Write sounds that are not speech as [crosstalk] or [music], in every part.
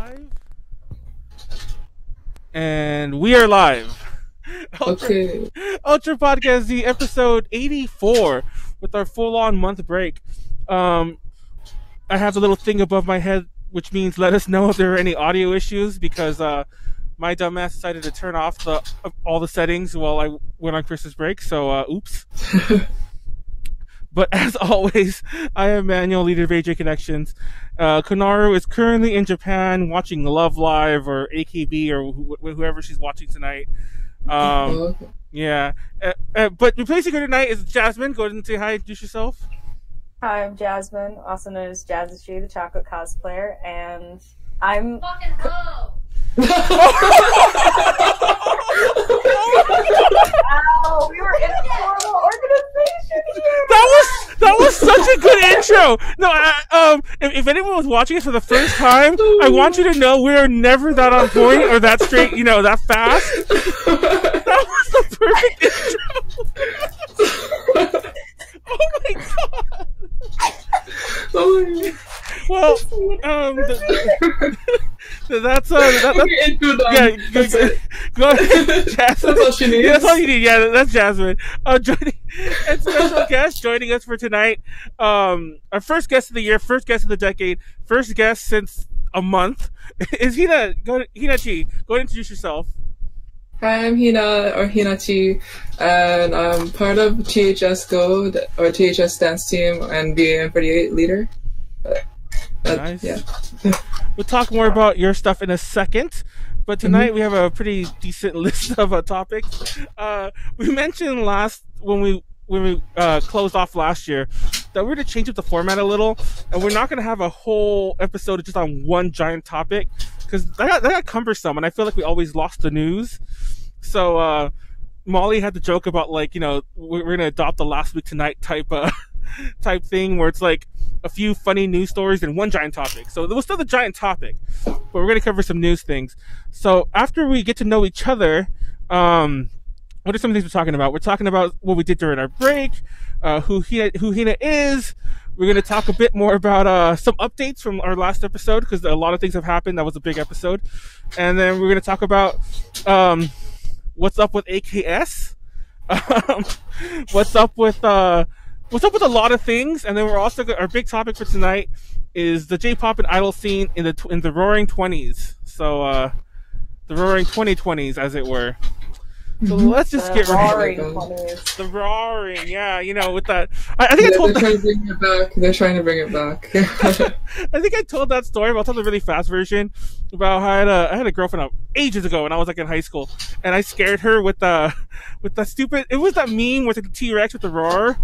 live. And we are live. [laughs] Ultra, Okay. Ultra Podcast Z episode 84 with our full on month break. Um, I have the little thing above my head, which means let us know if there are any audio issues because uh, my dumbass decided to turn off the all the settings while I went on Christmas break. So, uh, oops. [laughs] But [laughs] as always, I am Manuel, leader of AJ Connections. Uh, Konaru is currently in Japan watching Love Live or AKB or wh- whoever she's watching tonight. Um, Oh, okay. yeah. Uh, uh, but replacing her tonight is Jasmine. Go ahead and say hi, introduce yourself. Hi, I'm Jasmine, also known as Jazzy G, the chocolate cosplayer, and I'm Fucking hoe. [laughs] [laughs] Ow, we were in a formal organization here. That was that was such a good intro. No, I, um, if, if anyone was watching us for the first time, I want you to know we are never that on point or that straight, you know, that fast. That was the perfect intro. [laughs] oh my god. oh, [laughs] Well, um, the, that's [laughs] uh, that, that, okay, intro done. yeah, go, That's [laughs] go ahead, Jasmine. That's all she needs. Yeah, that's all you need. Yeah, that's Jasmine. Uh, joining and special guest joining us for tonight. Um, our first guest of the year, first guest of the decade, first guest since a month is Hina. Go Hinacchi. Go and introduce yourself. Hi, I'm Hina or Hinacchi, and I'm part of THS Go th- or THS dance team and BAM48 leader. But, but, Nice. Yeah. [laughs] We'll talk more about your stuff in a second. But tonight we have a pretty decent [laughs] list of uh, topics. Uh, we mentioned last when we when we uh, closed off last year that we're going to change up the format a little, and we're not going to have a whole episode just on one giant topic because that got, that got cumbersome, and I feel like we always lost the news. So uh, Molly had the joke about like you know we're, to adopt the last week tonight type uh, [laughs] type thing where it's like a few funny news stories and one giant topic. So it was still the giant topic, but we're to cover some news things. So after we get to know each other, um, what are some things we're talking about? We're talking about what we did during our break, uh, who Hina, who Hina is. We're going to talk a bit more about uh, some updates from our last episode because a lot of things have happened. That was a big episode, and then we're going to talk about um, what's up with AKS, [laughs] um, what's up with uh, what's up with a lot of things, and then we're also our big topic for tonight is the J-pop and idol scene in the in the Roaring Twenties. So uh, the Roaring 2020s, as it were. So let's just get roaring right. twenties. the roaring, yeah, you know, with that. I, I think I told they're trying to bring it back. They're trying to bring it back. [laughs] [laughs] I think I told that story, but I'll tell the really fast version about how I had a I had a girlfriend ages ago when I was like in high school, and I scared her with the with the stupid. It was that meme with the T Rex with the roar.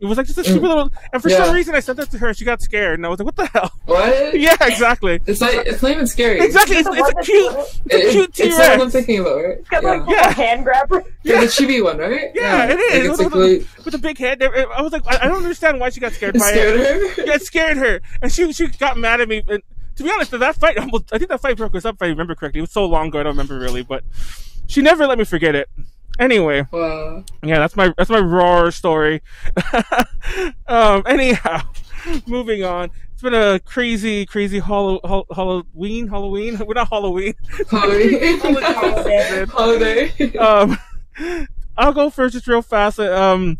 It was like just a stupid Mm. little. And for Yeah. some reason, I sent that to her. and She got scared, and I was like, "What the hell?" [laughs] what? Yeah, exactly. It's like it's not even scary. Exactly. It's, it's a cute, it's a cute T Rex. it's not what I'm thinking about, right? It's got like yeah. Yeah. little hand grabber. [laughs] Yeah, the chibi one, right? Yeah, it is. Like, It it's was like a- really With the big head, I was like, I I don't understand why she got scared it by it. scared her. Yeah, it scared her, and she she got mad at me. And to be honest, that fight almost I think that fight broke us up if I remember correctly. It was so long ago, I don't remember really, but she never let me forget it. Anyway, Wow. yeah, that's my that's my roar story. [laughs] um, anyhow, [laughs] moving on. It's been a crazy, crazy Hallow, Hall- Halloween. Halloween. [laughs] We're not Halloween. Holiday. Holiday. Holiday. um, I'll go first, just real fast. Um,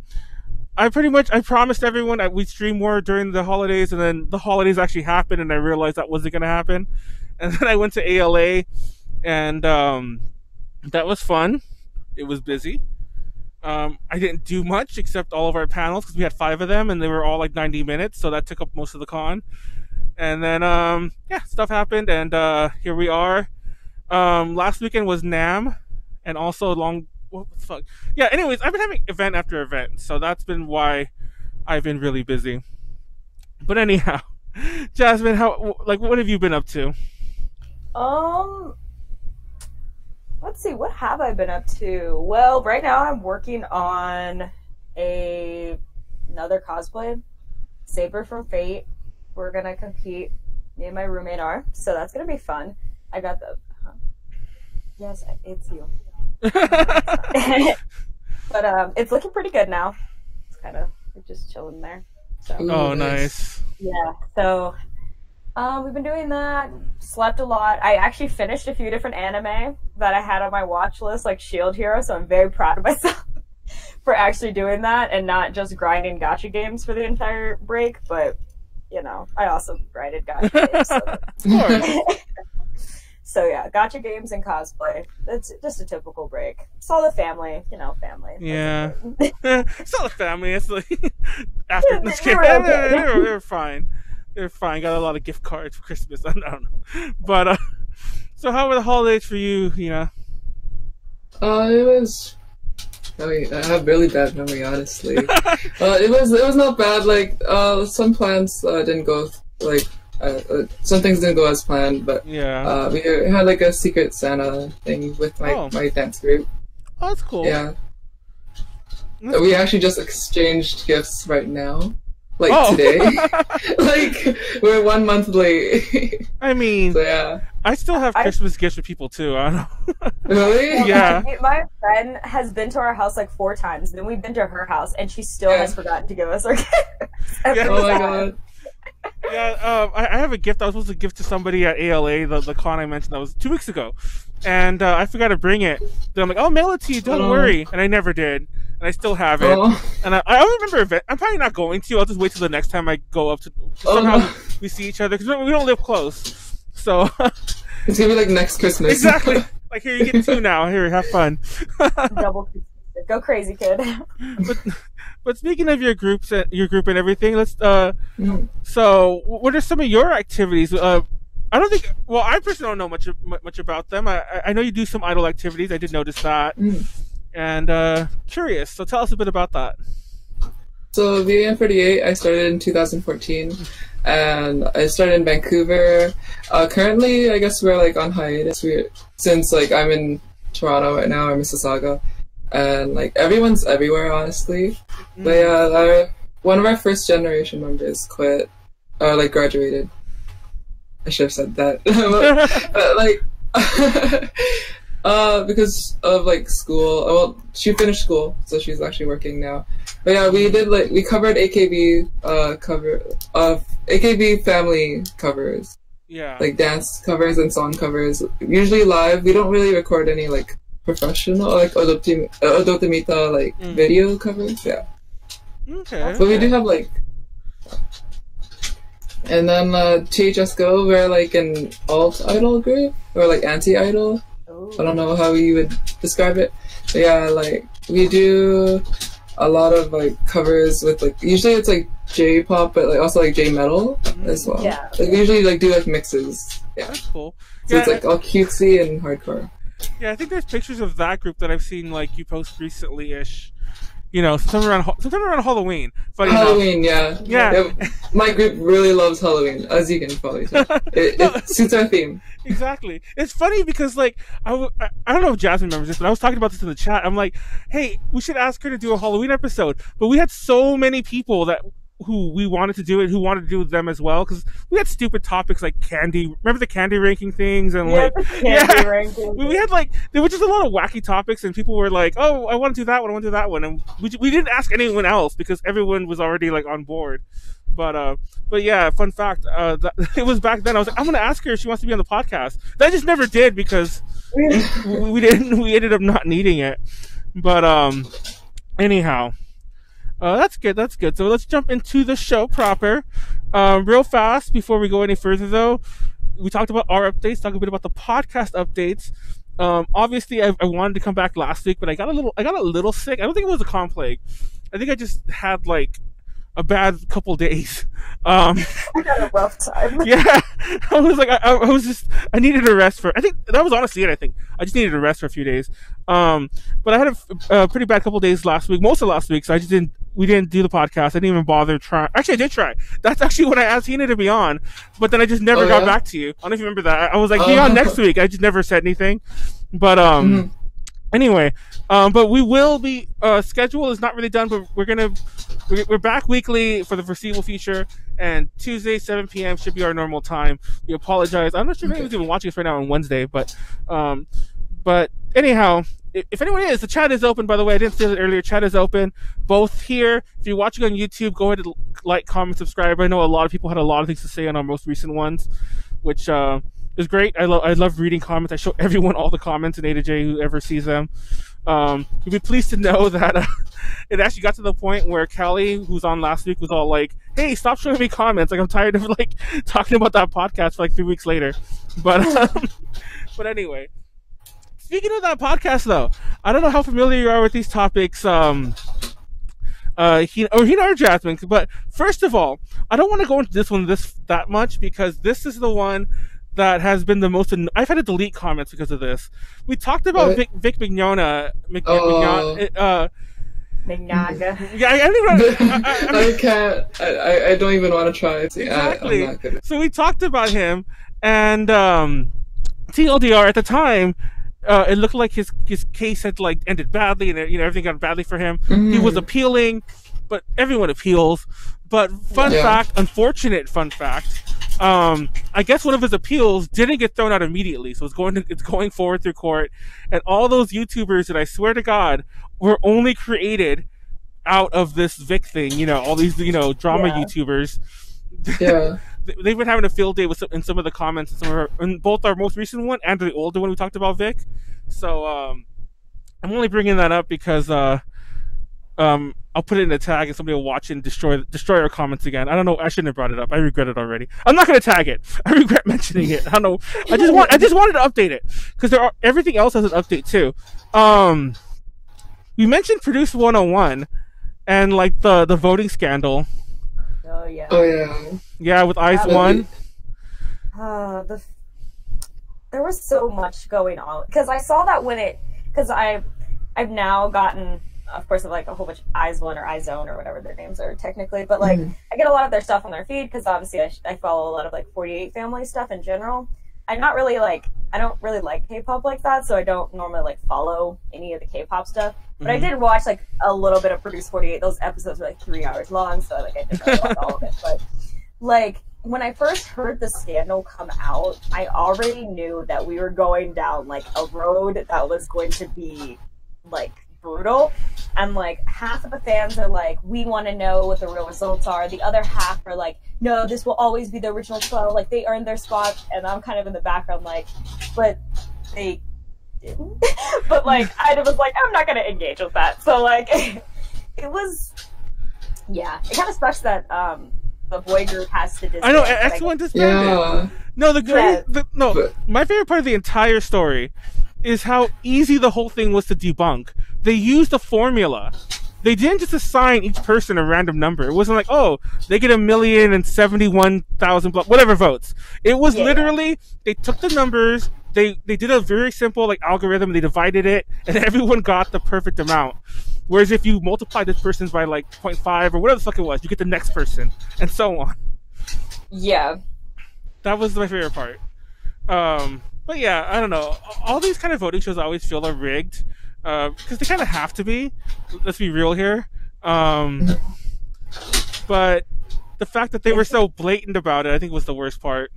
I pretty much I promised everyone that we'd stream more during the holidays, and then the holidays actually happened, and I realized that wasn't going to happen. And then I went to ALA, and um, that was fun. It was busy. Um, I didn't do much except all of our panels because we had five of them, and they were all like 90 minutes, so that took up most of the con. And then um, yeah, stuff happened, and uh, here we are. Um, last weekend was Nam, and also long what the fuck yeah anyways i've been having event after event so that's been why i've been really busy but anyhow [laughs] jasmine how like what have you been up to Um, let's see. What have I been up to? Well, right now I'm working on a another cosplay, Saber from Fate. We're gonna compete. Me and my roommate are, so that's gonna be fun. I got the. Huh? Yes, it's you. [laughs] but um, it's looking pretty good now. It's kind of just chilling there. So oh nice yeah. So Um, we've been doing that. Slept a lot. I actually finished a few different anime that I had on my watch list, like Shield Hero. So I'm very proud of [laughs] myself for actually doing that and not just grinding gacha games for the entire break. But you know, I also grinded gacha games. So, [laughs] [laughs] so yeah, gacha games and cosplay. It's just a typical break. Saw the family, you know, family. Yeah. not a family. It's like after this They were okay. they're, they're fine. They're fine. Got a lot of gift cards for Christmas. [laughs] I don't know, but uh, so how were the holidays for you? You know, Uh, it was. I mean, I have really bad memory, honestly. [laughs] uh, it was it was not bad. Like uh, some plans uh, didn't go like uh, uh, some things didn't go as planned, but yeah. uh, we had like a secret Santa thing with my Oh. my dance group. oh, that's cool. Yeah, That's we actually just exchanged gifts right now, like Oh. today. [laughs] [laughs] like we're one month late. [laughs] I mean, so yeah, I still have I- Christmas gifts for people too. I don't know. really. Yeah. My, my friend has been to our house like four times. Then we've been to her house, and she still Yeah. has forgotten to give us our gifts. Yeah. Oh my god. Yeah, um, I, I have a gift I was supposed to give to somebody at ALA, the, the con I mentioned that was two weeks ago, and uh, I forgot to bring it. Then I'm like, "Oh, mail it to you. Don't Oh. worry," and I never did, and I still have it. Oh, And I, I don't remember event. I'm probably not going to. I'll just wait till the next time I go up to oh somehow no. we see each other because we don't live close. So [laughs] It's gonna be like next Christmas. exactly, [laughs] like here you get two now. Here, have fun. [laughs] Double go crazy, kid. but but speaking of your groups, and your group and everything, let's. uh Mm. So, what are some of your activities? Uh, I don't think. Well, I personally don't know much much about them. I I- I know you do some idol activities. I did notice that, Mm. And uh, curious. So, tell us a bit about that. So VN48, I started in 2014, and I started in Vancouver. Uh, currently, I guess we're like on hiatus. We since like I'm in Toronto right now or Mississauga, and like everyone's everywhere, honestly. But yeah, our, one of our first generation members quit, or like graduated. I should have said that, [laughs] but, but like. [laughs] Uh, because of like school. oh, Well, she finished school, so she's actually working now. But yeah, we did like we covered AKB uh cover of AKB family covers, Yeah. like dance covers and song covers. Usually live. We don't really record any like professional like uh, Odottemita like Mm. video covers. Yeah, okay. but we do have like. And then uh, THS Go, we're like an alt idol group or like anti idol. I don't know how you would describe it. But yeah, like we do a lot of like covers with like usually it's like J pop, but like also like J metal mm-hmm. as well. Yeah. Like we usually like do like mixes. Yeah. That's cool. So Yeah, it's like all cutesy and hardcore. yeah, I think there's pictures of that group that I've seen like you post recently ish. You know, sometime around sometime around Halloween. Funny enough. Halloween, yeah. Yeah. My group really loves Halloween, as you can probably tell. [laughs] It, it suits our theme. Exactly. It's funny because like I, w- I I don't know if Jasmine remembers this, but I was talking about this in the chat. I'm like, hey, we should ask her to do a Halloween episode. But we had so many people that who we wanted to do it, who wanted to do them as well, because we had stupid topics like candy. Remember the candy ranking things and Yeah, like. [laughs] yeah. ranking. We, we had like there were just a lot of wacky topics, and people were like, "Oh, I want to do that one. I want to do that one," and we, we didn't ask anyone else because everyone was already like on board. But uh, but yeah, fun fact. Uh, that, [laughs] it was back then. I was like, I'm gonna ask her if she wants to be on the podcast. That just never did because [laughs] we, we didn't. We ended up not needing it. But um, anyhow, uh, that's good. That's good. So let's jump into the show proper. Um, real fast before we go any further, though, we talked about our updates. Talk a bit about the podcast updates. Um, obviously, I, I wanted to come back last week, but I got a little. I got a little sick. I don't think it was a con plague. I think I just had like a bad couple days. [laughs] Um, [laughs] I had a rough time. [laughs] yeah, I was like, I, I was just, I needed a rest for. I think that was honestly it. I think I just needed a rest for a few days. Um, but I had a, a pretty bad couple days last week, most of last week. So I just didn't. We didn't do the podcast. I didn't even bother trying. Actually, I did try. That's actually when I asked Hina to be on, but then I just never Oh, got yeah? back to you. I don't know if you remember that. I I was like, be Oh. on next week. I just never said anything. But um. Mhm. Anyway, um, but we will be. Uh, schedule is not really done, but we're gonna we're, we're back weekly for the foreseeable future, and Tuesday 7 p.m. should be our normal time. We apologize. I'm not sure if anyone's even watching us right now on Wednesday, but um, but anyhow, if anyone is, the chat is open. By the way, I didn't say that earlier. Chat is open, both here. If you're watching on YouTube, go ahead and like, comment, subscribe. I know a lot of people had a lot of things to say on our most recent ones, which uh, is great. I love I love reading comments. I show [laughs] everyone all the comments in A to J who ever sees them. Um, you'll be pleased to know [laughs] that uh, it actually got to the point where Kelly, who's on last week, was all like, "Hey, stop showing me comments. Like I'm tired of like [laughs] talking about that podcast for like three weeks later." But um, but anyway, speaking of that podcast, though, I don't know how familiar you are with these topics. Um, uh, he, or Hina or Jasmine. But first of all, I don't want to go into this one this that much because this is the one that has been the most. I've had to delete comments because of this. We talked about What? Vic, Vic Mignogna. Mig- Oh. Mignon- uh, Mignaga. [laughs] yeah, I, I don't even. I, I, I mean, I can't. I, I, I don't even want to try. See, Exactly. I, I'm not. At so we talked about him, and um, TLDR at the time, uh, it looked like his his case had like ended badly, and you know everything got badly for him. He was Mhm. appealing, but everyone appeals. But fun Yeah. fact, unfortunate fun fact. Um, I guess one of his appeals didn't get thrown out immediately, so it's going to, it's going forward through court, and all those YouTubers that I swear to God were only created out of this Vic thing. You know, all these you know drama Yeah. YouTubers. [laughs] Yeah. They've been having a field day with some, in some of the comments in, some of our, in both our most recent one and the older one we talked about Vic. So um, I'm only bringing that up because uh, um, I'll put it in a tag and somebody will watch it and destroy destroy our comments again. I don't know. I shouldn't have brought it up. I regret it already. I'm not going to tag it. [laughs] I regret mentioning it. I don't know. I just want I just wanted to update it because there are everything else has an update too. Um, we mentioned Produce 101 and like the the voting scandal. Oh yeah. Oh yeah. Yeah, with Eyes That One. Uh, the there was so much going on because I saw that when it because I I've now gotten of course of like a whole bunch of IZ*ONE or iZone or whatever their names are technically but like Mhm. I get a lot of their stuff on their feed because obviously I, I follow a lot of like 48 family stuff in general I'm not really like I don't really like K-pop like that so I don't normally like follow any of the K-pop stuff but I Mhm. did watch like a little bit of Produce 48 those episodes were like three hours long so like I didn't really watch all of it but like when I first heard the scandal come out, I already knew that we were going down like a road that was going to be like brutal. And like half of the fans are like, we want to know what the real results are. The other half are like, no, this will always be the original 12. Like they earned their spot. And I'm kind of in the background like, but they didn't. [laughs] but like, I was like, I'm not going to engage with that. So like, [laughs] it was, yeah, it kind of sucks that um, the boy group has to. I know disband, but X1 disbanded. Yeah. No, the crazy, Yeah. the, no, But- my favorite part of the entire story is how easy the whole thing was to debunk. They used a formula. They didn't just assign each person a random number. It wasn't like, oh, they get a million and seventy-one thousand, blah- whatever votes. It was Yeah. literally they took the numbers. They they did a very simple like algorithm. They divided it, and [laughs] everyone got the perfect amount. Whereas if you multiply this person's by like 0.5 or whatever the fuck it was, you get the next person, and so on. Yeah. that was my favorite part. Um, but yeah, I don't know. All these kind of voting shows I always feel are rigged because they kind of have to be. Let's be real here. Um, but the fact that they were so blatant about it, I think, was the worst part.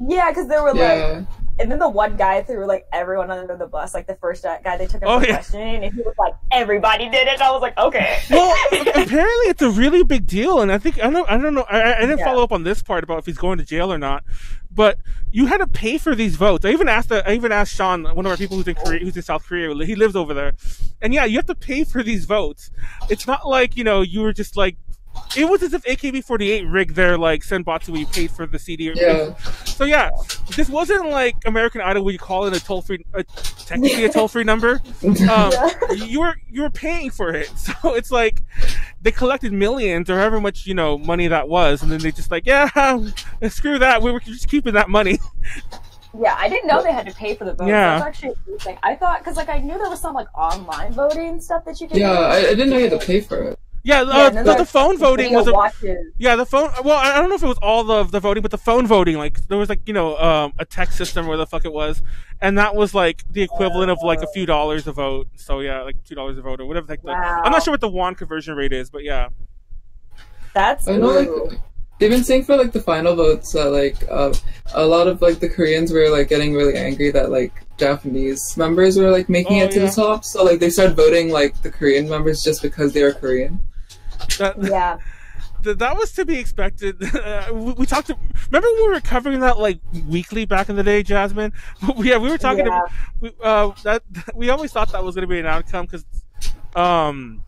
Yeah, because they were like, and then the one guy threw like everyone under the bus, like the first guy they took him Oh, for yeah. questioning, and he was like, everybody did it. And I was like, okay. Well, [laughs] apparently it's a really big deal, and I think I don't. I don't know. I, I- I didn't Yeah. follow up on this part about if he's going to jail or not. But you had to pay for these votes. I even asked. I even asked Sean, one of our people who's in Korea, who's in South Korea. He lives over there, and yeah, you have to pay for these votes. It's not like you know you were just like. It was as if AKB48 rigged their like Senbatsu we paid for the CD. Yeah. So yeah, this wasn't like American Idol where you call in a toll free, uh, technically a toll free number [laughs] um, Yeah. you were you were paying for it, [laughs] so it's like they collected millions or however much you know money that was, and then they just like, yeah, [laughs] screw that, we were just keeping that money. Yeah, I didn't know they had to pay for the vote. Yeah. That's actually interesting. I thought because like I knew there was some like online voting stuff that you could. Yeah. do. I, I didn't know you had to pay for it. Yeah, Yeah, uh, the, the phone voting was a, yeah the phone. Well, I I don't know if it was all of the voting, but the phone voting like there was like you know um, a text system where the fuck it was, and that was like the equivalent of like a few dollars a vote. So yeah, like two dollars a vote or whatever. the heck the- I'm not sure what the won conversion rate is, but yeah. That's I know, like, they've been saying for like the final votes that like uh, a lot of like the Koreans were like getting really angry that like Japanese members were like making Oh, it to yeah. the top. So like they started voting like the Korean members just because they were Korean. That, Yeah. th- that was to be expected. [laughs] Uh, we, we talked. To, remember when we were covering that like weekly back in the day, Jasmine? [laughs] yeah, we were talking Yeah. about we, uh, that. [laughs] We always thought that was going to be an outcome because, um,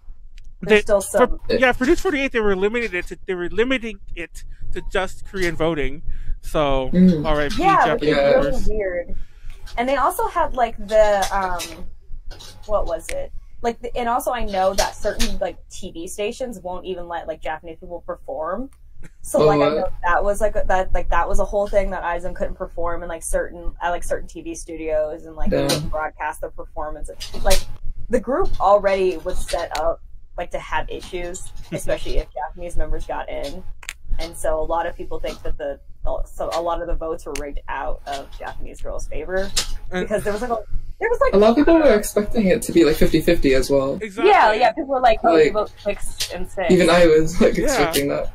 they, still some. for, yeah, Produce Forty Eight. They were limiting it. To, they were limiting it to just Korean voting. So, Mm. all right, yeah, which Japanese is Yeah. really weird. And they also had like the um, what was it? Like, and also I know that certain like TV stations won't even let like Japanese people perform. So Oh, like I know that was like a, that like that was a whole thing that Aizen couldn't perform in like certain at like certain TV studios and like broadcast their performances. Like the group already was set up like to have issues, [laughs] especially if Japanese members got in. And so a lot of people think that the so a lot of the votes were rigged out of Japanese girls' favor because there was like a, there was like A lot of people were expecting it to be like 50-50 as well. Exactly. yeah yeah people were like oh Like- you vote six and six Even I was [laughs] like Yeah. expecting that.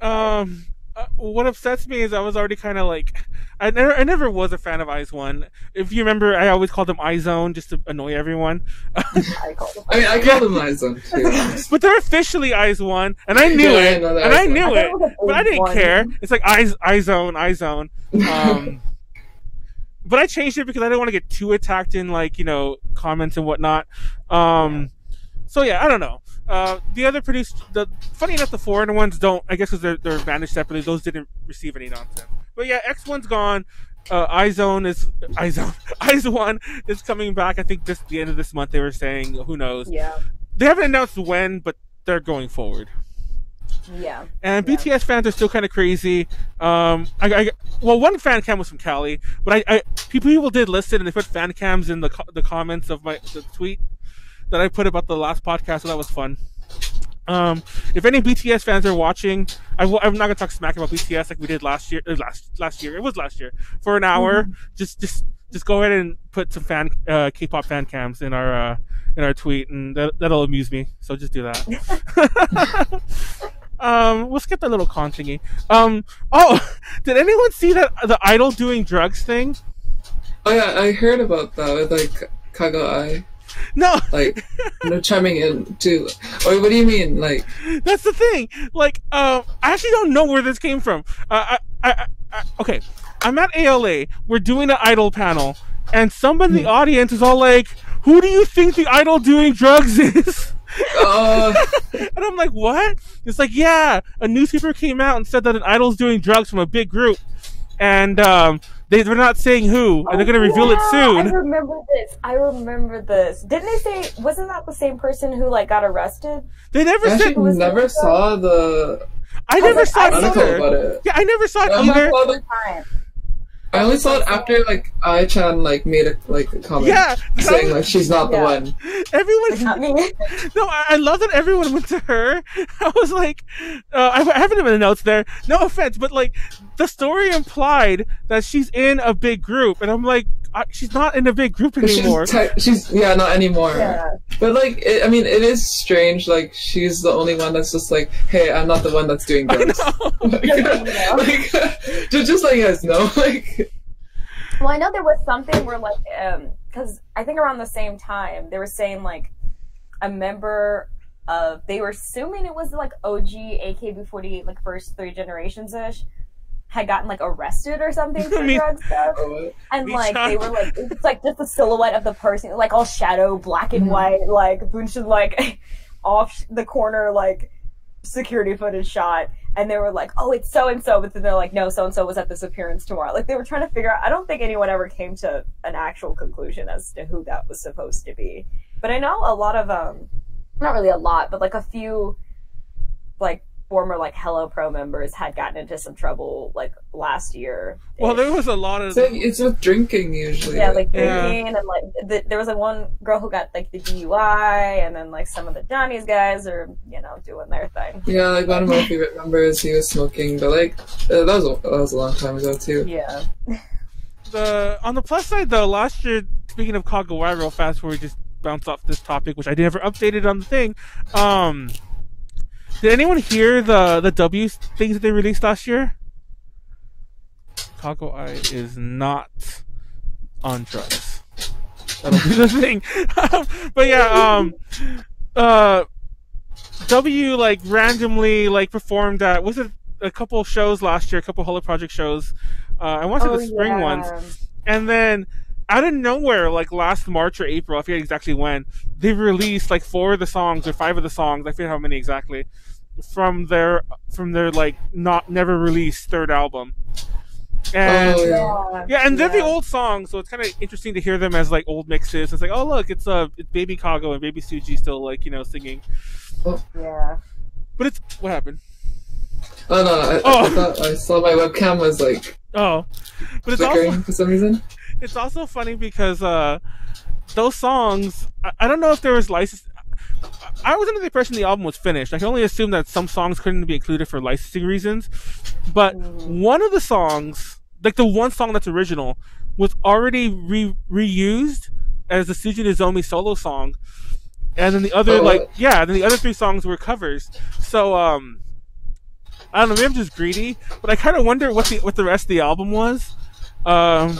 Um, uh, what upsets me is I was already kind of like, I never, I never was a fan of IZ*ONE. If you remember, I always called them iZone just to annoy everyone. [laughs] I called it. I mean, I called them my zone too. [laughs] but they're officially IZ*ONE, and I knew Yeah, it, know that and I knew well. I it, thought it but I didn't one. care. It's like Eyes, iZone, iZone. Um, but I changed it because I didn't want to get too attacked in like you know comments and whatnot. Um, so yeah, I don't know. Uh, the other produced the funny enough, the foreign ones don't. I guess because they're they're managed separately. Those didn't receive any nonsense. But yeah, X1's gone. Uh, iZone is iZone. Eyes [laughs] One is coming back. I think this the end of this month. They were saying who knows. yeah They haven't announced when, but they're going forward. Yeah And Yeah. BTS fans are still kind of crazy. Um, I, I, well, one fan cam was from Cali, but I, I people people did listen and they put fan cams in the co- the comments of my the tweet that I put about the last podcast, so that was fun. Um, if any BTS fans are watching, I am not gonna talk smack about BTS like we did last year. uh, Last last year, it was last year for an hour. Just just just go ahead and put some fan uh, K-pop fan cams in our uh, in our tweet, and that, that'll amuse me. So just do that. [laughs] [laughs] um, we'll skip that little con thingy. Um, oh, [laughs] did anyone see that the idol doing drugs thing? Oh yeah, I heard about that with like Kago Ai, No, like no chiming in too. Or what do you mean? Like, That's the thing. Like, uh, I actually don't know where this came from. Uh, I, I, I, okay, I'm at ALA. We're doing an idol panel, and someone in the audience is all like, "Who do you think the idol doing drugs is?" [laughs] uh, [laughs] and I'm like, "What?" It's like, yeah, a newspaper came out and said that an idol's doing drugs from a big group, and um, they, they're not saying who, and they're gonna reveal it soon. I remember this. I remember this. Didn't they say? Wasn't that the same person who like got arrested? They never I said. actually was never saw the I never like, saw I it either. about it. Yeah, I never saw it I either. Saw the- Time. I only saw it after like Ai Chan like made a like a comment Yeah, saying like she's not the one. everyone Not me. [laughs] No, I, I love that everyone went to her. [laughs] I was like, uh, I, I haven't even the notes there. No offense, but like, the story implied that she's in a big group, and I'm like, I, she's not in a big group anymore. She's, te- she's yeah, not anymore. yeah. But like, it, I mean, it is strange. Like, she's the only one that's just like, "Hey, I'm not the one that's doing I drugs." [laughs] like, Yeah. like, [laughs] just, just let you guys know. [laughs] Like, Well, I know there was something where like, um, because I think around the same time they were saying like, a member of they were assuming it was like OG AKB48 like first three generations ish had gotten like arrested or something [laughs] for Me- drug stuff. oh, And Me like they were like it's like just the silhouette of the person, like all shadow, black and Mhm. white, like Bunshin like [laughs] off the corner, like security footage shot. And they were like, "Oh, it's so and so," but then they're like, "No, so and so was at this appearance tomorrow." Like they were trying to figure out. I don't think anyone ever came to an actual conclusion as to who that was supposed to be. But I know a lot of um, not really a lot, but like a few, like former like Hello Pro members had gotten into some trouble like last year. well, there was a lot of. it's, like, it's with drinking usually. Yeah, like Yeah. drinking and like the, there was like one girl who got like the DUI, and then like some of the Johnny's guys are you know doing their thing. yeah, like one of my favorite members, he was smoking, but like uh, that was a, that was a long time ago too. Yeah, [laughs] the on the plus side though, last year, speaking of Kago Ai real fast, where we just bounce off this topic, which I never updated on the thing. Um, Did anyone hear the the W things that they released last year? Kago Ai is not on drugs. That'll be the [laughs] thing. [laughs] but yeah, um, uh, W like randomly like performed at was it a couple shows last year, a couple Hello! Project shows. Uh, I want to say Oh, the spring yeah. ones, and then out of nowhere, like last March or April, I forget exactly when, they released like four of the songs or five of the songs. I forget how many exactly from their from their like not never released third album. And Oh, yeah. yeah, and they're the old songs, so it's kind of interesting to hear them as like old mixes. It's like, oh look, it's uh, it's Baby Kago and Baby Tsuji still like you know singing, Yeah. but it's what happened. Oh no, no I, Oh. I thought I saw my webcam was like Oh, but it's also for some reason. It's also funny because uh, those songs. I, I don't know if there was license. I was under the impression the album was finished. I can only assume that some songs couldn't be included for licensing reasons. But Mhm. one of the songs, like the one song that's original, was already re- reused as the Tsuji Nozomi solo song. And then the other, Oh, like, yeah, then the other three songs were covers. So, um, I don't know, maybe I'm just greedy, but I kind of wonder what the what the rest of the album was. Um,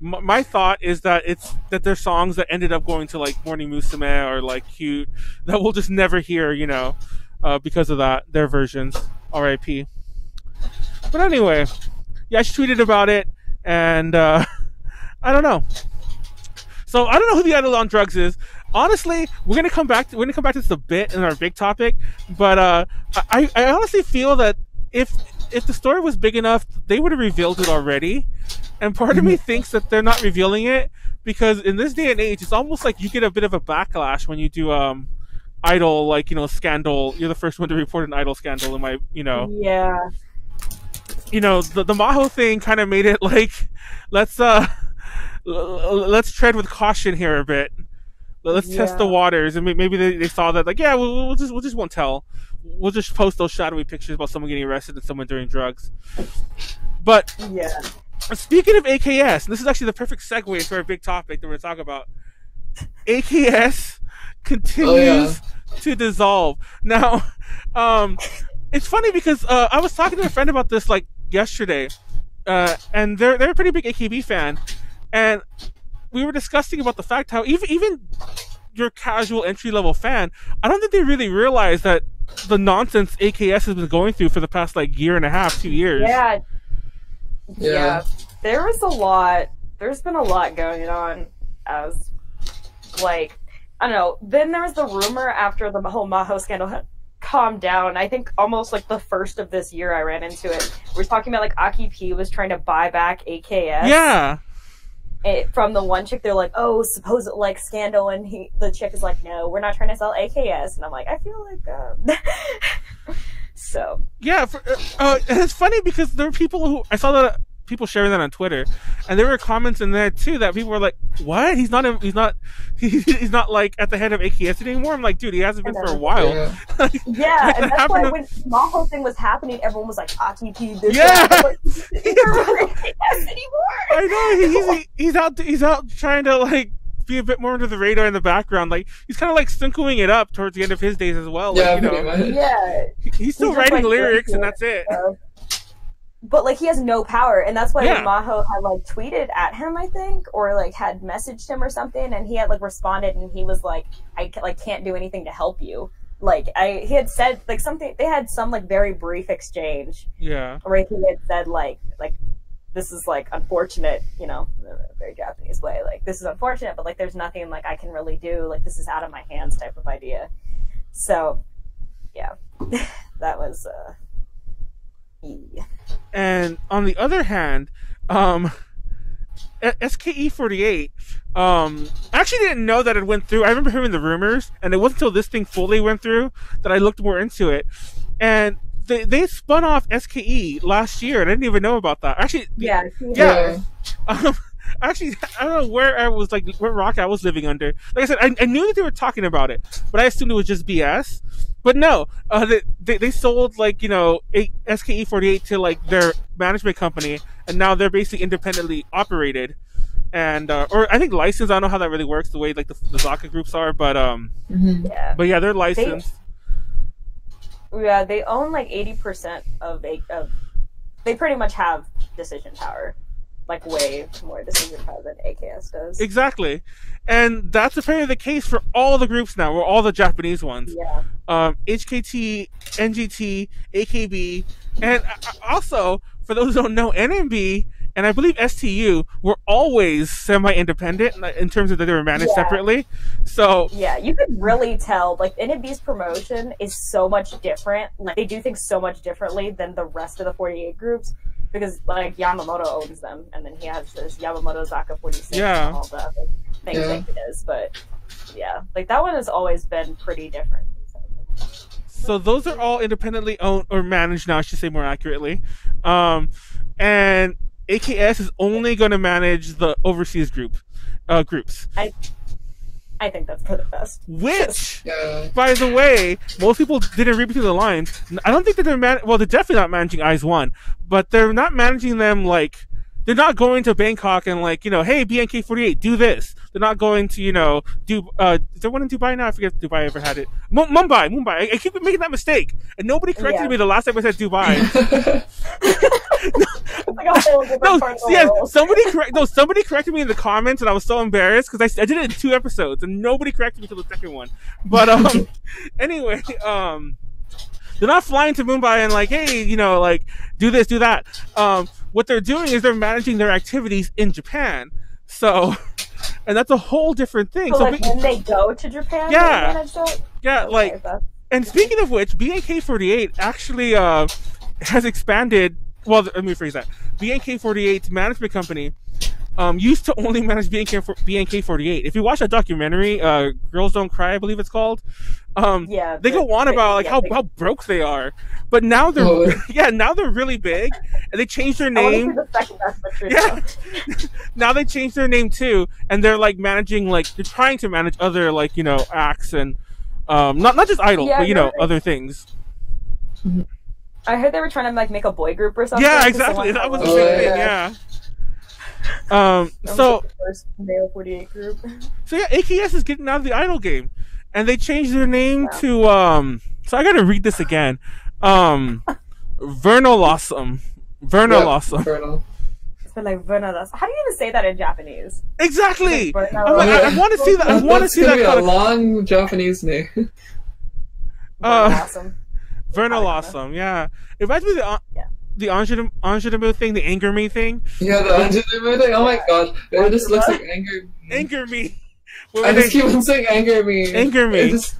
my thought is that it's that they're songs that ended up going to like Morning Musume or like Cute [laughs] that we'll just never hear, you know, uh, because of that their versions. R.I.P. But anyway, yeah, just tweeted about it, and uh, [laughs] I don't know. So I don't know who the idol on drugs is. Honestly, we're gonna come back. To, we're gonna come back to this a bit in our big topic, but uh, I, I honestly feel that if if the story was big enough, they would have revealed it already. And part of me thinks that they're not revealing it because in this day and age, it's almost like you get a bit of a backlash when you do um idol like you know scandal. You're the first one to report an idol scandal in my you know Yeah. you know the the Maho thing kind of made it like let's uh l- l- let's tread with caution here a bit. Let's test the waters, and maybe they, they saw that like yeah we'll, we'll just we'll just won't tell. We'll just post those shadowy pictures about someone getting arrested and someone doing drugs. But Yeah. Speaking of AKS, this is actually the perfect segue into our big topic that we're talking about. AKS continues to dissolve. Now, [laughs] um, it's funny because uh, I was talking to a friend about this like yesterday, uh, and they're they're a pretty big AKB fan, and we were discussing about the fact how even even your casual entry level fan, I don't think they really realize that the nonsense AKS has been going through for the past like year and a half, two years. Yeah. Yeah. Yeah. There was a lot. There's been a lot going on as, like, I don't know. Then there was the rumor after the whole Maho scandal had calmed down. I think almost like the first of this year I ran into it. We're talking about like Aki P was trying to buy back AKS. Yeah. it, from the one chick, they're like, "Oh, supposed like scandal," and he, the chick is like, "No, we're not trying to sell AKS," and I'm like, I feel like, um... [laughs] so Yeah, for, uh, uh, and it's funny because there were people who I saw that people sharing that on Twitter, and there were comments in there too that people were like, "What? He's not. A, he's not. [laughs] he's not like at the head of AKS anymore." I'm like, dude, he hasn't been for a while. Yeah. [laughs] yeah, and that's why happened to- when the Maho thing was happening, everyone was like, "Aki this." Yeah! that." I'm like, Is there [laughs] anymore? I know he's he's out he's out trying to like be a bit more under the radar in the background. Like he's kind of like sunkuing it up towards the end of his days as well. Like, Yeah, you know. Yeah, he- he's still just, writing like, lyrics and that's it. so- but like he has no power, and that's why Yeah. Maho had like tweeted at him, I think, or like had messaged him or something, and he had like responded, and he was like, "I like can't do anything to help you." Like I, he had said like something. They had some like very brief exchange Yeah, where he had said like like this is like unfortunate, you know, very Japanese way. Like this is unfortunate, but like there's nothing like I can really do. Like this is out of my hands type of idea. So, yeah, [laughs] that was uh, e. and on the other hand, um, SKE forty eight. Um, I actually didn't know that it went through. I remember hearing the rumors, and it wasn't until this thing fully went through that I looked more into it. And they they spun off SKE last year, and I didn't even know about that. Actually, yeah, Yeah. Um, [laughs] actually, I don't know where I was like what rock I was living under. Like I said, I, I knew that they were talking about it, but I assumed it was just BS. But no, uh, they, they they sold like you know eight, SKE forty eight to like their management company, and now they're basically independently operated, and uh, or I think licensed. I don't know how that really works the way like the, the Zaka groups are, but um, Mhm. yeah. but yeah, they're licensed. Yeah, they own like eighty percent of a of. They pretty much have decision power, like way more decision power than AKS does. Exactly, and that's apparently the case for all the groups now, or all the Japanese ones. Yeah. Um, HKT, NGT, AKB, and uh, also for those who don't know, NMB and I believe STU were always semi-independent in terms of that they were managed Yeah. separately. So Yeah, you could really tell. Like NMB's promotion is so much different. Like they do things so much differently than the rest of the 48 groups because like Yamamoto owns them, and then he has this Yoshimoto Zaka 46 Yeah. and all the other things Yeah. like it is. But yeah, like that one has always been pretty different. So those are all independently owned or managed now, I should say more accurately. Um, and AKS is only going to manage the overseas group uh, groups, I I think that's for the best. which. Yeah. By the way, most people didn't read between the lines. I don't think that they're man. Well, they're definitely not managing IZ*ONE, but they're not managing them like they're not going to Bangkok and like you know, hey BNK48, do this. They're not going to you know do. Uh, is there one in Dubai now? I forget if Dubai ever had it. M- Mumbai, Mumbai. I, I keep making that mistake, and nobody corrected Yeah. me the last time I said Dubai. [laughs] [laughs] It's like a whole different no, part yes, somebody correct. No, somebody corrected me in the comments, and I was so embarrassed because I, I did it in two episodes, and nobody corrected me till the second one. But um, [laughs] anyway, um, they're not flying to Mumbai and like, hey, you know, like do this, do that. Um, what they're doing is they're managing their activities in Japan. So, [laughs] and that's a whole different thing. So, So, like when they go to Japan, Yeah. they manage that? yeah, like Okay, that's- and speaking of which, BNK48 actually uh, has expanded. Well, let me rephrase that. BNK48's management company um, used to only manage BNK for- BNK48. If you watch that documentary, uh, "Girls Don't Cry," I believe it's called. Um, yeah, they go on about like yeah, how, they- how broke they are, but now they're Oh. [laughs] yeah now they're really big, and they changed their I wanna see name. the second aspect of it, Yeah. [laughs] now they changed their name too, and they're like managing like they're trying to manage other like you know acts and um, not not just idol, Yeah, but you know right. other things. I heard they were trying to like make a boy group or something. Yeah, exactly. That was the had Oh, big thing. yeah. Yeah. Um. So the first male 48 group. [laughs] so yeah, AKS is getting out of the idol game, and they changed their name Wow. to um. So I got to read this again. Um, Vernalossom. Vernalossom. Infernal. It's been like Vernadas. How do you even say that in Japanese? Exactly. Like, I'm like, I, want to see that. I want to see that be kind a of long Japanese name. [laughs] Uh, awesome. Vernalossom. Yeah. It reminds me of the. Uh, Yeah. The Anjanamu Anjanamu thing, the anger me thing. yeah, the Anjanamu thing. Oh my god, it just looks like anger. Anger me. Where [laughs] I they- just keep on saying anger me. Anger me. It, just,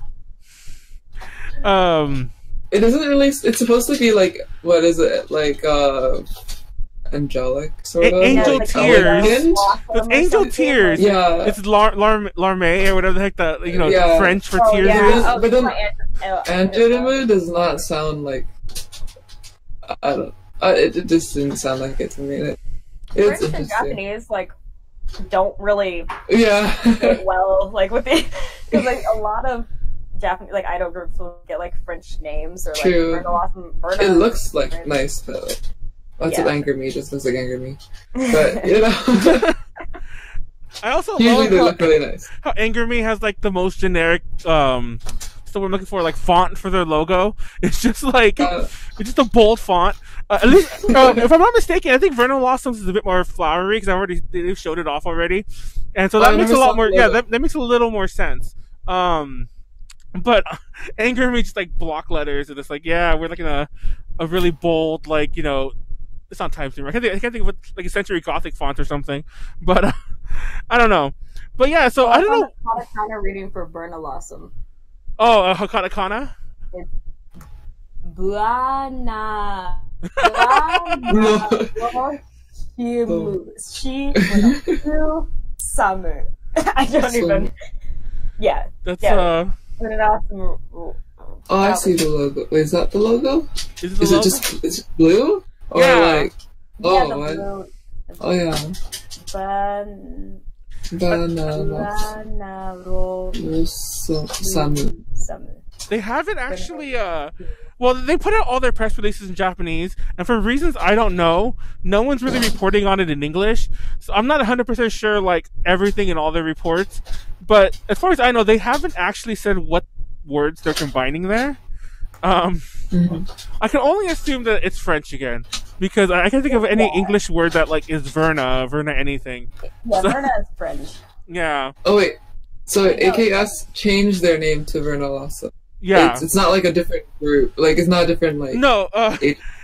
um, it doesn't really. It's supposed to be like what is it like? uh Angelic sort A- of. angel like, tears. elegant? It's angel tears. Yeah. it's Lar- Lar- Larme or whatever the heck that you know Yeah. French for Oh, tears yeah. is. Oh, But then- my aunt- uh, does not sound like. I- I don't. I, it, it just didn't sound like it to me. It, it's French and. Japanese like don't really Yeah. [laughs] well like with the because like a lot of Japanese like idol groups will get like French names or like True. Verna Lawson- it looks like Right. nice, but like, lots of anger me just looks like anger me. But [laughs] you know, [laughs] I also usually love they how, look really nice. how Anger Me has like the most generic um so we're looking for like font for their logo. [laughs] It's just like Uh, it's just a bold font. Uh, at least, [laughs] um, if I'm not mistaken, I think Vernon Blossoms is a bit more flowery because I already they've showed it off already, and so that I makes a lot more. the Yeah, that, that makes a little more sense. Um, but [laughs] anger me just like block letters and it's like yeah, we're like in a a really bold like you know. It's not Times New Roman. I can't think, I can't think of what, like a Century Gothic font or something, but uh, I don't know. But yeah, so I don't know. kind of reading for Berna Lawson. Oh, uh, Hakata Kana. Buana. Buana. Shimu. Shi. Shimu. Samu. I don't even. Yeah. That's Yeah. uh, Berna oh, I see the logo. Wait, is that the logo? is it, the Is it just is it blue? Or Yeah. like oh, yeah, the what? blue. oh yeah, Ban. Banana Banaro. Rosso- samu. Samu. They haven't actually. Uh, well, they put out all their press releases in Japanese, and for reasons I don't know, no one's really reporting on it in English. So I'm not 100 percent sure like everything in all their reports. But as far as I know, they haven't actually said what words they're combining there. Um, Mhm. I can only assume that it's French again because I I can't think of any Yeah. English word that like is Verna, Verna anything. Yeah, So- Verna is French. Yeah, Oh wait, so I know. AKS changed their name to Vernalossom. yeah. It's, it's not like a different group. Like it's not a different like. No, uh,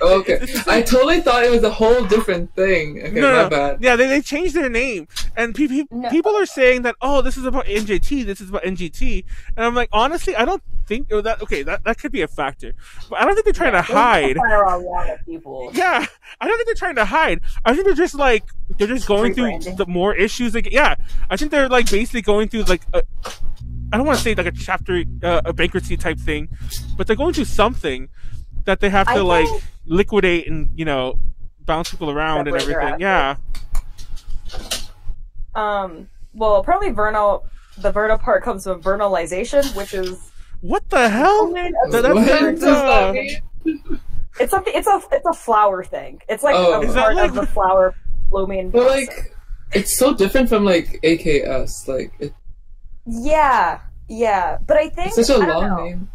Oh, okay. It's- it's- I totally thought it was a whole different thing. Okay, no, my no, bad. yeah, they, they changed their name, and pe- pe- No. people are saying that oh, this is about NGT, this is about NGT, and I'm like, honestly, I don't think oh, that. Okay, that that could be a factor, but I don't think they're trying to They hide. a lot of people. Yeah, I don't think they're trying to hide. I think they're just like they're just going through the more issues. Like, yeah, I think they're like basically going through like a, I don't want to say like a chapter, uh, a bankruptcy type thing, but they're going through something that they have I to like think- liquidate and you know bounce people around and everything. Yeah, Um. Well, apparently, vernal. The vernal part comes from vernalization, which is what the hell? That- That- what does uh, that mean? it's something. It's a it's a flower thing. It's like Oh. a Is part like- of the flower blooming. But process. like, it's so different from like AKS. Like, it, yeah, yeah. But I think it's such a I don't long know. name.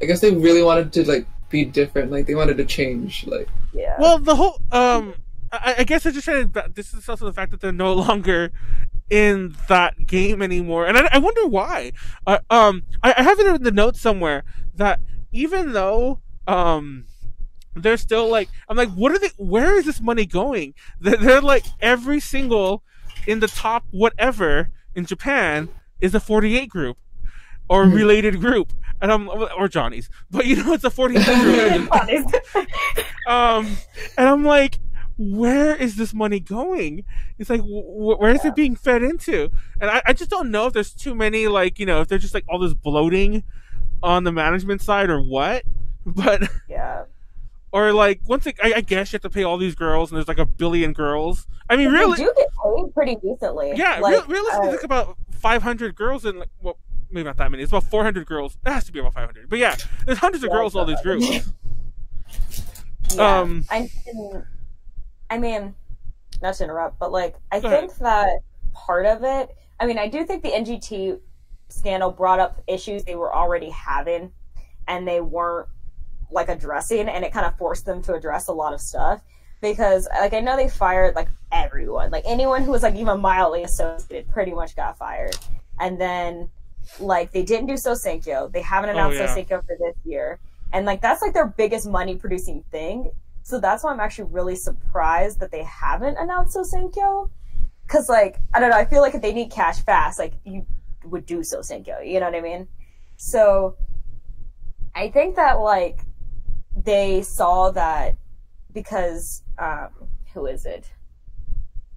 I guess they really wanted to like be different. Like they wanted to change. Like, Yeah. Well, the whole um, I, I guess I just trying to is also the fact that they're no [laughs] longer in that game anymore, and I, I wonder why. Uh, um, I, I have it in the notes somewhere that even though um. They're still like I'm like, what are they? Where is this money going? They're, they're like every single in the top whatever in Japan is a 48 group or Mhm. related group, and I'm or Johnny's, but you know it's a 48 group. [laughs] Um, and I'm like, where is this money going? It's like, wh- where is it being fed into? And I, I just don't know if there's too many, like, you know, if there's just like all this bloating on the management side or what. [laughs] But, yeah. or like, once it, I, I guess you have to pay all these girls and there's like a billion girls. I mean, They really, do get paid pretty decently. yeah, like, real, realistically, uh, it's about 500 girls and, like, well, maybe not that many. It's about 400 girls. It has to be about 500. But yeah, there's hundreds of Yeah, girls in all these groups. [laughs] Yeah. Um, I, and- I mean, not to interrupt, but like, I Go think that part of it, I mean, I do think the NGT scandal brought up issues they were already having and they weren't like addressing, and it kind of forced them to address a lot of stuff. Because, like, I know they fired like everyone, like anyone who was like even mildly associated pretty much got fired. And then, like, they didn't do Sosenkyo. They haven't oh, announced Oh, yeah. Sosenkyo for this year. And, like, that's like their biggest money producing thing. So that's why I'm actually really surprised that they haven't announced Sosenkyo. Cause like, I don't know, I feel like if they need cash fast, like you would do Sosenkyo, you know what I mean? So I think that like they saw that because um who is it?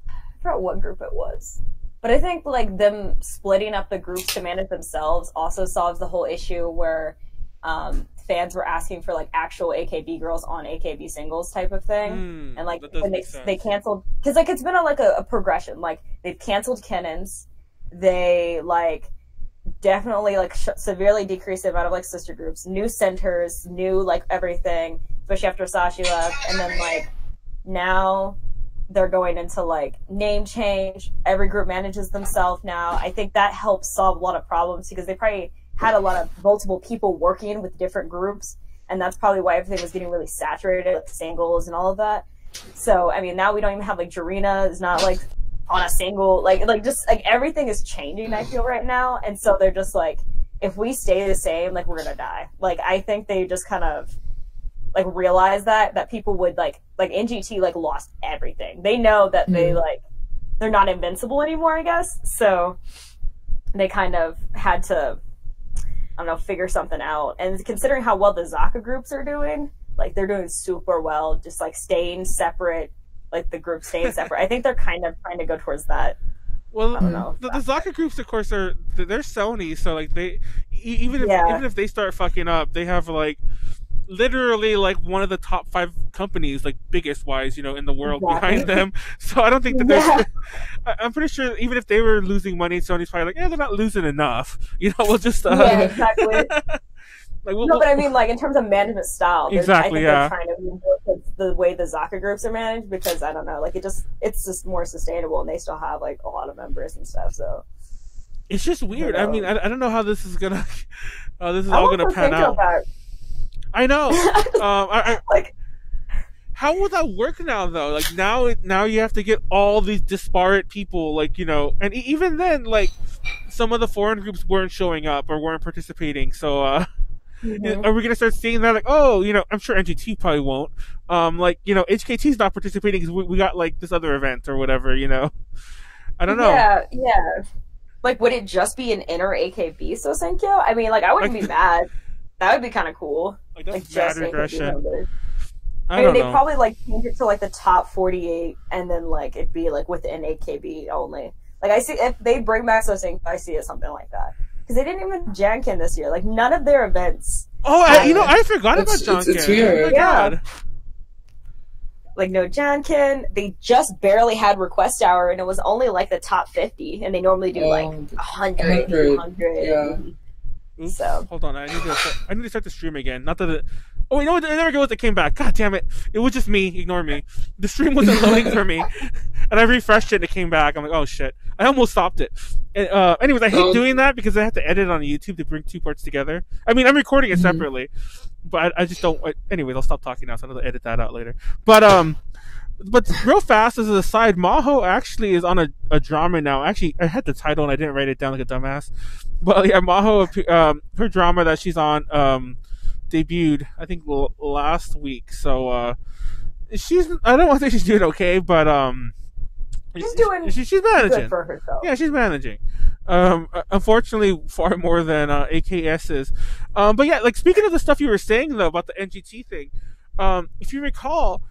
I forgot what group it was. But I think like them splitting up the groups to manage themselves also solves the whole issue where um, fans were asking for like actual AKB girls on AKB singles type of thing. Hmm, and like when they sense. they canceled because like it's been a, like a, a progression. Like they've canceled Kennons, they like definitely like sh- severely decreased the amount of like sister groups, new centers, new like everything, especially after Sashi left, and then like now they're going into like name change. Every group manages themselves now. I think that helps solve a lot of problems because they probably had a lot of multiple people working with different groups, and that's probably why everything was getting really saturated, like singles and all of that. So I mean, now we don't even have like Jurina is not like on a single like like just like everything is changing. I feel right now, and so they're just like, if we stay the same, like we're gonna die. Like I think they just kind of like realize that that people would like like NGT like lost everything. They know that they Mhm. like they're not invincible anymore. I guess so. They kind of had to I don't know figure something out. And considering how well the Zaka groups are doing, like they're doing super well, just like staying separate, like the group staying separate. I think they're kind of trying to go towards that. Well, I don't know. the, the Zaka groups, of course, are they're Sony, so like they even if Yeah. even if they start fucking up, they have like literally like one of the top five companies, like biggest wise, you know, in the world Exactly. behind them. [laughs] So I don't think that there's. Yeah. [laughs] I- I'm pretty sure even if they were losing money, Sony's probably like, yeah, they're not losing enough. [laughs] You know, we'll just uh, Yeah, exactly. like we'll, No, but I mean, like in terms of management style, Exactly, I think yeah. they're trying to the way the Zaka groups are managed because I don't know, like it just it's just more sustainable, and they still have like a lot of members and stuff. So it's just weird. I know. mean, I, I don't know how this is gonna, how this is I all gonna to pan out. about I know. [laughs] um, I, I, like how will that work now though? Like now, now you have to get all these disparate people. Like you know, and e- even then, like some of the foreign groups weren't showing up or weren't participating. So, uh, Mhm. are we gonna start seeing that? Like, oh, you know, I'm sure NGT probably won't. Um, like you know, HKT's not participating because we, we got like this other event or whatever. You know, I don't know. Yeah, yeah. Like, would it just be an inner AKB Sosenkyo? I mean, like, I wouldn't Like- be mad. That would be kind of cool. Like that's Like, mad just AKB regression. I I mean, they probably like change it to like the top forty-eight, and then like it'd be like within AKB only. Like I see if they bring back Sosenkyo, I see it something like that because they didn't even Janken this year. Like none of their events, oh, I, you know, I forgot It's- about John it's- it's weird. Oh my Yeah. God. like no Janken. They just barely had Request Hour, and it was only like the top fifty, and they normally do like Um, 100, 100, 100. yeah. Oops. So. Hold on, I need to. I need to start the stream again. Not that it. Oh, wait, no, there it goes. It came back. God damn it! It was just me. Ignore me. The stream wasn't [laughs] loading for me, and I refreshed it and it came back. I'm like, oh shit! I almost stopped it. And, uh, anyways, I hate Oh. doing that because I have to edit on YouTube to bring two parts together. I mean, I'm recording it Mhm. separately, but I, I just don't. I, anyways, I'll stop talking now, so I'll edit that out later. But um. But real fast as an aside, Maho actually is on a, a drama now. Actually, I had the title and I didn't write it down like a dumbass. But yeah, Maho, um, her drama that she's on, um, debuted I think l- last week. So uh, she's I don't want to say she's doing okay, but um, She's doing she, she's managing. For herself. Yeah, she's managing. Um, uh, unfortunately, far more than uh, AKS is. Um, but yeah, like speaking of the stuff you were saying though about the NGT thing, um, if you recall,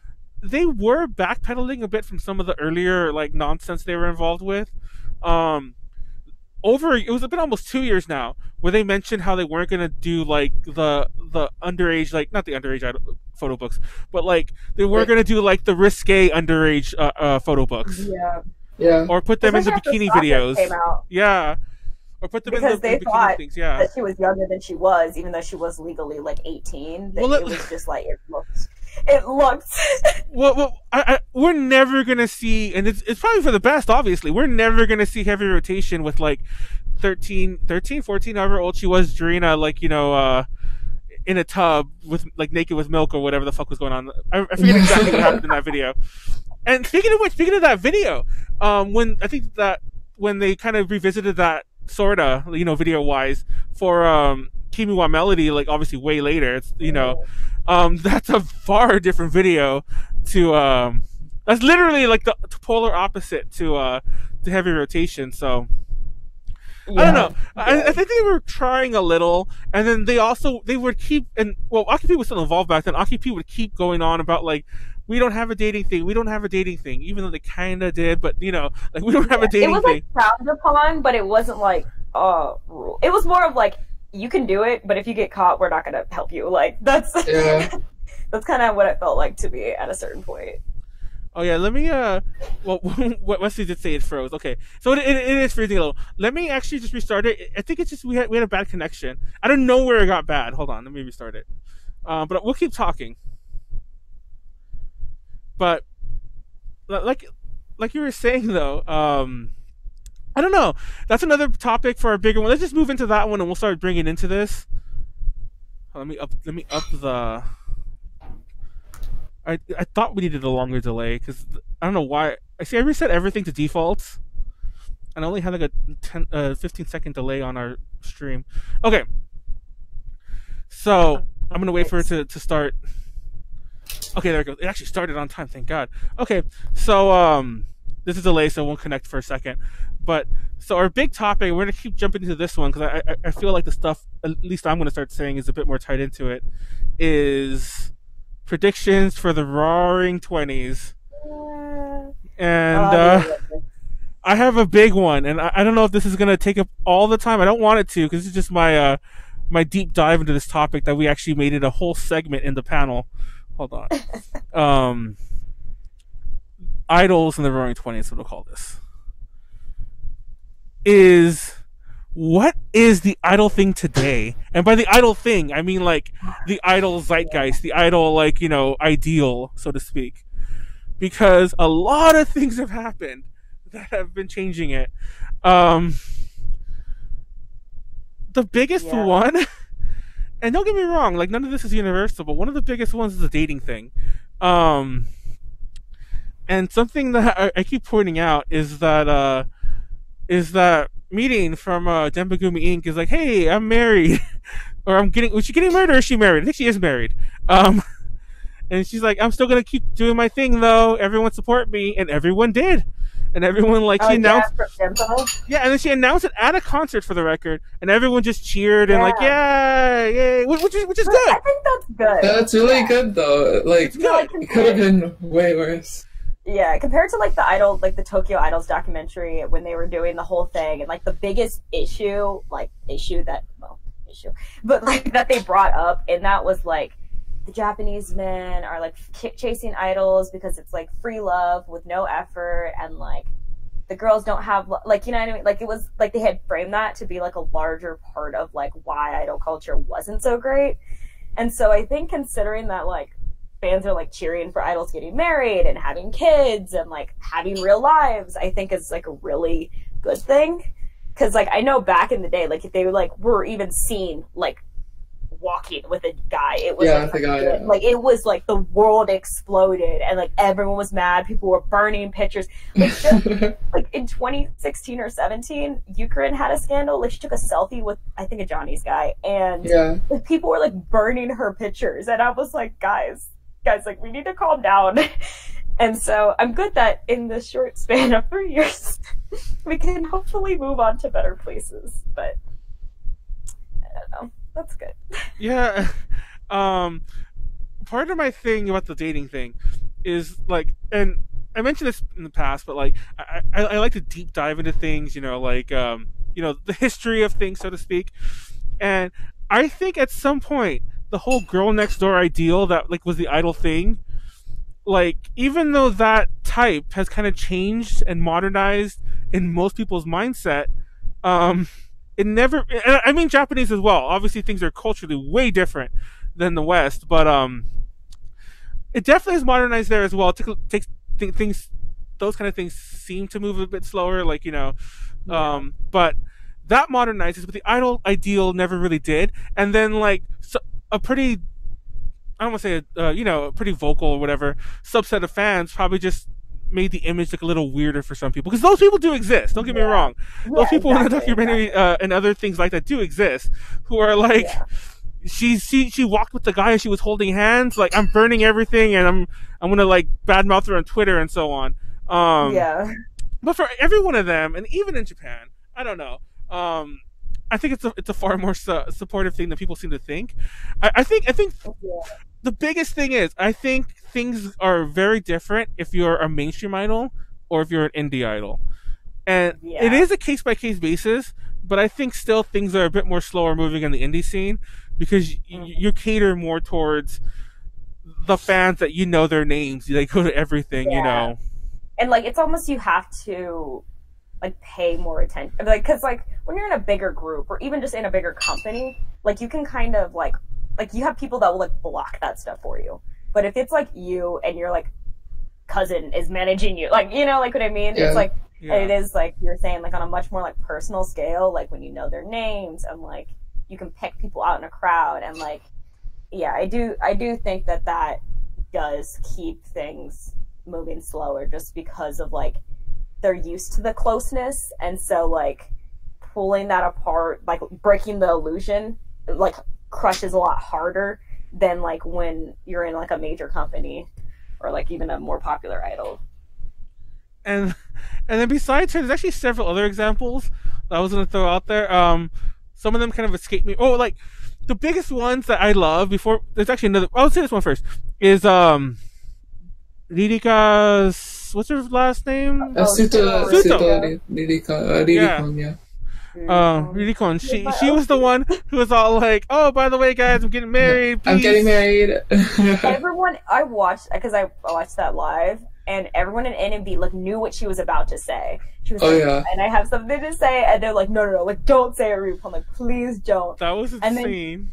they were backpedaling a bit from some of the earlier like nonsense they were involved with. Um, over it was been almost two years now where they mentioned how they weren't gonna do like the the underage like not the underage photo books, but like they weren't gonna do like the risque underage uh, uh, photo books Yeah. Yeah. or put them in the bikini after videos. Came out Yeah. Or put them Because in the they in bikini thought things, yeah. that she was younger than she was, even though she was legally like 18. That Well, it let- was just like it looked. It looked. [laughs] Well, well I, I, we're never gonna see, and it's, it's probably for the best, obviously. We're never gonna see heavy rotation with like 13, 13 14, however old she was, Jurina, like, you know, uh, in a tub with, like, naked with milk or whatever the fuck was going on. I, I forget [laughs] exactly what happened in that video. And speaking of which, speaking of that video, um, when, I think that, when they kind of revisited that, sorta, you know, video wise, for, um, Kimiwa Melody, like, obviously way later, it's, you know, um, [laughs] that's a far different video to um, that's literally like the polar opposite to uh to heavy rotation. So I don't know. I, I think they were trying a little, and then they also they would keep and well, Aki P was still involved back then. Aki P would keep going on about like. We don't have a dating thing. We don't have a dating thing, even though they kind of did. But you know, like we don't have a It dating was thing. like frowned upon, but it wasn't like uh rule. It was more of like you can do it, but if you get caught, we're not gonna help you. Like that's [laughs] Yeah. that's kind of what it felt like to me at a certain point. Oh yeah, let me. Uh, well, [laughs] what Wesley did say it froze. Okay, so it, it, it is freezing a little. Let me actually just restart it. I think it's just we had we had a bad connection. I don't know where it got bad. Hold on, let me restart it. Uh, but we'll keep talking. But like like you were saying though, um, I don't know. That's another topic for a bigger one. Let's just move into that one, and we'll start bringing into this. Let me up. Let me up the. I I thought we needed a longer delay because I don't know why. I see I reset everything to defaults, and I only had like a 10, uh, 15 second delay on our stream. Okay, so I'm gonna wait for it to, to start. Okay, there it goes. It actually started on time. Thank God. Okay, so um, this is a delay, so it won't connect for a second. But so our big topic, we're gonna keep jumping into this one because I, I I feel like the stuff at least I'm gonna start saying is a bit more tied into it. Is predictions for the Roaring Twenties, and Oh, uh. I have a big one, and I, I don't know if this is gonna take up all the time. I don't want it to because this is just my uh my deep dive into this topic that we actually made it a whole segment in the panel. Hold on, [laughs] um, idols in the Roaring Twenties. What we'll call this is what is the idol thing today? And by the idol thing, I mean like the idol zeitgeist, the idol like you know ideal, so to speak. Because a lot of things have happened that have been changing it. Um, the biggest Yeah. one and don't get me wrong, like none of this is universal, but one of the biggest ones is the dating thing. Um, and something that I, I keep pointing out is that uh, is that meeting from uh, Dempagumi Inc. is like, hey, I'm married, [laughs] or I'm getting, was she getting married or is she married? I think she is married. Um, [laughs] and she's like, I'm still gonna keep doing my thing though. Everyone support me, and everyone did. And everyone like she Oh, announced, yeah, yeah, and then she announced it at a concert for the record, and everyone just cheered and like, yeah, yay, which which is which is good. I think that's good. That's really Yeah. good though. Like It's it could have been way worse. Yeah, compared to like the idol, like the Tokyo Idols documentary when they were doing the whole thing, and like the biggest issue, like issue that well issue, but like that they brought up, and that was like the Japanese men are like ch- chasing idols because it's like free love with no effort, and like the girls don't have like you know what I mean. Like it was like they had framed that to be like a larger part of like why idol culture wasn't so great, and so I think considering that like fans are like cheering for idols getting married and having kids and like having real lives i think is like a really good thing. Because like i know back in the day like if they were like were even seen like walking with a guy it was Yeah, like, the guy, yeah. like it was like the world exploded and like everyone was mad. People were burning pictures. Like, [laughs] just, like in 2016 or 17 Yukirin had a scandal. Like she took a selfie with i think a johnny's guy and yeah. people were like burning her pictures. And i was like guys guys like we need to calm down [laughs] and so i'm good that in this short span of three years [laughs] we can hopefully move on to better places but i don't know that's good [laughs] Yeah. Um, part of my thing about the dating thing is like, and I mentioned this in the past, but like, I, I, I like to deep dive into things, you know, like, um, you know, the history of things, so to speak. And I think at some point, the whole girl next door ideal that like was the idol thing, like, even though that type has kind of changed and modernized in most people's mindset, um, it never i mean japanese as well. Obviously things are culturally way different than the west but um it definitely is modernized there as well. It takes th- things those kind of things seem to move a bit slower like you know um but that modernizes but the idol ideal never really did. And then like so, a pretty i don't want to say uh, you know a pretty vocal or whatever subset of fans probably just made the image look a little weirder for some people because those people do exist don't get me Yeah. wrong those Yeah, people in the documentary exactly. uh, and other things like that do exist who are like Yeah. she she she walked with the guy and she was holding hands like i'm burning everything and i'm i'm gonna like badmouth her on twitter and so on um yeah but for every one of them and even in japan i don't know um I think it's a it's a far more su- supportive thing than people seem to think. I, I think I think Yeah. the biggest thing is I think things are very different if you're a mainstream idol or if you're an indie idol, and Yeah. it is a case by case basis. But I think still things are a bit more slower moving in the indie scene because y- Mhm. you cater more towards the fans that you know their names. They go to everything, you know. and like it's almost you have to like pay more attention like because like when you're in a bigger group or even just in a bigger company like you can kind of like like you have people that will like block that stuff for you but if it's like you and your like cousin is managing you like you know like what i mean Yeah. it's like Yeah. it is like you're saying like on a much more like personal scale like when you know their names and like you can pick people out in a crowd and like yeah i do i do think that that does keep things moving slower just because of like they're used to the closeness and so like pulling that apart like breaking the illusion like crushes a lot harder than like when you're in like a major company or like even a more popular idol and and then besides her, there's actually several other examples that I was gonna throw out there. Um, some of them kind of escape me. Oh, like the biggest ones that I love before. There's actually another. I'll say this one first. Is um, what's her last name? Uh, Suto, Suto. Suto, Ririka, uh, Riripon, yeah. Uh, Riripon. She she was the one who was all like, "Oh, by the way, guys, I'm getting married. I'm getting married. [laughs] everyone I watched because I watched that live, and everyone in NMB like knew what she was about to say. She was Oh, like, yeah. and I have something to say, and they're like, no, no, no, like don't say it, Reap. I'm like, please don't. That was And then- insane.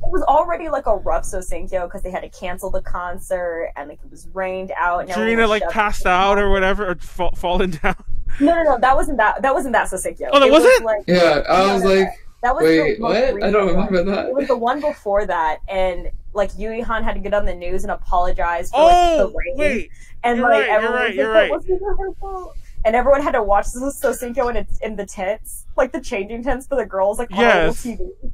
It was already like a rough Sosenkyo because they had to cancel the concert and like it was rained out. And everyone like passed out or whatever, or fall, fallen [laughs] down. No, no, no, that wasn't that. That wasn't that Sosenkyo. Oh, that was wasn't? like yeah, I No, was no, like, That was Wait, what? I don't one. that. It was the one before that, and like Yui Han had to get on the news and apologize for Oh, like, the oh, rain. wait. and you're like right, you're everyone right, was like, right. "That wasn't even her fault." And everyone had to watch this Sosenkyo in its in the tents, like the changing tents for the girls, like on Yes. the TV.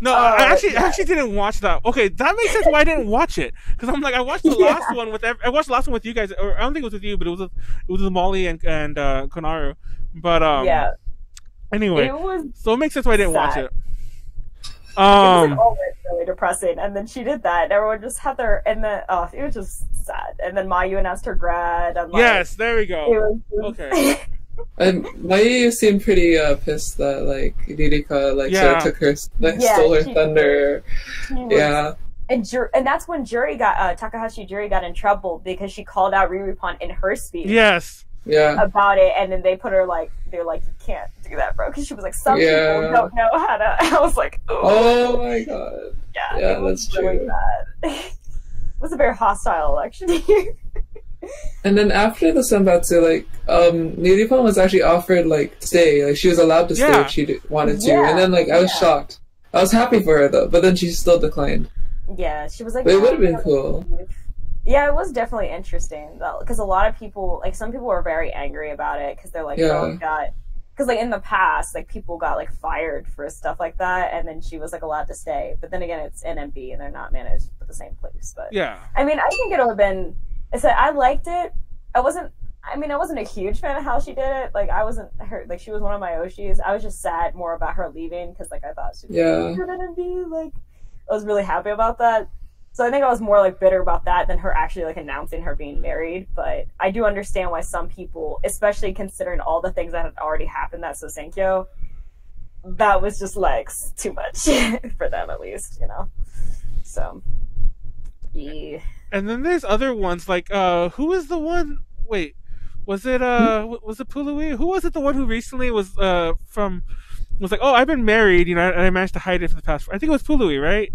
No, Oh, I actually, yeah. I actually didn't watch that. Okay, that makes sense why I didn't watch it. Because I'm like, I watched the [laughs] Yeah. last one with, I watched the last one with you guys, or I don't think it was with you, but it was with, it was with Molly and and uh, Konaru. But um, yeah, Anyway, it was. so it makes sense why I didn't watch sad. it. it was Um, always really depressing, and then she did that, and everyone just had their, and then oh, it was just sad. And then Mayu announced her grad, and like, yes, there we go. was Okay. [laughs] And Mayu seemed pretty uh, pissed that like Ririka like sort of took her like Yeah, stole her she- thunder. she Yeah. And Jur- and that's when Juri got uh, Takahashi Juri got in trouble because she called out Riripon in her speech Yes. Yeah. about it, and then they put her like they're like you can't do that, bro, because she was like some Yeah. people don't know how to. [laughs] I was like, oh, Oh my god. yeah, yeah, it was that's really true. bad. [laughs] it was a very hostile election [laughs] year. And then after the Senbatsu, like, um, Riripon was actually offered, like, to stay. Like, she was allowed to stay Yeah. if she d- wanted to. Yeah, And then, like, I was yeah. shocked. I was happy for her, though, but then she still declined. yeah, she was like, But it would've been cool." leave." Yeah, it was definitely interesting though, because a lot of people, like some people were very angry about it because they're like, Yeah. oh, we got, because like in the past, like people got like fired for stuff like that, and then she was like allowed to stay. But then again, it's NMB and they're not managed at the same place. But Yeah. I mean, I think it would have been. I said I liked it. I wasn't. I mean, I wasn't a huge fan of how she did it. Like, I wasn't her. Like, she was one of my Oshis. I was just sad more about her leaving because, like, I thought she was Yeah. gonna be like. I was really happy about that. So I think I was more like bitter about that than her actually like announcing her being married. But I do understand why some people, especially considering all the things that had already happened at Sosenkyo, that was just like too much [laughs] for them at least, you know. So, yeah. And then there's other ones like uh who was the one wait was it uh w- was it Pour Lui? Who was it the one who recently was uh from was like, "Oh, I've been married, you know, and I managed to hide it for the past." I think it was Pour Lui, right?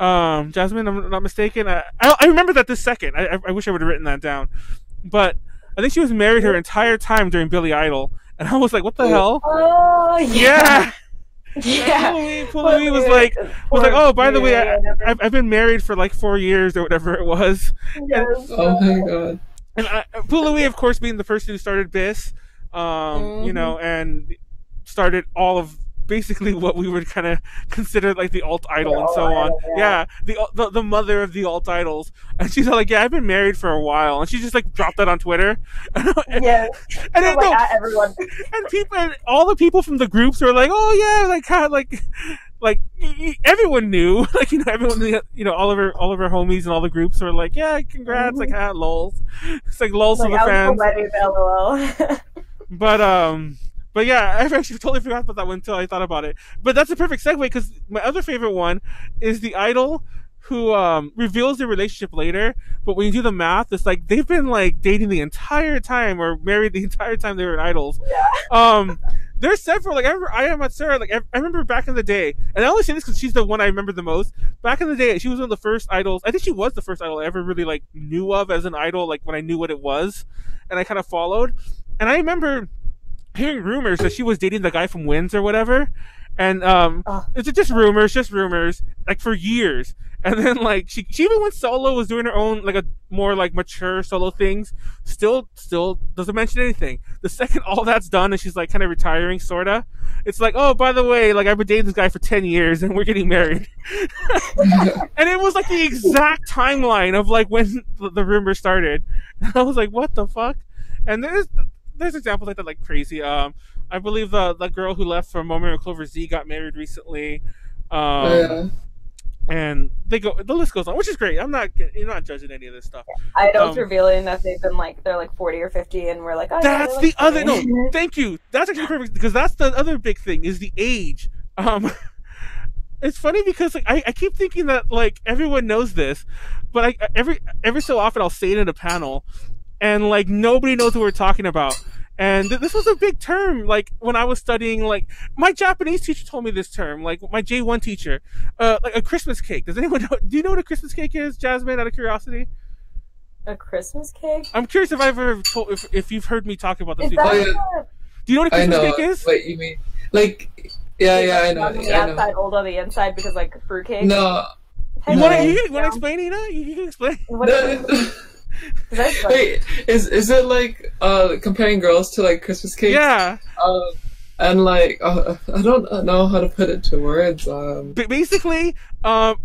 Um, Jasmine, I'm not mistaken. I, I, I remember that this second. I, I, I wish I would have written that down, but I think she was married her entire time during Billy Idol, and I was like, "What the hell?" Oh Yeah, yeah. Pour Lui, Pului was like, was like, "Oh, by the way, I, I've, I've been married for like four years or whatever it was." Yes. Oh my god. and I, Pour Lui, of course, being the person who started BIS, um, you Mhm. know, and started all of basically [laughs] what we would kind of consider like the alt idol and so on. yeah, yeah. the, the the mother of the alt idols, and she's like, "Yeah, I've been married for a while," and she just like dropped that on Twitter, [laughs] and, Yes. and then, like, no, everyone. [laughs] and people, and all the people from the groups were like, "Oh yeah, like kind of like." Like everyone knew, like you know, everyone, knew, you know, all of her, all of her homies and all the groups were like, "Yeah, congrats!" Like, ah, lols. It's like lols Like, to the fans. was so ready to LOL. But um, but yeah, [laughs] I actually totally forgot about that one until I thought about it. But that's a perfect segue because my other favorite one is the idol who um reveals their relationship later. But when you do the math, it's like they've been like dating the entire time or married the [laughs] entire time they were in idols. Um. There's several, like, I remember I am at Sarah, like, I, I remember back in the day, and I only say this because she's the one I remember the most. Back in the day, she was one of the first idols, I think she was the first idol I ever really, like, knew of as an idol, like, when I knew what it was, and I kind of followed. And I remember hearing rumors that she was dating the guy from w-inds or whatever. And um, Oh. it's just rumors, just rumors, like for years. [laughs] And then like she, she even when solo, was doing her own like a more like mature solo things. Still, still doesn't mention anything. The second [laughs] all that's done and she's like kind of retiring, sorta. It's like, oh, by the way, like I've been dating this guy for ten years and we're getting married. [laughs] and it was like the exact timeline of like when the, the rumor started. And I was like, what the fuck? And there's there's examples like that like crazy. Um, I believe the the girl who left from Momoiro Clover Z got married recently. Um, Oh, yeah. and they go the list goes on, which is great. I'm not you're not judging any of this stuff. Idols Um, revealing that they've been like they're like forty or fifty, and we're like, oh, That's they the look other no. Thank you. That's actually perfect because that's the other big thing is the age. Um, [laughs] it's funny because like I, I keep thinking that like everyone knows this, but I every every so often I'll say it in a panel, and like nobody knows what we're talking about. And th- this was a big term, like when I was studying. Like my Japanese teacher told me this term, like my J one teacher, uh, like a Christmas cake. Does anyone know? [laughs] Do you know what a Christmas cake is, Jasmine? Out of curiosity, a Christmas cake. I'm curious if I've ever told if, if you've heard me talk about this Is before. that Oh, yeah. Do you know what a Christmas know cake is? what you mean. Like, Yeah, It's, yeah, like, I know. young on the Yeah, I know. outside, old on the inside because like fruitcake. No, You No. want to you, want Yeah. to explain, Ina? You, you can explain. What is it? no. [laughs] 'Cause I just, like, Wait, is is it like uh comparing girls to like Christmas cakes? Yeah. Um, and like uh, I don't know how to put it to words. Um, Ba- basically, um,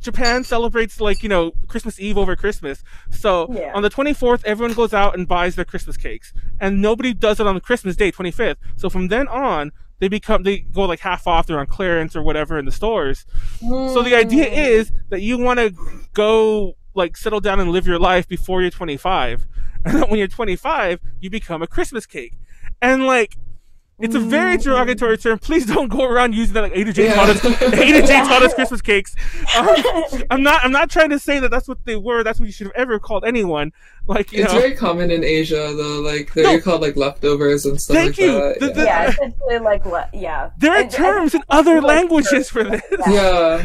Japan celebrates like you know Christmas Eve over Christmas. So Yeah. on the 24th, everyone goes out and buys their Christmas cakes, and nobody does it on Christmas Day, 25th. So from then on, they become they go like half off. They're on clearance or whatever in the stores. So the idea Mm. is that you want to go like settle down and live your life before you're 25, and then when you're 25, you become a Christmas cake, and like. It's a very Mm. derogatory term. Please don't go around using that like A to J Yeah. taught us. [laughs] A to J taught us Christmas cakes. Um, [laughs] I'm not. I'm not trying to say that that's what they were. That's what you should have ever called anyone. Like you it's know. very common in Asia though. Like they're No. called like leftovers and stuff Thank like you. that. The- the- yeah, essentially like le- yeah. there are And- and terms in other like languages for this. yeah. yeah.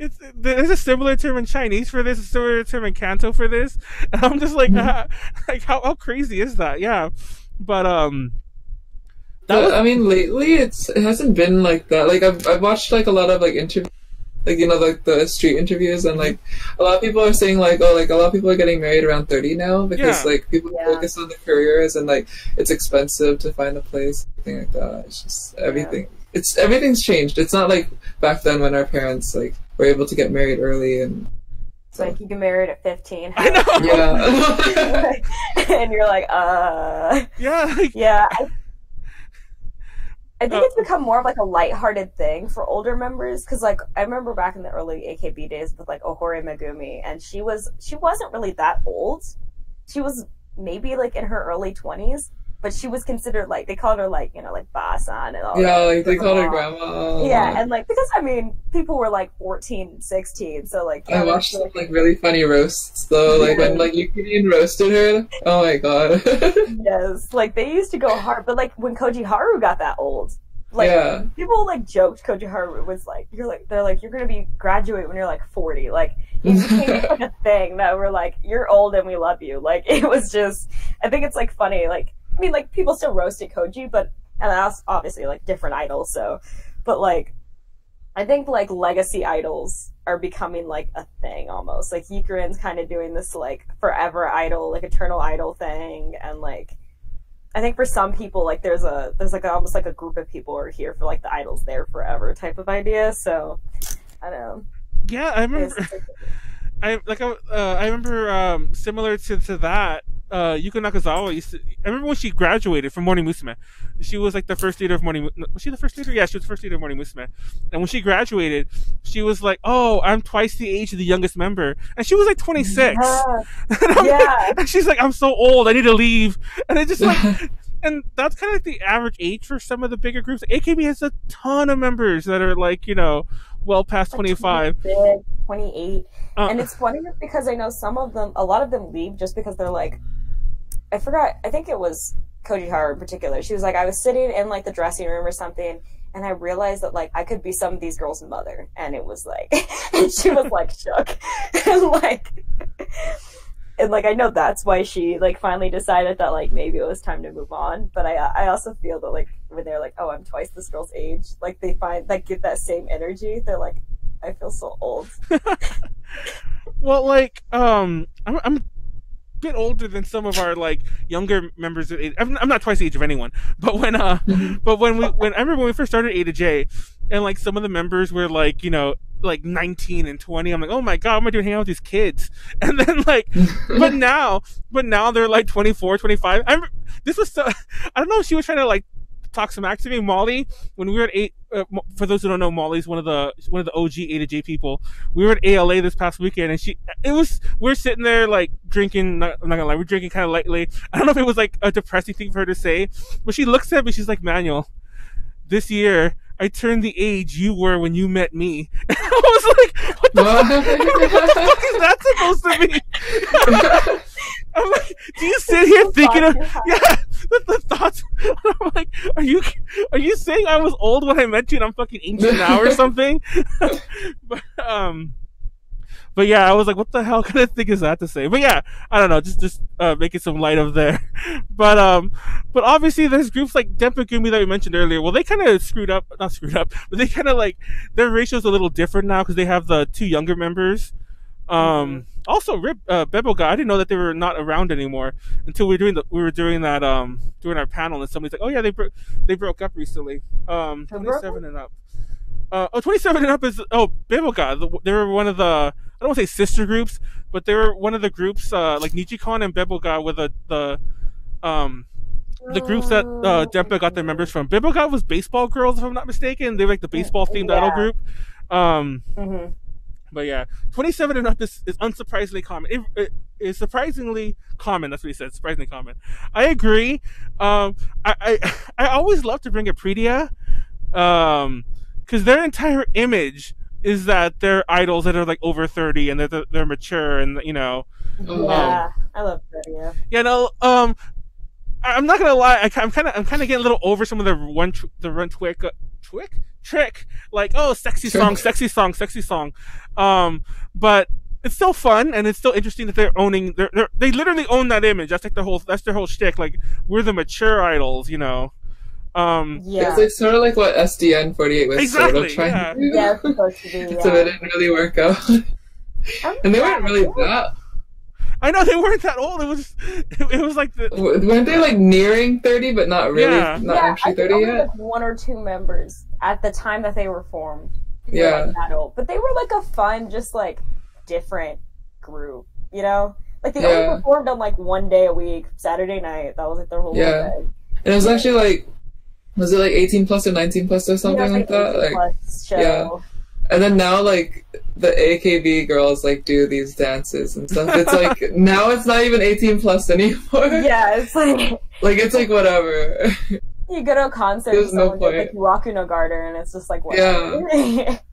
It's there's a similar term in Chinese for this. A similar term in Canto for this. And [laughs] I'm just like, Mhm. uh, like how how crazy is that? Yeah, but um, that But, was I mean, lately it's it hasn't been like that. Like I've I've watched like a lot of like interviews, like you know like the street interviews, and like a lot of people are saying like oh like a lot of people are getting married around thirty now because Yeah. like people Yeah. focus on the careers and like it's expensive to find a place, thing like that. It's just everything. It's everything's changed. It's not like back then when our parents like were able to get married early and It's like you get married at 15. I know. [laughs] yeah. [laughs] and you're like, uh, Yeah, like, yeah. I, [laughs] I think Uh, it's become more of like a lighthearted thing for older members because, like, I remember back in the early AKB days with like Ohori Megumi, and she was she wasn't really that old. She was maybe like in her early twenties, but she was considered like they called her like you know like Basan and all. yeah, like they called her grandma. Yeah, and like because I mean people were like 14, 16, so like I watched some like really funny roasts though, like when like Yukinian roasted her. Oh my god. [laughs] Yes, like they used to go hard, but like when Koji Haru got that old, like Yeah. people like joked Koji Haru was like you're like they're like you're gonna be graduate when you're like forty, like it [laughs] became like a thing that we're like you're old and we love you. Like [laughs] it was just, I think it's like funny. Like I mean, like people still roasted Koji, but and that's obviously like different idols. So, but like I think like legacy idols are becoming like a thing almost. Like Yukirin's kind of doing this like forever idol, like eternal idol thing, and like I think for some people like there's a there's like a, almost like a group of people who are here for like the idols there forever type of idea. So I don't know. yeah. I remember. [laughs] I like I, uh, I remember um, similar to, to that. Uh, Yuko Nakazawa used to. I remember when she graduated from Morning Musume. She was like the first leader of Morning. Was she the first leader? Yeah, she was the first leader of Morning Musume. And when she graduated, she was like, "Oh, I'm twice the age of the youngest member," and she was like 26. Yeah. [laughs] And Yeah. like- [laughs] and she's like, "I'm so old. I need to leave." And it just like, [laughs] and that's kind of like the average age for some of the bigger groups. AKB has a ton of members that are like, you know, well past 25. 26, 28. Uh, and it's funny because I know some of them, a lot of them leave just because they're like, I forgot, I think it was Koji Haru in particular. She was like, I was sitting in like the dressing room or something, and I realized that like I could be some of these girls' mother, and it was like, [laughs] and she was like shook, [laughs] and like, and like I know that's why she like finally decided that like maybe it was time to move on. But I I also feel that like when they're like, oh, I'm twice this girl's age, like they find like get that same energy. They're like, I feel so old. [laughs] Well, like, um, I'm, I'm bit older than some of our like younger members. Of, I'm, I'm not twice the age of anyone, but when uh, [laughs] but when we when I remember when we first started A to J, and like some of the members were like, you know, like 19 and 20. I'm like, oh my god, what am I doing hanging out with these kids? [laughs] And then like, but [laughs] now, but now they're like 24, 25. I remember, this was so. I don't know if she was trying to like talk some back to me, Molly. When we were at eight, uh, for those who don't know, Molly's one of the one of the OG A to J people. We were at ALA this past weekend, and she it was we are sitting there like drinking. Not, I'm not gonna lie, we're drinking kind of lightly. I don't know if it was like a depressing thing for her to say, but she looks at me. She's like, Manuel, this year. I turned the age you were when you met me. [laughs] I was like, what the, [laughs] [laughs] what the fuck is that supposed to be? I'm like, do you sit here thinking of yeah, [laughs] the, the thoughts? [laughs] I'm like, are you are you saying I was old when I met you and I'm fucking ancient [laughs] now or something? but um, but yeah, I was like, what the hell kind of thing is that to say? But yeah, I don't know, just just uh, making some light of there. but um, but obviously there's groups like Denpa that we mentioned earlier. Well, they kind of screwed up, not screwed up, but they kind of like their ratio's a little different now because they have the two younger members. Um, mm-hmm. also Rip uh, Beboga, I didn't know that they were not around anymore until we were doing the we were doing that um doing our panel and somebody's like, oh yeah, they bro- they broke up recently. Um, twenty seven and up. Uh, oh, 27 and up is oh Beboga. They were one of the I don't want to say sister groups, but they were one of the groups uh, like Nichicon and Beboga with the the um the groups that uh, Dempa got their members from. Beboga was baseball girls, if I'm not mistaken. They were like the baseball themed yeah. idol group. Um, mm-hmm. But yeah, 27 and up is, is unsurprisingly common. It, it is surprisingly common. That's what he said. Surprisingly common. I agree. Um, I, I, [laughs] I always love to bring up Prettier. Um, because their entire image is that they're idols that are like over 30 and they're, they're mature and you know yeah um, i love Prettier. you know um i'm not gonna lie I, am kind of i'm kind of getting a little over some of the one the run twick uh, twick trick like oh sexy song sexy song sexy song um but it's still fun and it's still interesting that they're owning they're, they're they literally own that image that's like the whole that's their whole shtick like we're the mature idols you know um, yeah, it's like, sort of like what SDN forty eight was exactly, sort of trying yeah. to do. Yeah, supposed to be, [laughs] yeah. so it didn't really work out. [laughs] and they weren't really that. I know they weren't that old. It was, [laughs] it was like the. Weren't they like nearing thirty, but not really, yeah. not yeah, actually thirty yet? Like one or two members at the time that they were formed. Yeah, like that old, but they were like a fun, just like different group. You know, like they yeah. only performed on like one day a week, Saturday night. That was like their whole yeah. Day. And it was actually like was it like 18 plus or 19 plus or something yeah, like, like that? Like, yeah. And then now, like the AKB girls like do these dances and stuff. It's like [laughs] now it's not even 18 plus anymore. Yeah, it's like like it's like whatever. [laughs] You go to a concert, There's no point. Like Raku no Garter and it's just like what Yeah. [laughs]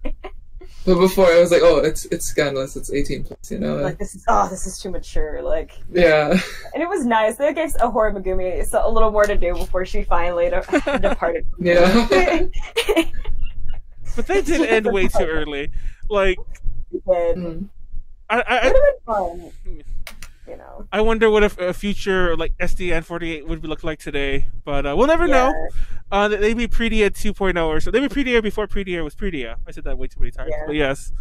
But before it was like, oh, it's it's scandalous. It's eighteen plus, you know. Like this is oh, this is too mature. Like yeah. And it was nice. They gave Ohori Megumi so a little more to do before she finally de- [laughs] departed. yeah. [laughs] but they did end way too early. Like. It did. Mm. I, I, it you know. I wonder what a, a future like SDN48 would look like today, but uh, we'll never yeah. know. Uh, they be Prettier 2.0 or so. They'd be Prettier before Prettier was Prettier. I said that way too many times, yeah. but yes.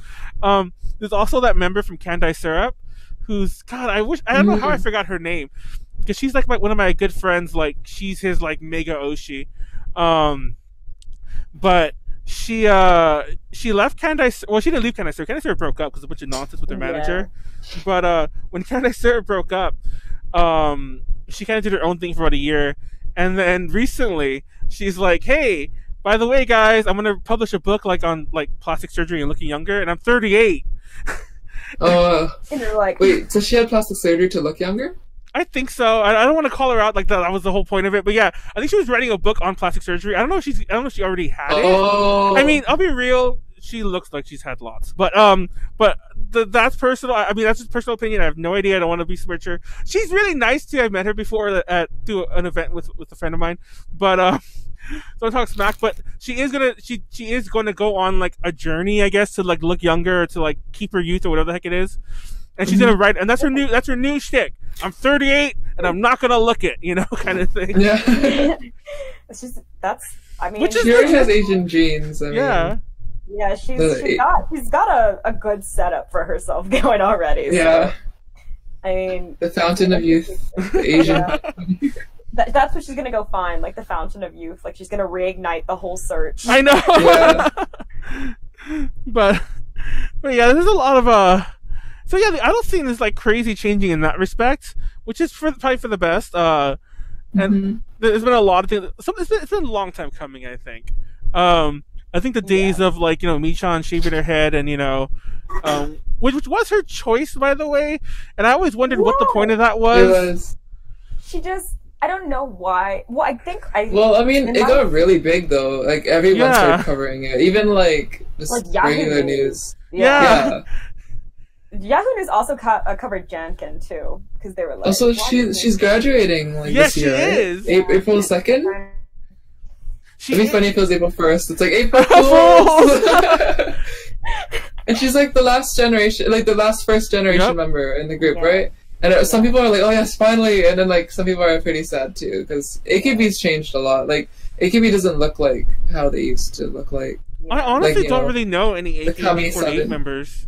Um, there's also that member from Kandai Syrup, who's God. I wish I don't know how I mm. forgot her name because she's like my, one of my good friends. Like she's his like mega Oshi. Um, but she uh she left Kandai. Well, she didn't leave Kandai Syrup. Kandai Syrup broke up because a bunch of nonsense with her manager. Yeah. But uh, when Kandai Syrup broke up, um, she kind of did her own thing for about a year, and then recently she's like, "Hey, by the way, guys, I'm gonna publish a book like on like plastic surgery and looking younger, and I'm 38." [laughs] Uh, and you're like, wait, so she had plastic surgery to look younger? I think so. I, I don't want to call her out like that. That was the whole point of it. But yeah, I think she was writing a book on plastic surgery. I don't know if she's. I don't know if she already had it. Oh. I mean, I'll be real. She looks like she's had lots, but um, but the, that's personal. I mean, that's just personal opinion. I have no idea. I don't want to be smircher. She's really nice too. I met her before at do an event with with a friend of mine, but um. [laughs] don't talk smack, but she is gonna she she is gonna go on like a journey, I guess, to like look younger, or to like keep her youth or whatever the heck it is and she's gonna mm-hmm. write, and that's her new that's her new shtick. I'm 38, and I'm not gonna look it, you know, [laughs] kind of thing. Yeah, [laughs] it's just that's. I mean, Which is she already has Asian genes. I yeah. Mean, yeah, she's, she's got she's got a, a good setup for herself [laughs] going already. So. Yeah. I mean, the fountain of youth, Asian. Yeah. That, that's what she's gonna go find, like the fountain of youth. Like she's gonna reignite the whole search. I know. Yeah. but, but yeah, there's a lot of uh, so yeah, the idol scene is like crazy changing in that respect, which is for, probably for the best. Uh, and mm-hmm. there's been a lot of things. Some, it's, been, it's been a long time coming, I think. Um, I think the days yeah. of like you know Michan shaving her head and you know, um, which, which was her choice by the way, and I always wondered what the point of that was. was. She just I don't know why. Well, I think I. Well, I mean, it got really big though. Like everyone yeah. started covering it, even like just like regular news. Yeah. yeah. [laughs] Yahoo News also co- uh, covered Janken too because they were like. Also, she she's graduating like yes, this year. she is. A- April second. It'd be funny if it was April first. It's like April [laughs] Fools. [laughs] and she's like the last generation, like the last first generation Yep. member in the group, Yeah. right? And it, some people are like, "Oh yes, finally," and then like some people are pretty sad too because AKB's changed a lot. Like AKB doesn't look like how they used to look like. I honestly Like, don't know, really know any the AKB48 seven. members.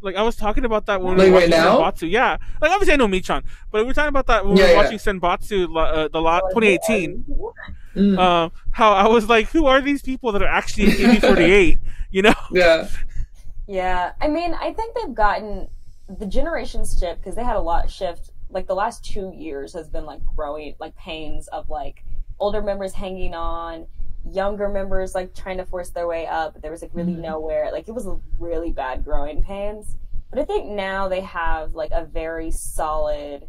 Like I was talking about that when Like, we were right watching now? Senbatsu. Yeah, like obviously I know Michan, but we were talking about that when we Yeah, were yeah. watching Senbatsu uh, the lot 2018. Mm, Uh, how I was like, who are these people that are actually AKB48? [laughs] You know? yeah, Yeah, I mean, I think they've gotten the generations shift because they had a lot shift. Like the last two years has been like growing, like pains of like older members hanging on, younger members like trying to force their way up. There was like really Mhm. nowhere. Like it was really bad growing pains. But I think now they have like a very solid,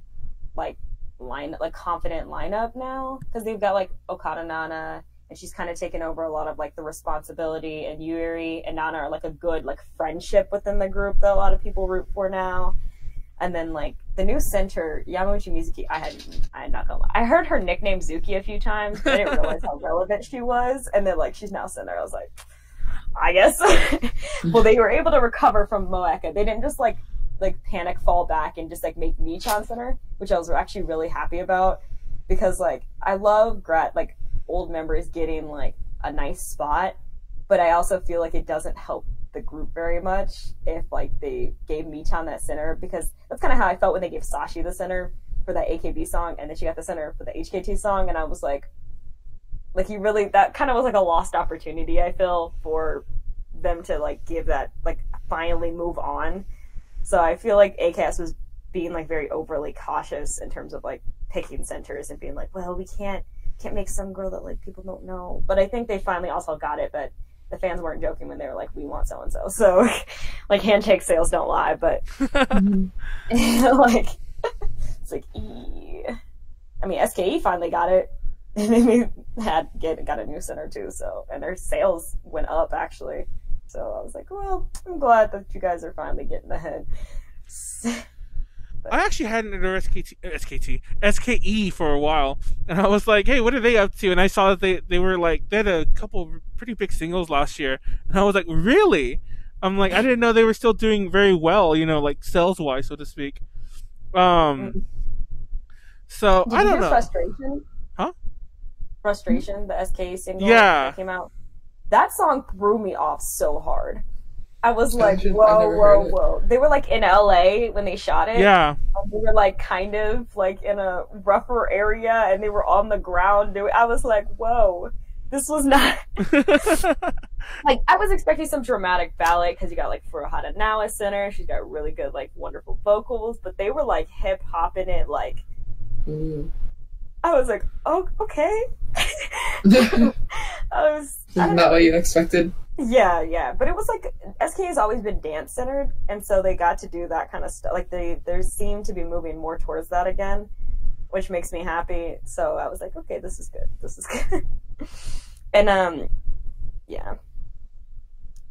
like line, like confident lineup now because they've got like Okada Nana and she's kind of taken over a lot of like the responsibility and Yuri and Nana are like a good like friendship within the group that a lot of people root for now. And then like the new center, Yamauchi Mizuki, I had I had not gonna lie. I heard her nickname Zuki a few times, but I didn't realize how relevant she was. And then like she's now center. I was like, I guess. [laughs] well, they were able to recover from Moeka. They didn't just like like panic fall back and just like make Michan center, which I was actually really happy about because like I love grat like old members getting like a nice spot, but I also feel like it doesn't help the group very much if like they gave Michan that center because that's kind of how I felt when they gave Sashi the center for that AKB song and then she got the center for the HKT song and I was like like you really that kind of was like a lost opportunity I feel for them to like give that like finally move on. So I feel like AKS was being like very overly cautious in terms of like picking centers and being like, well, we can't can't make some girl that like people don't know. But I think they finally also got it, but the fans weren't joking when they were like, we want so and so. So like handshake sales don't lie, but [laughs] [laughs] like [laughs] it's like e. I mean SKE finally got it. And then we had get got a new center too, so and their sales went up actually. So I was like, well, I'm glad that you guys are finally getting ahead. I actually hadn't heard of SKT, SKT, SKE for a while, and I was like, "Hey, what are they up to?" And I saw that they they were like they had a couple pretty big singles last year, and I was like, "Really?" I'm like, I didn't know they were still doing very well, you know, like sales wise, so to speak. Um, so Did I don't hear know. Frustration? Huh? Frustration, the SKE single Yeah. that came out. That song threw me off so hard. I was like, Imagine, whoa, whoa, whoa. They were like in LA when they shot it. Yeah, Um, They were like kind of like in a rougher area and they were on the ground. doing- I was like, whoa, this was not. [laughs] like I was expecting some dramatic ballad because you got like Furuhata now as center. She's got really good like wonderful vocals, but they were like hip hopping it. Like Mm. I was like, oh okay. [laughs] [laughs] I was. I don't know. what you expected? Yeah, yeah, but it was like SK has always been dance centered, and so they got to do that kind of stuff. Like they, they seem to be moving more towards that again, which makes me happy. So I was like, okay, this is good. This is [laughs] good. and um, yeah,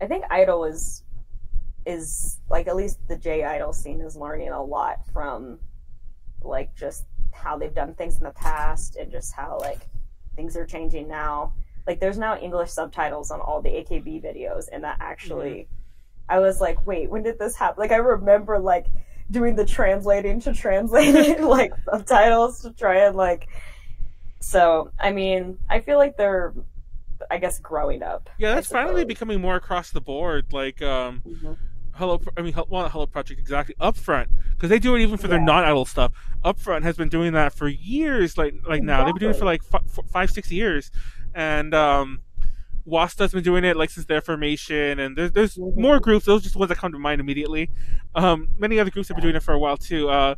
I think Idol is is like at least the J Idol scene is learning a lot from like just how they've done things in the past and just how like things are changing now like there's now english subtitles on all the akb videos and that actually i was like wait when did this happen like i remember like doing the translating to translating [laughs] like subtitles to try and like so i mean i feel like they're i guess growing up yeah, that's finally becoming more across the board. Like, um, Hello, I mean, well, not Hello Project exactly. Upfront, because they do it even for their Yeah. non-idol stuff. Upfront has been doing that for years. Like, like now they've been doing it for like fi- f- five, six years, and um, Wasuta's been doing it like since their formation. And there's there's Mhm. more groups. Those are just ones that come to mind immediately. Um, many other groups have been doing it for a while too. Uh,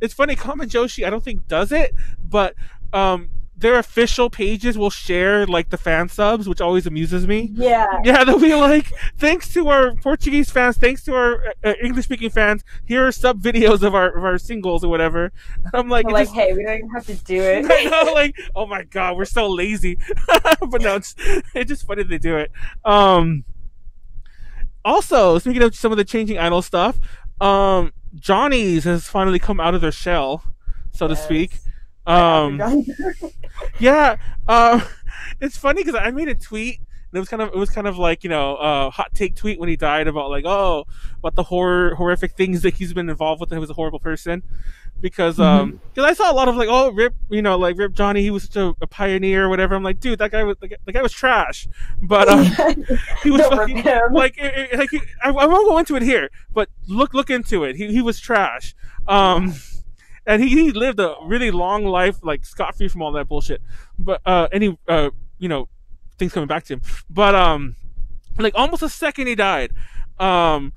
it's funny. Kamen Joshi, I don't think does it, but um, their official pages will share like the fan subs, which always amuses me. yeah Yeah, they'll be like, thanks to our Portuguese fans, thanks to our uh, English speaking fans, here are sub videos of our of our singles or whatever. And I'm like, like just- hey we don't even have to do [laughs] it know, like, oh my god, we're so lazy. [laughs] but no, it's [laughs] it's just funny they do it. Um, also, speaking of some of the changing idol stuff, um, Johnny's has finally come out of their shell, so to speak. Um, [laughs] yeah, uh, [laughs] it's funny because I made a tweet and it was kind of it was kind of like you know a hot take tweet when he died about like oh about the horror horrific things that he's been involved with and he was a horrible person. Because um because I saw a lot of like oh rip you know like rip Johnny he was such a, a pioneer or whatever. I'm like dude that guy was the guy was trash. But um [laughs] he was fucking, like it, it- like he, I, I won't go into it here but look look into it. He he was trash. Um and he, he lived a really long life like scot free from all that bullshit. But uh any uh you know things coming back to him. But um like almost a second he died um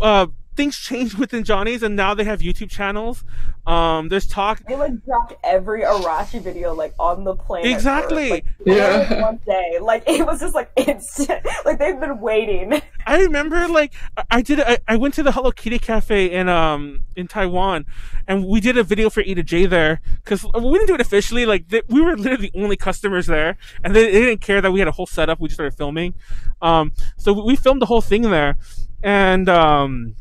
uh things changed within johnny's and now they have youtube channels um there's talk They like dropped every Arashi video like on the planet. for, exactly like, Yeah. one day. Like it was just like instant. [laughs] Like they've been waiting. I remember like I- I did I, I went to the Hello Kitty cafe in um in Taiwan and we did a video for A to J there cuz we didn't do it officially like th- we were literally the only customers there and they, they didn't care that we had a whole setup we just started filming um so we filmed the whole thing there and um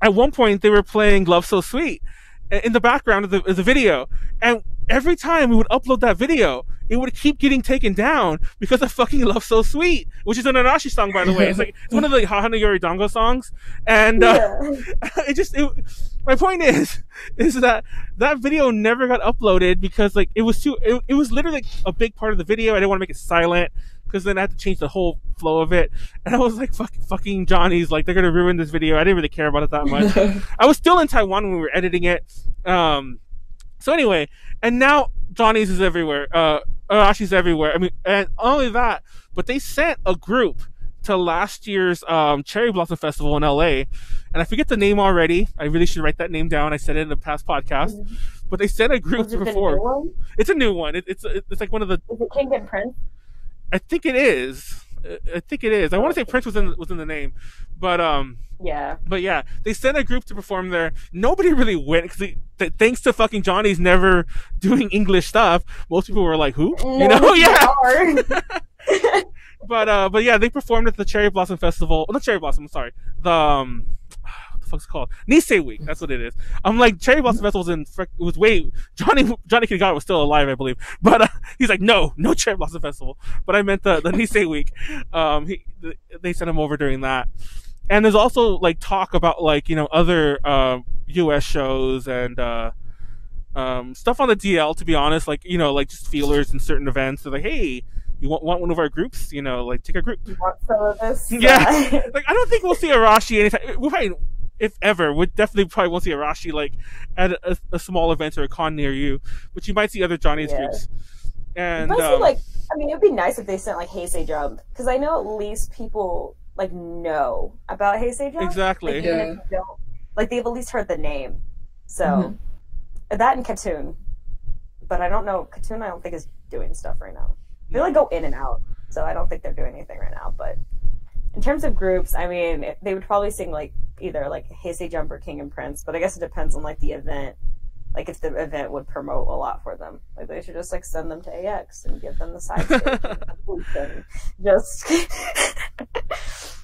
at one point they were playing Love So Sweet in the background of the, of the video and every time we would upload that video it would keep getting taken down because of fucking Love So Sweet, which is an Arashi song, by the way. It's like, it's one of the Hahana Yori Dango songs. And, uh, Yeah. [laughs] it just, it, my point is, is that that video never got uploaded because, like, it was too, it, it was literally a big part of the video. I didn't want to make it silent because then I had to change the whole flow of it. And I was like, fuck, fucking Johnny's, like, they're gonna ruin this video. I didn't really care about it that much. [laughs] I was still in Taiwan when we were editing it. Um, so anyway, and now Johnny's is everywhere. Uh, Arashi's everywhere. I mean, and only that, but they sent a group to last year's um, Cherry Blossom Festival in LA, and I forget the name already. I really should write that name down. I said it in a past podcast, but they sent a group Was to the perform. one? It's a new one. It, it's it's like one of the. Is it King and Prince? I think it is. I- think it is. I want to say Prince was in was in the name, but um. Yeah. But yeah, they sent a group to perform there. Nobody really went because th- thanks to fucking Johnny's never [laughs] doing English stuff. Most people were like, "Who?" you know? No, [laughs] Yeah. [laughs] But uh, but yeah, they performed at the Cherry Blossom Festival. Oh, not Cherry Blossom. I'm sorry. The um, the fuck's called? Nisei Week. That's what it is. I'm like Cherry Blossom Festival was in. frick- It was way Johnny Johnny Kitagawa was still alive, I believe. [laughs] But uh, he's like, no, no Cherry Blossom Festival. But I meant the the Nisei Week. Um, he they sent him over during that. And there's also like talk about like you know other uh, U.S. shows and uh, um, stuff on the DL. To be honest, like you know like just feelers in certain events. They're like, hey, you want, want one of our groups? You know, like take a group. You want some of this? Yeah. [laughs] Like I don't think we'll see Arashi anytime. We'll probably, if ever, we definitely probably won't see Arashi like at a, a small event or a con near you. But you might see other Johnny's Yeah. groups. And But I um, feel like, I mean, it'd be nice if they sent like Hey! Say! JUMP because I know at least people like know about Hey! Say! JUMP. exactly. Like, even Yeah. if you don't, like they've at least heard the name. So Mhm. that and KAT-TUN, but I don't know. KAT-TUN, I don't think is doing stuff right now. They like go in and out, so I don't think they're doing anything right now. But in terms of groups, I mean, they would probably sing like either like Hey! Say! JUMP or King and Prince. But I guess it depends on like the event. Like if the event would promote a lot for them, like they should just like send them to AX and give them the side stage and the booth and just. [laughs]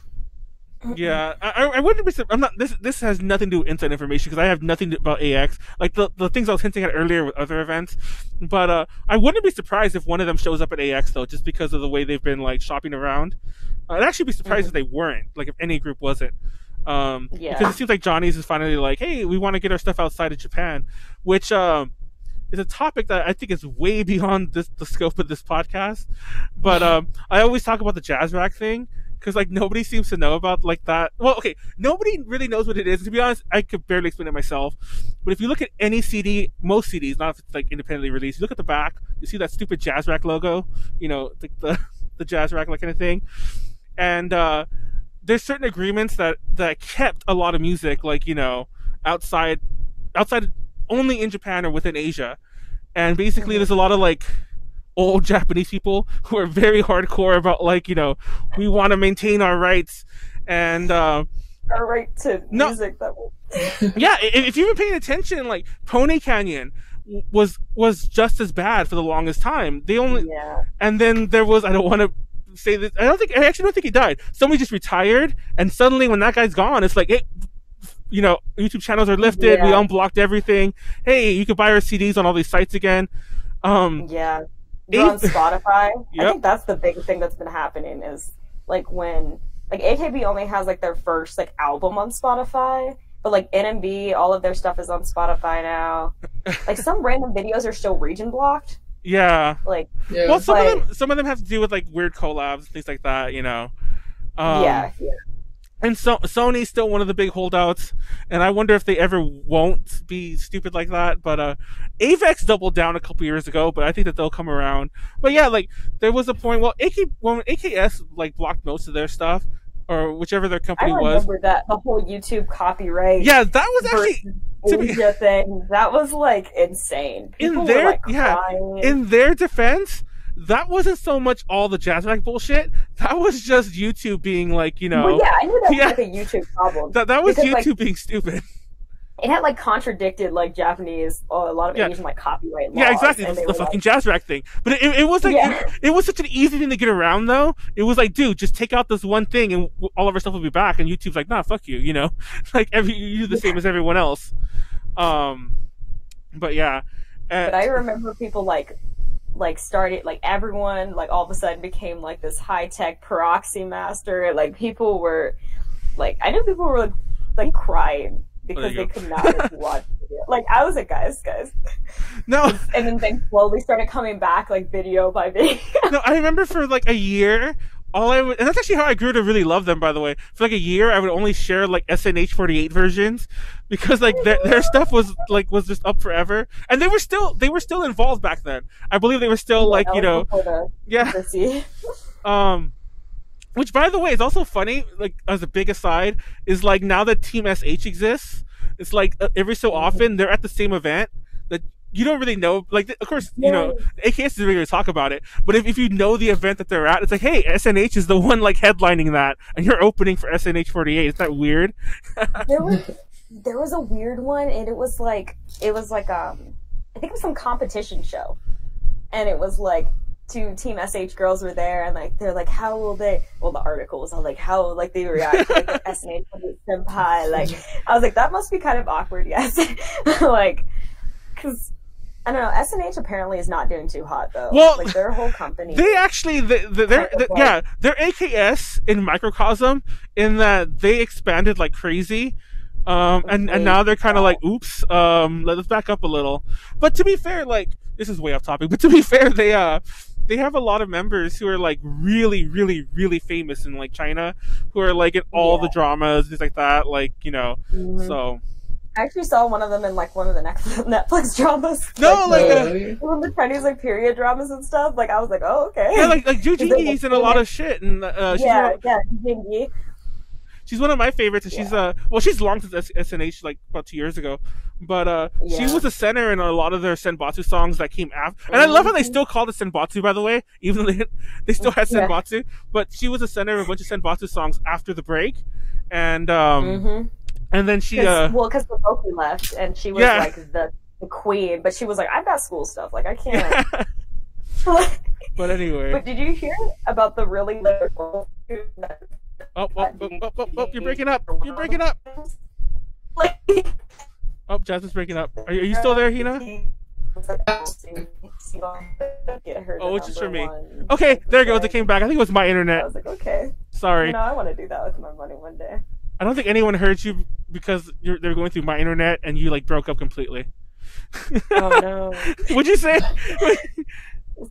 Yeah, I, I- wouldn't be. I'm not. This this has nothing to do with inside information because I have nothing to, about AX. Like the the things I was hinting at earlier with other events, but uh, I wouldn't be surprised if one of them shows up at AX though, just because of the way they've been like shopping around. I'd actually be surprised if they weren't. Like if any group wasn't. Um, Yeah. because it seems like Johnny's is finally like, hey, we want to get our stuff outside of Japan, which um, is a topic that I think is way [laughs] beyond this, the scope of this podcast. But um, I always talk about the JASRAC thing because like nobody seems to know about like that. Well, okay, nobody really knows what it is. To be honest, I could barely explain it myself. But if you look at any CD, most CDs, not if it's like independently released, you look at the back, you see that stupid JASRAC logo. You know, like the [laughs] the JASRAC like kind of thing. And uh, there's certain agreements that that kept a lot of music, like you know, outside outside only in Japan or within Asia. And basically, there's a lot of like old Japanese people [laughs] who are very hardcore about like you know we want to maintain our rights and uh, Or right to No. music that will. [laughs] yeah if you've been paying attention like Pony Canyon was was just as bad for the longest time they only Yeah. and then there was I don't want to say this I don't think I actually don't think he died somebody just retired and suddenly when that guy's gone it's like hey you know YouTube channels are lifted we unblocked everything hey you can buy our CDs on all these sites again um Yeah. You're on [laughs] Eighth- Spotify. I think that's the big thing that's been happening is like when like AKB only has like their first like album on Spotify, but like NMB, all of their stuff is on Spotify now. [laughs] Like some random videos are still region blocked. Yeah. Like Yeah. Well, some of them some of them have to do with like weird collabs, things like that. You know. Um, yeah, yeah. And so Sony's still one of the big holdouts, and I wonder if they ever won't be stupid like that. But uh, Avex doubled down a couple years ago, but I think that they'll come around. But yeah, like there was a point. Well, AK when AKS like blocked most of their stuff, or whichever their I company was. remember that the whole YouTube copyright Yeah, that was actually to be- thing. That was like insane. In their- were like yeah, in their defense. That wasn't so much all the JASRAC bullshit. That was just YouTube being like, you know, well, yeah, I knew that Yeah. was like a YouTube problem. that that was Because, YouTube like, being stupid. it had like contradicted like Japanese or a lot of Yeah. Asian like copyright laws. Yeah, exactly. The, were, fucking like, JASRAC thing. But it, it, it was like Yeah. it, it was such an easy thing to get around, though. It was like, dude, just take out this one thing, and all of our stuff will be back. And YouTube's like, nah, fuck you. You know, [laughs] like every you do the same as everyone else. Um, but yeah, Uh, But I remember people like like started like everyone like all of a sudden became like this high tech proxy master. Like people were like I know people were like, like crying because they go. could not like, watch video. Like I was like guys, guys. no, And then they slowly started coming back like video by video. no, I remember for like a year. All I would, and that's actually how I grew to really love them. By the way, for like a year, I would only share like SNH forty eight versions because like their, their stuff was like was just up forever, and they were still they were still involved back then. I believe they were still like you know the yeah. [laughs] Um, which by the way is also funny. Like as a big aside, is like now that Team SH exists, it's like uh, every so often they're at the same event you don't really know. Like of course you know AKS is really going to talk about it, but if, if you know the event that they're at, it's like hey SNH is the one like headlining that, and you're opening for SNH 48. Is that weird? [laughs] there was there was a weird one and it was like it was like um I think it was some competition show. And it was like two team SH girls were there and like they're like how will they well the article was all like how like they react to, like [laughs] the SNH senpai like I was like that must be kind of awkward yes [laughs] like cuz I don't know SNH apparently is not doing too hot though Well, like their whole company They actually, they, they, they're, they- yeah, they're AKS in microcosm in that they expanded like crazy. Um, and, and now they're kind of like, oops, um, let's back up a little. But to be fair, like, this is way off topic, but to be [laughs] fair, they, uh, they have a lot of members who are like really, really, really famous in like China, who are like in all the Yeah. dramas, things like that. Like, you know, Mhm. so. I actually saw one of them in like one of the next [laughs] Netflix dramas No, like, uh, Really? When the Chinese like period dramas and stuff, like I was like, oh okay. Yeah, like, like Ju Is it, in a lot of shit, and, uh, she's yeah, one- yeah, Jingyi. She's one of my favorites, and she's uh well, she's long since S- SNH like about two years ago, but uh she was a center in a lot of their Senbatsu songs that came after. And I love how they Mhm. still call it Senbatsu, by the way, even though they, [laughs] they still had Yeah. Senbatsu. But she was a center of a bunch of Senbatsu songs after the break, and um Mm-hmm. And then she Cause, uh well, because the Loki left, and she was Yeah. like the, the queen, but she was like, I've got school stuff, like I can't. [laughs] [laughs] but anyway, but did you hear about the really oh, oh, oh, oh, oh, oh, you're breaking up, you're breaking up. Oh, Jasmine's breaking up. Are you, are you still there, Hina? Oh, it's just for me. Okay, there it goes. It came back. I think it was my internet. I was like, okay, Sorry. know, I want to do that with my money one day. I don't think anyone heard you because you're, they're going through my internet and you like broke up completely. Oh no. [laughs] Would you say? [laughs]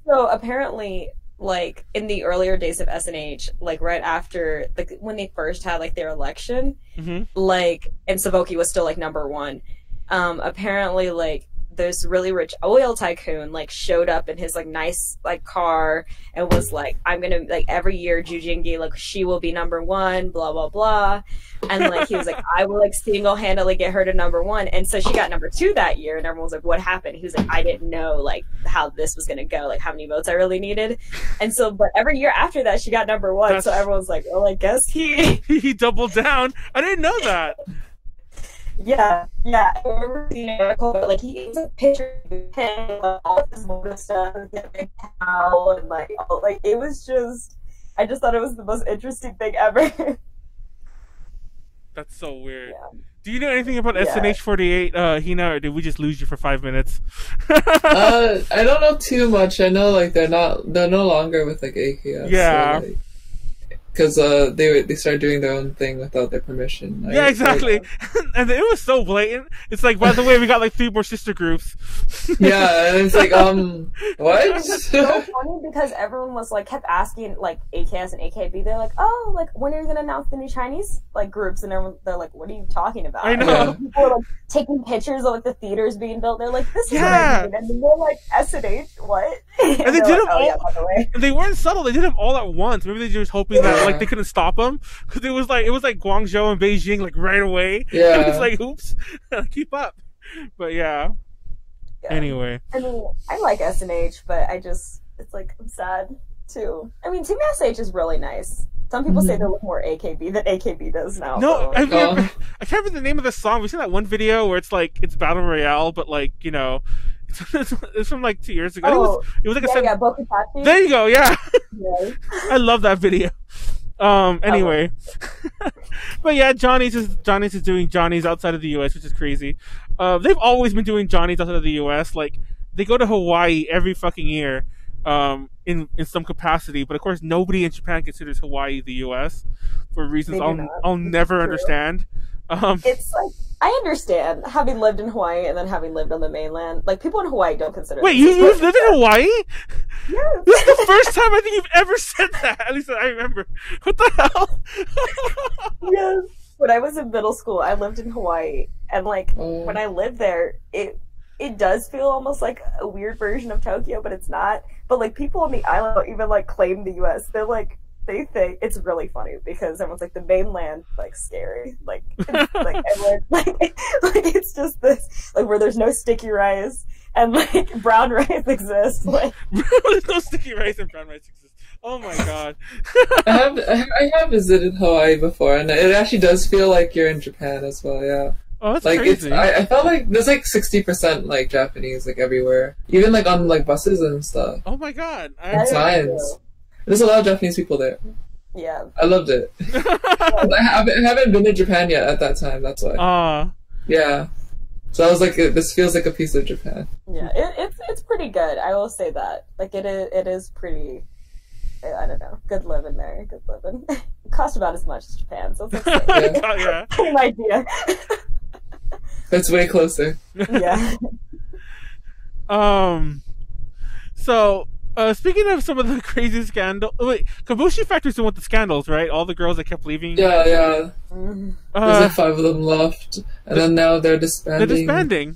So apparently, like in the earlier days of SNH, like right after like when they first had like their election, hmm like and Savoki was still like number one. Um, apparently, like this really rich oil tycoon like showed up in his like nice like car and was like, "I'm gonna like every year Ju Jingyi like she will be number one," blah blah blah, and like he was like, "I will like single handedly get her to number one," and so she got number two that year, and everyone was like, "What happened?" He was like, "I didn't know like how this was gonna go, like how many votes I really needed," and so but every year after that she got number one, so everyone's like, "Well, I guess he." [laughs] he doubled down. I didn't know that. [laughs] Yeah, yeah. I remember seeing an article, but like he was a picture of him, like, all of his motor stuff, and a cow, and like, all, like it was just. I just thought it was the most interesting thing ever. [laughs] That's so weird. Yeah. Do you know anything about Yeah. SNH48, uh, Hina, or did we just lose you for five minutes? uh, [laughs] I don't know too much. I know like they're not they're no longer with like AKS. Yeah. Because uh, they they started doing their own thing without their permission. I- yeah, exactly. [laughs] and it was so blatant. It's like, by the way, we got like three more sister groups. [laughs] yeah, and it's like um [laughs] what? so funny because everyone was like kept asking like AKS and AKB. They're like, oh, like when are you gonna announce the new Chinese like groups? And everyone, they're like, what are you talking about? I know. Yeah. People are like taking pictures of like the theaters being built. They're like, this is Yeah. what I mean. And they're like S and H, what? And, they they're did like, them oh, yeah, all- by the way. They weren't subtle. They did them all at once. Maybe they were just hoping that Yeah. like they couldn't stop them because [laughs] it was like it was like Guangzhou and Beijing like right away. Yeah. [laughs] it was like, oops, [laughs] keep up. But yeah. Yeah. Anyway, I mean, I like SNH, but I just it's like I'm sad too. I mean, Team SH is really nice. Some people say mm-hmm. they look more AKB than AKB does now. no, I, like, remember, Oh. I can't remember the name of the song. We've seen that one video where it's like it's battle royale, but like you know, it's, it's from like two years ago. it was Oh, it was like a yeah, seven- yeah, Bokutachi. There you go. Yeah. Yeah. I love that video. Um. Anyway, [laughs] but yeah, Johnny's is Johnny's is doing Johnny's outside of the U.S., which is crazy. Uh, they've always been doing Johnny's outside of the U.S. Like they go to Hawaii every fucking year, um, in in some capacity. But of course, nobody in Japan considers Hawaii the U.S. for reasons I'll not. I'll never understand. Um, It's like I understand having lived in Hawaii and then having lived on the mainland. Like people in Hawaii don't consider. wait, you as you've lived in Hawaii? Yes. This is the first time I think you've ever said that. At least I remember. What the hell? yes. When I was in middle school, I lived in Hawaii, and like Oh. when I lived there, it it does feel almost like a weird version of Tokyo, but it's not. But like people on the island don't even like claim the U.S. They're like they think it's really funny because everyone's like the mainland like scary, like it's, [laughs] like everyone, [laughs] like like it's just this like where there's no sticky rice and like [laughs] brown rice exists. Like There's no sticky rice and brown rice exists. Oh my god. I have I have visited Hawaii before, and it actually does feel like you're in Japan as well. Yeah, Oh, that's like crazy. it's I, I felt like there's like sixty percent like Japanese like everywhere, even like on like buses and stuff. oh my god. I, is Signs. There's a lot of Japanese people there. yeah, I loved it. [laughs] I haven't, I haven't been to Japan yet at that time. That's why. uh, Yeah. So I was like, this feels like a piece of Japan. Yeah, it, it's it's pretty good. I will say that. Like it is it is pretty. I don't know. Good living there. Good living. [laughs] it costs about as much as Japan, so it's like [laughs] Yeah. oh, yeah. same idea. That's way closer. yeah. Um, so, uh, speaking of some of the [laughs] crazy scandal, oh, wait, Kobushi Factory's the one with the scandals, right? All the girls that kept leaving. Yeah, yeah. Mhm. There's Uh, like five of them left, and then now they're disbanding. they're disbanding.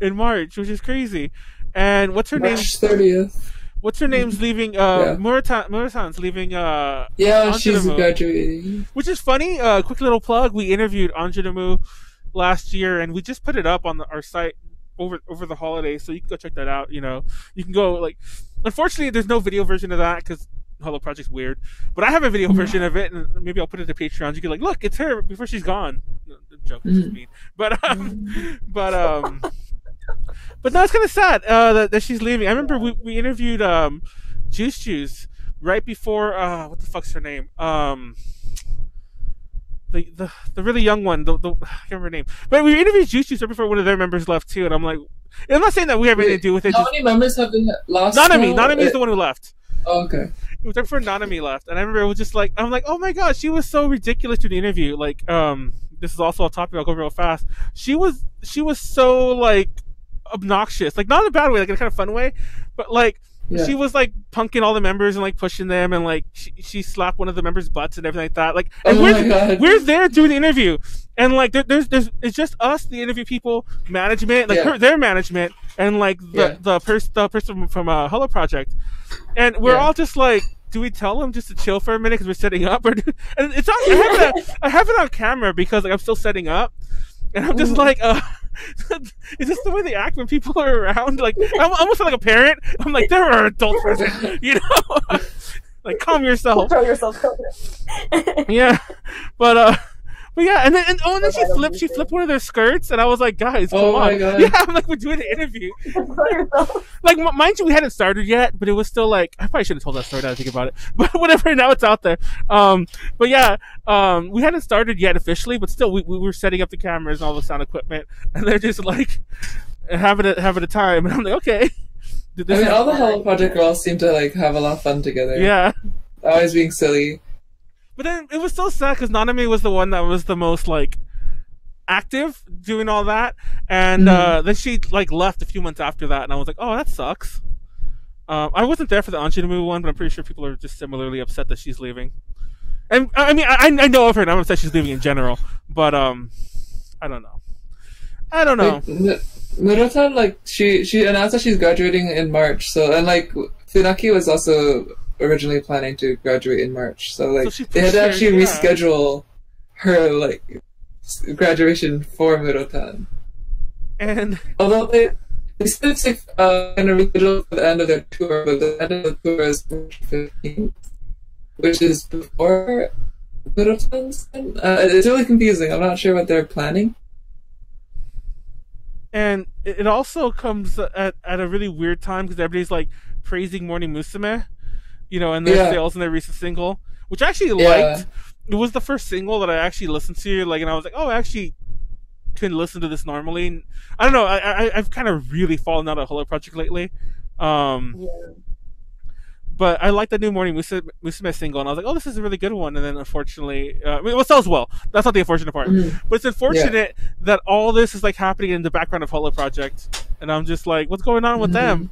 in March, which is crazy. And what's her name? March thirtieth. What's her name's leaving? Uh, Yeah. Murota, Murotan's leaving. Uh, Yeah, she's graduating. which is funny. Uh, quick little plug: we interviewed ANGERME last year, and we just put it up on the, our site over over the holidays, so you can go check that out. You know, you can go like. Unfortunately, there's no video version of that because Hello Project's weird, but I have a video version of it, and maybe I'll put it to Patreon. You can like, look, it's her before she's gone. No, the joke is just Mhm. mean, but um, [laughs] but um. But no, it's kind of sad uh, that, that she's leaving. I remember we, we interviewed um, Juice Juice right before uh, what the fuck's her name? Um, the the the really young one. The, the [sighs] I can't remember her name. But we interviewed Juice Juice right before one of their members left too, and I'm like, I'm not saying that we have anything to do with it. How Just, many members have been lost? Nanami? Nanami is the one who left. oh, okay. It was right before Nanami left, and I remember it was just like I'm like, oh my god, she was so ridiculous to the interview. Like, um, this is also a topic I'll go real fast. She was she was so like obnoxious, like not in a bad way, like in a kind of fun way, but like Yeah. she was like punking all the members and like pushing them, and like she, she slapped one of the members' butts and everything like that. Like, and Oh we're, we're there doing the interview, and like there, there's there's it's just us, the interview people, management, like Yeah. her, their management, and like the Yeah. the person the person from uh, Hello Project, and we're all just like. Do we tell them just to chill for a minute because we're setting up, or do, and it's on, I have it on, I have it on camera because like I'm still setting up, and I'm just like, uh, [laughs] is this the way they act when people are around? Like I'm almost like a parent. I'm like, there are adults present, [laughs] you know, [laughs] like calm yourself. Control yourself. Yeah, but uh, But yeah, and then and, oh, and then she flipped. She flipped one of their skirts, and I was like, guys, come Oh my on. God. [laughs] Yeah, I'm like, we're doing an interview. [laughs] Like, m- mind you, we hadn't started yet, but it was still like I probably should have told that story. Now that I think about it, [laughs] but whatever. Now it's out there. Um, but yeah, um, we hadn't started yet officially, but still, we, we were setting up the cameras and all the sound equipment, and they're just like having a having a time, and I'm like, okay. Did I this mean, all the Hello Project girls seem to like have a lot of fun together. yeah. always being silly. But then it was so sad because Nanami was the one that was the most like active doing all that, and Mhm. uh, then she like left a few months after that, and I was like, oh, that sucks. Um, I wasn't there for the ANGERME one, but I'm pretty sure people are just similarly upset that she's leaving. And I mean, I, I know of her, and I'm upset she's leaving in general, but um, I don't know. I don't know. Like, like she she announced that she's graduating in March. So and like Funaki was also originally planning to graduate in March. So like So they had to pushed her, actually yeah. reschedule her like graduation for Murotan. And Although they they said it's like, uh, to reschedule for the end of their tour, but the end of the tour is March 15th, which is before Murotan's. Uh, it's really confusing. I'm not sure what they're planning. and it it also comes at, at a really weird time because everybody's like praising Morning Musume, you know, and their Yeah. sales and their recent single, which I actually Yeah. liked. It was the first single that I actually listened to, like, and I was like, oh, I actually can listen to this normally. And I don't know, I, I I've kind of really fallen out of Hello Project lately. Um, Yeah. but I like the new Morning Musume, Musume single, and I was like, oh, this is a really good one. And then unfortunately, uh, I mean, it sells well. That's not the unfortunate part. Mhm. But it's unfortunate that all this is like happening in the background of Hello Project, and I'm just like, what's going on with them?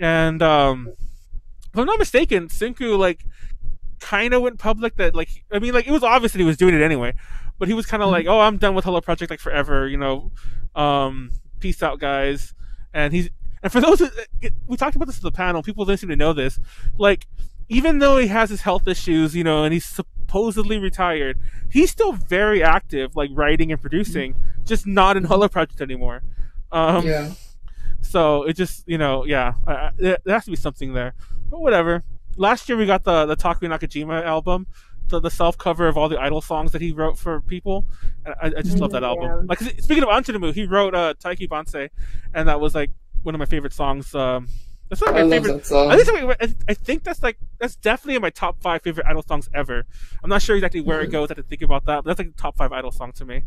And um, if I'm not mistaken, Tsunku like kind of went public that like I mean like it was obvious that he was doing it anyway, but he was kind of like, oh, I'm done with Hello Project like forever, you know, um, peace out, guys. And he's and for those who, we talked about this in the panel, people didn't seem to know this, like. Even though he has his health issues, you know, and he's supposedly retired, he's still very active, like writing and producing, just not in Hello Project anymore. Um, yeah. so it just, you know, yeah, I, I, there there has to be something there. But whatever. Last year we got the the Takui Nakajima album, the, the self cover of all the idol songs that he wrote for people. And I, I just love that Yeah. album. Like speaking of ANGERME, he wrote uh, Taiki Bansei, and that was like one of my favorite songs. Um, that's not I my love favorite. that song. I think, I think that's like that's definitely in my top five favorite idol songs ever. I'm not sure exactly where it Mhm. goes. I have to think about that, but that's like the top five idol song to me.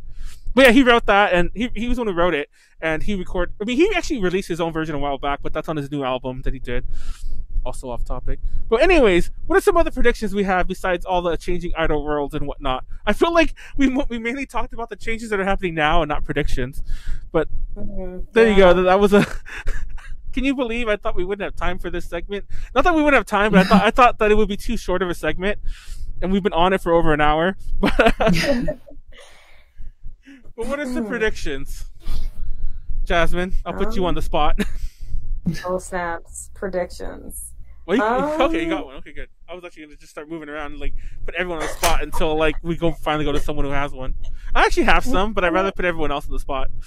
But yeah, he wrote that, and he he was the one who wrote it, and he record. I mean, he actually released his own version a while back, but that's on his new album that he did. Also off topic. But anyways, what are some other predictions we have besides all the changing idol worlds and whatnot? I feel like we we mainly talked about the changes that are happening now and not predictions. Mhm. There you go. That, was a. [laughs] Can you believe I thought we wouldn't have time for this segment? Not that we wouldn't have time, but I thought I thought that it would be too short of a segment, and we've been on it for over an hour. [laughs] But, but what are some Hmm. predictions, Jasmine? I'll put you Um, on the spot. [laughs] Oh snaps! Predictions. Well, you, um, okay, you got one. Okay, good. I was actually gonna just start moving around and like put everyone on the spot until like we go finally go to someone who has one. I actually have some, but I'd rather put everyone else on the spot. [laughs]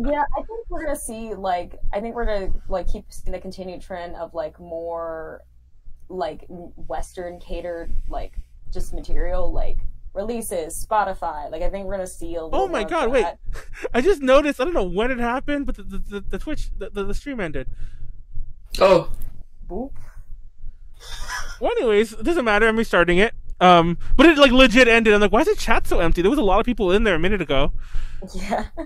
Yeah, I think we're gonna see like I think we're gonna like keep seeing the continued trend of like more like Western catered like just material like releases Spotify. Like I think we're gonna see a. little Oh my more of god, wait. [laughs] I just noticed, I don't know when it happened, but the, the, the, the Twitch, the, the, the stream ended. Oh, Boop. Well, anyways, it doesn't matter. I'm restarting it. Um, but it like legit ended. I'm like, why is the chat so empty? There was a lot of people in there a minute ago. Yeah. [laughs]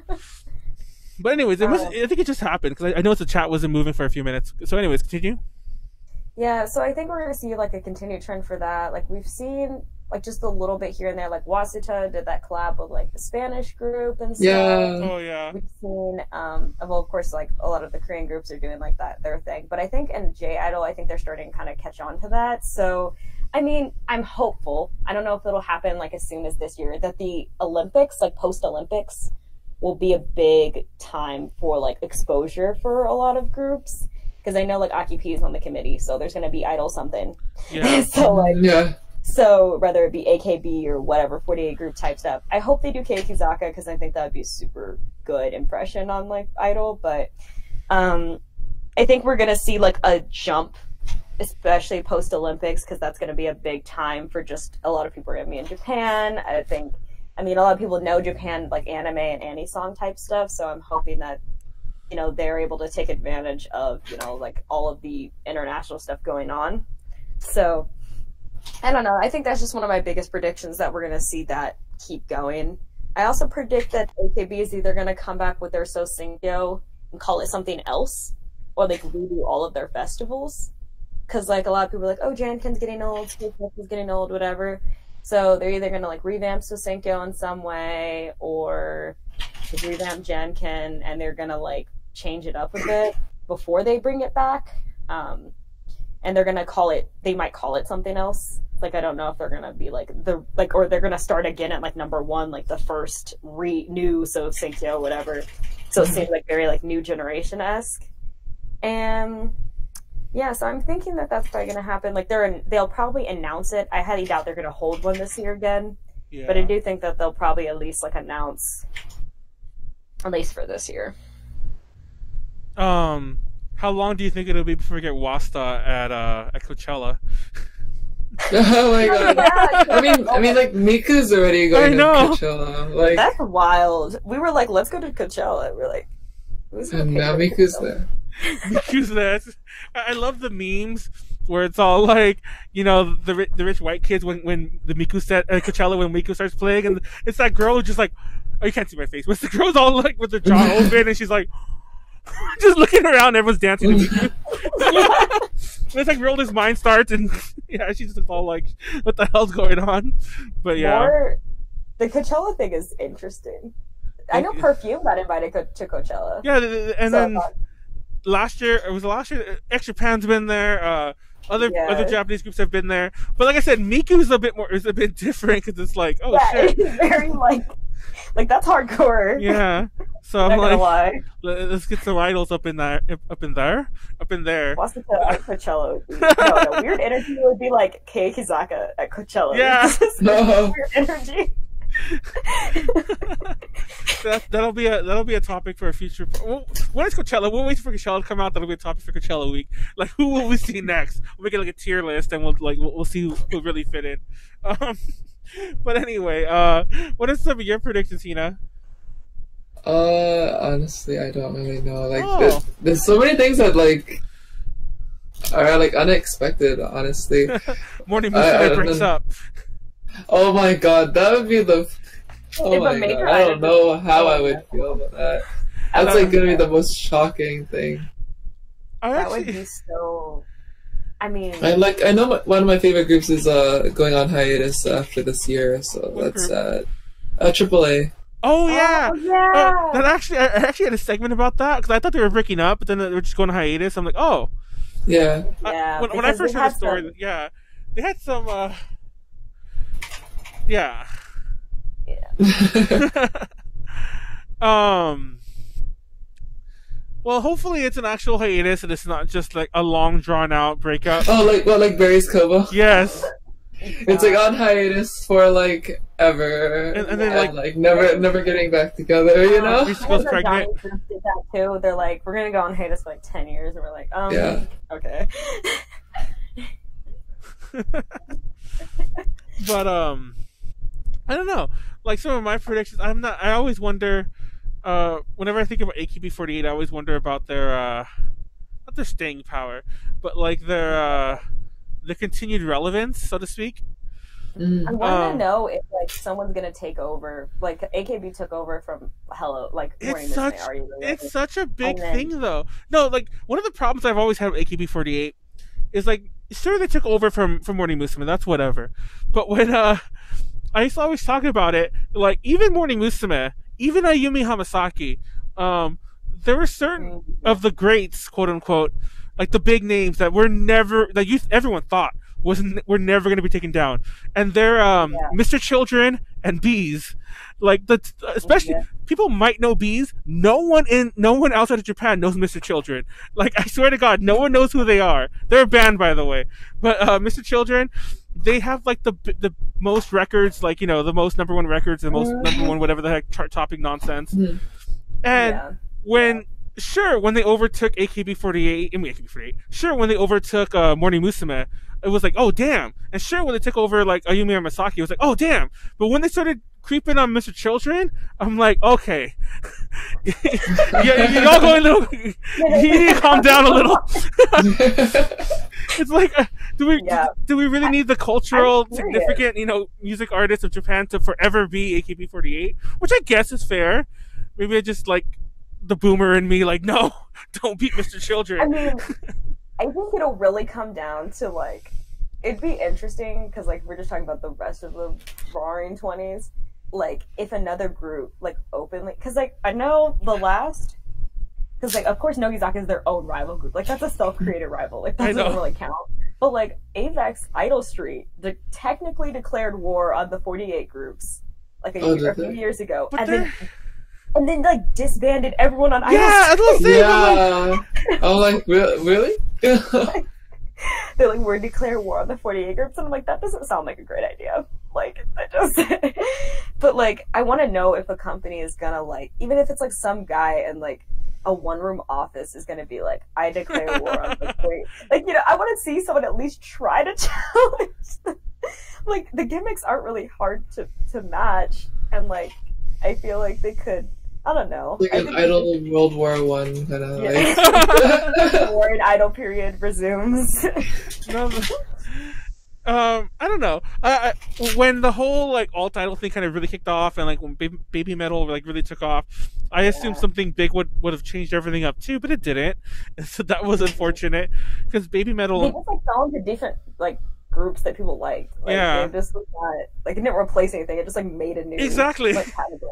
But anyways, it was. Oh. I think it just happened because I, I noticed the chat wasn't moving for a few minutes. So, anyways, continue. Yeah, so I think we're gonna see like a continued trend for that. Like we've seen like just a little bit here and there. Like Wasuta did that collab with like the Spanish group and stuff. Yeah. Oh yeah. We've seen, um, well, of course, like a lot of the Korean groups are doing like that their thing. But I think in J Idol, I think they're starting to kind of catch on to that. So, I mean, I'm hopeful. I don't know if it'll happen like as soon as this year that the Olympics, like post Olympics, will be a big time for like exposure for a lot of groups. Because I know like Aki P is on the committee, so there's going to be Idol something. Yeah. [laughs] so like yeah. So whether it be AKB or whatever 48 group type stuff, I hope they do Keyakizaka because I think that would be a super good impression on like Idol. But um, I think we're gonna see like a jump, especially post Olympics, because that's gonna be a big time for just a lot of people are gonna be in Japan. I think I mean, a lot of people know Japan like anime and anime song type stuff, so I'm hoping that you know they're able to take advantage of you know like all of the international stuff going on. So I don't know. I think that's just one of my biggest predictions that we're gonna see that keep going. I also predict that AKB is either gonna come back with their Sosenkyo and call it something else, or they redo all of their festivals. Because like a lot of people are like, oh, Janken's getting old, is getting old, whatever. So they're either gonna like revamp Sosenkyo in some way, or revamp Janken, and they're gonna like change it up a bit before they bring it back. Um, and they're gonna call it. They might call it something else. Like I don't know if they're gonna be like the like, or they're gonna start again at like number one, like the first re new Sosenkyo, whatever. So it seems like very like new generation esque. And yeah, so I'm thinking that that's probably going to happen. Like they're they'll probably announce it. I highly doubt they're going to hold one this year again, Yeah. but I do think that they'll probably at least like announce, at least for this year. Um, how long do you think it'll be before we get Wasuta at uh at Coachella? [laughs] oh my god. [laughs] Yeah, I mean, I mean, like Miku's already going I know. to Coachella. Like, that's wild. We were like, let's go to Coachella. We're like, who's and now for Miku's there. [laughs] Miku's there. I I love the memes where it's all like, you know, the ri- the rich white kids when when the Miku set uh, Coachella when Miku starts playing, and it's that girl who's just like, oh, you can't see my face, but the girl's all like with her jaw open, and she's like. [laughs] Just looking around, everyone's dancing to [laughs] Miku. [laughs] it's like real this mind starts, and yeah, she's just all like, "What the hell's going on?" But yeah, More, the Coachella thing is interesting. I know Perfume got invited co- to Coachella. yeah, th- th- and So, then uh, last year it was last year X Japan's been there. Uh, other Yeah. other Japanese groups have been there, but like I said, Miku's a bit more is a bit different because it's like oh yeah, shit, it's very like, like that's hardcore. yeah. So Not I'm gonna like, lie. [laughs] let- let's get some idols up in there, up in there, up in there. What's the at Coachella would be? No, no, [laughs] weird energy would be like Keyakizaka at Coachella. Yeah. [laughs] It's No. weird energy. that, that'll be a that'll be a topic for a future. Well, when is Coachella? We'll wait for Coachella to come out. That'll be a topic for Coachella week. Like who will we see next? We'll make it like a tier list, and we'll like we'll, we'll see who who really fit in. Um, but anyway, uh, what are some of your predictions, Tina? Uh, honestly, I don't really know. Like, Oh. there's, there's so many things that like are like unexpected. Honestly. [laughs] Morning I- I Musume don't breaks know. up. oh my god, that would be the. Oh If my god, I don't know how I would feel about that. That's like gonna be the most shocking thing. I That would be so. I mean, I like. I know my, one of my favorite groups is uh going on hiatus after this year, so that's group? sad. Uh, AAA. Oh yeah. Oh, yeah. Uh, that actually, I I actually had a segment about that because I thought they were breaking up, but then they were just going on hiatus. I'm like, oh, Yeah. I- Yeah, when, when I first heard the story, some- yeah, they had some, uh, yeah. yeah. [laughs] um. Well, hopefully it's an actual hiatus and it's not just like a long drawn out breakup. oh, like what? Like Berryz Kobo. Yes. It's like on hiatus for like ever, And- and then, like- never, never getting back together. You know? She I goes heard that pregnant. Did that too. They're like, we're gonna go on hiatus for like ten years, and we're like, um, Yeah. okay. [laughs] but um, I don't know. Like some of my predictions, I'm not. I always wonder. Uh, whenever I think about AKB48, I always wonder about their uh, not their staying power, but like their uh, the continued relevance, so to speak. Mm. I want Um, to know if like someone's gonna take over. Like AKB took over from Hello, like It's such- Musume, Really It's such a big then- thing, though. No, like one of the problems I've always had with AKB48 is like, sure they took over from from Morning Musume, that's whatever. But when uh, I used to always talk about it, like even Morning Musume, even Ayumi Hamasaki, um, there were certain Mhm. of the greats, quote unquote, like the big names that were never that you everyone thought was n- were never going to be taken down, and they're um, Yeah. Mr. Children and B'z, like the especially Yeah. people might know B'z. No one in no one outside of Japan knows Mr. Children. Like I swear to God, no one knows who they are. They're band by the way, but uh, Mr. Children. They have like the the most records, like you know, the most number one records, the most Mhm. number one whatever the heck chart topping nonsense. Mhm. And yeah. when sure when they overtook AKB48, I mean AKB48, sure when they overtook uh, Morning Musume, it was like oh damn, and sure when they took over like Ayumi Hamasaki, it was like oh damn. But when they started creeping on Mr. Children, I'm like, okay, [laughs] yeah, y'all going a little. You need to calm down a little. [laughs] it's like, uh, do we Yeah. do we really need the cultural significant, you know, music artists of Japan to forever be AKB48? Which I guess is fair. Maybe I just like the boomer in me, like, no, [laughs] don't beat Mr. Children. I Children. mean, [laughs] I think it'll really come down to like, it'd be interesting because like we're just talking about the rest of the Roaring Twenties. Like, if another group like openly, because like I know the last, because like of course Nogizaka is their own rival group. Like that's a self-created [laughs] rival. Like I that doesn't really count. But like Avex Idol Street, de- technically declared war on the 48 groups like a, Oh, year, a few years ago, But and they're- then and then like disbanded everyone on Idol yeah, I was saying, I'm like, yeah. I'm like, really? really? [laughs] they're like we're declare war on the 48 groups and i'm like that doesn't sound like a great idea like i just [laughs] but like i want to know if a company is gonna like even if it's like some guy in like a one room office is gonna be like i declare war on the [laughs] 48 like you know i want to see someone at least try to challenge them. like the gimmicks aren't really hard to to match and like i feel like they could i don't know like an think they idol World War One kind of Yeah. like. [laughs] war and idol period resumes [laughs] No, um, I don't know. I, I, when the whole like alt idol thing kind of really kicked off, and like when baby, Babymetal like really took off, I assumed Yeah. something big would would have changed everything up too, but it didn't. [laughs] And so that was unfortunate because baby they metal. just like fell into different like groups that people liked. Like, Yeah. they just was not like it didn't replace anything. It just like made a new Exactly. like, category.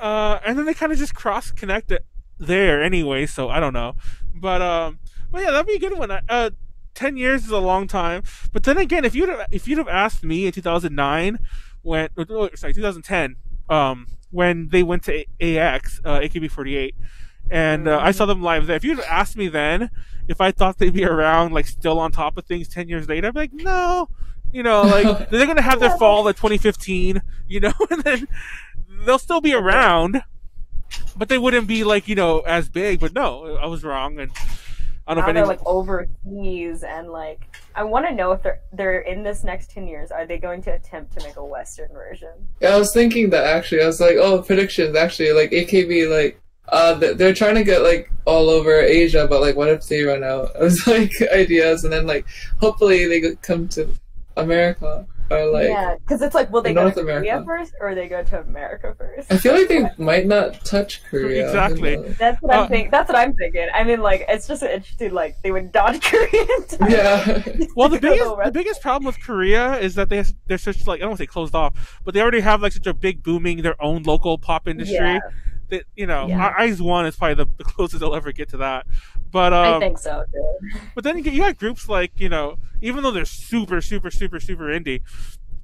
Uh, and then they kind of just cross connect it there anyway. So I don't know, but um, but yeah, that'd be a good one. Uh, ten years is a long time, but then again, if you'd have, if you'd have asked me in two thousand nine, when sorry, two thousand ten, um, when they went to AX, uh, AKB forty eight. And uh, I saw them live there. If you'd have asked me then if I thought they'd be around, like still on top of things ten years later, I'd be like, no. You know, like [laughs] they're gonna have their fall in 2015. You know, [laughs] and then they'll still be around, but they wouldn't be like you know as big. But no, I was wrong, and I don't Now know they're if any. like overseas and like I want to know if they're they're in this next ten years. Are they going to attempt to make a Western version? Yeah, I was thinking that actually. I was like, oh, predictions. Actually, like AKB, like uh, they're trying to get like all over Asia, but like, what if they run out? I was [laughs] like ideas, and then like, hopefully they come to America or like. yeah, because it's like, will they go North to Korea first or they go to America first? I feel like they might not touch Korea. Exactly. That's what Uh, I'm thinking. That's what I'm thinking. I mean, like, it's just interesting. Like, they would dodge [laughs] Korean. time. [laughs] Yeah. Well, the [laughs] biggest the the biggest problem with Korea is that they they're such like I don't want to say closed off, but they already have like such a big booming their own local pop industry. Yeah, That you know, Yeah. IZ*ONE is probably the, the closest they'll ever get to that. But um, I think so too. But then you get you got groups like you know, even though they're super, super, super, super indie,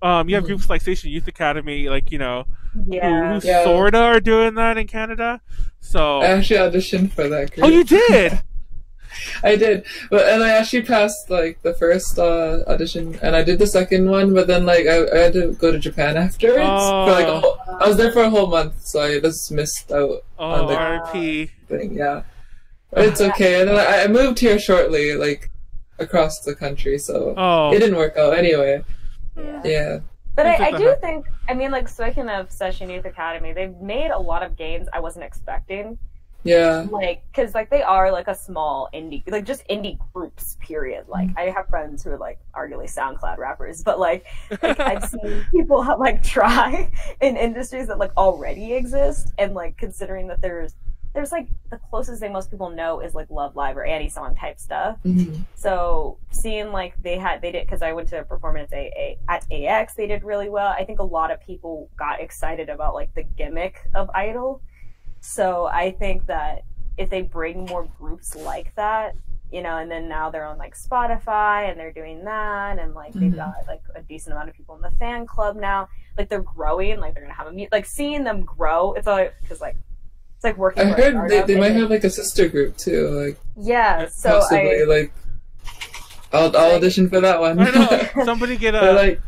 um, you have Mhm. groups like Seishun Youth Academy, like you know, who, Yeah. who Yeah. sorta are doing that in Canada. So, I actually auditioned for that group. oh, you did. [laughs] I did, but and I actually passed like the first uh, audition, and I did the second one, but then like I, I had to go to Japan afterwards. For, like, a Oh. whole- I was there for a whole month, so I just missed out Oh, on the RP. thing. Yeah, but it's okay. And then I, I moved here shortly, like across the country, so Oh, it didn't work out anyway. Yeah. Yeah, But I, I do think, I mean, like, speaking of Seishun Youth Academy, they've made a lot of gains I wasn't expecting. yeah, Like, because, like, they are, like, a small indie, like, just indie groups, period. Like, I have friends who are, like, arguably SoundCloud rappers, but, like, like I've [laughs] seen people, have, [laughs] like, try in industries that, like, already exist, and, like, considering that there's, there's, like, the closest thing most people know is, like, Love Live or anisong type stuff. Mhm. So seeing like they had they did because I went to a performance at, at AX they did really well. I think a lot of people got excited about like the gimmick of Idol. So I think that if they bring more groups like that, you know, and then now they're on like Spotify and they're doing that, and like they've Mhm. got like a decent amount of people in the fan club now. Like they're growing, like they're gonna have a mu- like seeing them grow. It's like because like it's like working. I for a heard they, they might have like a sister group too, like yeah. So possibly I like. I'll, I'll audition for that one. I know. [laughs] Somebody get a like,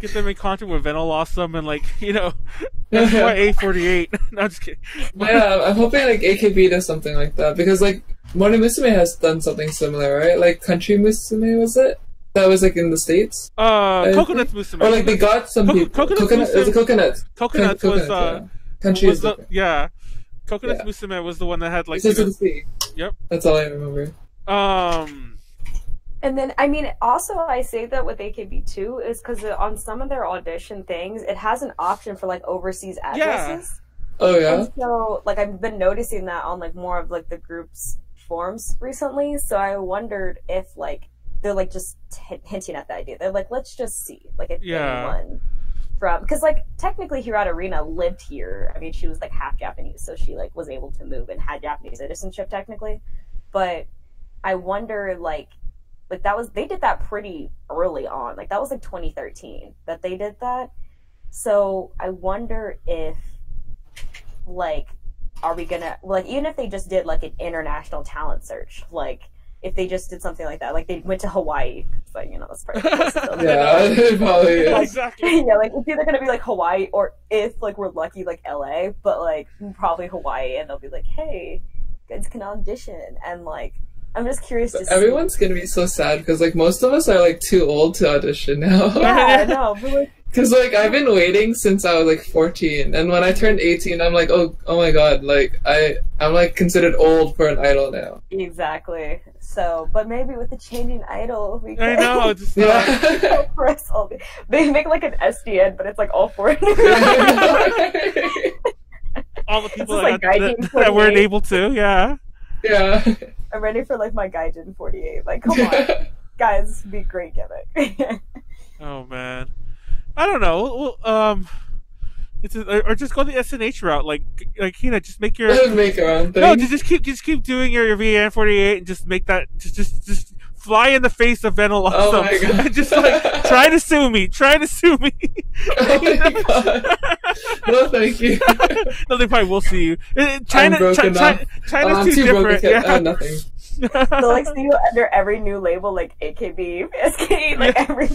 get them in contact with Vernalossom and like [laughs] you know, [laughs] that's why A forty eight. No, I'm just kidding. yeah, I'm hoping like AKB does something like that because like Morning Musume has done something similar, right? Like Country Musume was it? that was like in the states, Uh, I Coconuts Musume. or like they got some Co- people. Coconuts coconut, Musume- it coconut. Coconuts was uh yeah. Country was the yeah. Coconuts Yeah. Musume was the one that had like It's just you to the sea. Yep. That's all I remember. um And then, I mean, also I say that with AKB too is because on some of their audition things, it has an option for like overseas addresses. Oh yeah. And so, like, I've been noticing that on like more of like the group's forms recently. So I wondered if like they're like just t- hinting at the idea. They're like, let's just see, like, if Yeah. anyone from because like technically Hirata lived here. I mean, she was like half Japanese, so she like was able to move and had Japanese citizenship technically. But I wonder like like that was they did that pretty early on. Like that was like 2013 that they did that. So I wonder if like are we gonna like even if they just did like an international talent search like if they just did something like that like they went to hawaii But you know that's [laughs] [laughs] probably the closest. Yeah, it probably is. exactly. [laughs] yeah like it's either gonna be like hawaii or if like we're lucky like la but like probably hawaii and they'll be like hey you guys can audition and like i'm just curious to But see everyone's gonna be so sad because like most of us are like too old to audition now. yeah no but like Because like I've been waiting since I was like 14, and when I turned 18, I'm like, oh, oh my god, like I, I'm like considered old for an idol now. exactly so but maybe with the changing idol we I can know. It's just, [laughs] Yeah. [laughs] for us all. They make like an SDN, but it's like all four. [laughs] all the people This is like that, that, weren't able to. Yeah. yeah. I'm ready for like my Gaijin 48. Like, come on, guys, be great gimmick. Oh man. I don't know. Well, um, it's a, or just go the SNH route. Like like Hina, just make your Make our own thing. no. Just, just keep just keep doing your, your VN forty eight and just make that just just just fly in the face of Venel Oh awesome. my God. [laughs] just like try to sue me. Try to sue me. [laughs] oh my god. No, thank you. [laughs] no, they probably will see you. Uh, China, broken China, up. China's Oh, I'm too, too broken. different. I have nothing. They'll like see you under every new label, like AKB, SKE, like every.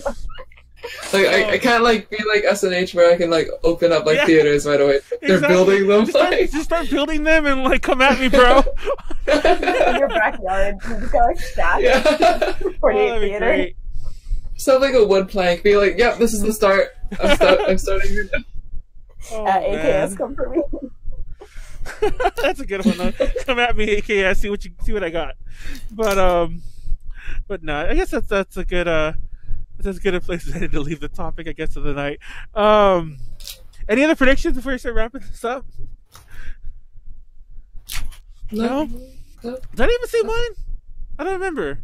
Like I, I can't like be like SNH where I can like open up like Yeah. theaters right away. They're Exactly. building them. Just start, Like, just start building them and like come at me, bro. in [laughs] your backyard. You just got like staff yeah. [laughs] 48 Oh, that'd be theater. great. So like a wood plank. Be like, yep, this is the start. I'm, start, [laughs] I'm starting. here now." Oh, Uh, man. AKS come for me. That's a good one. Though. Come at me, AKS. See what you see what I got. But um, but no, I guess that's that's a good uh, that's as good a place as any to leave the topic. I guess of the night. Um, any other predictions before you start wrapping this up? No. No. Did I even say mine? I don't remember.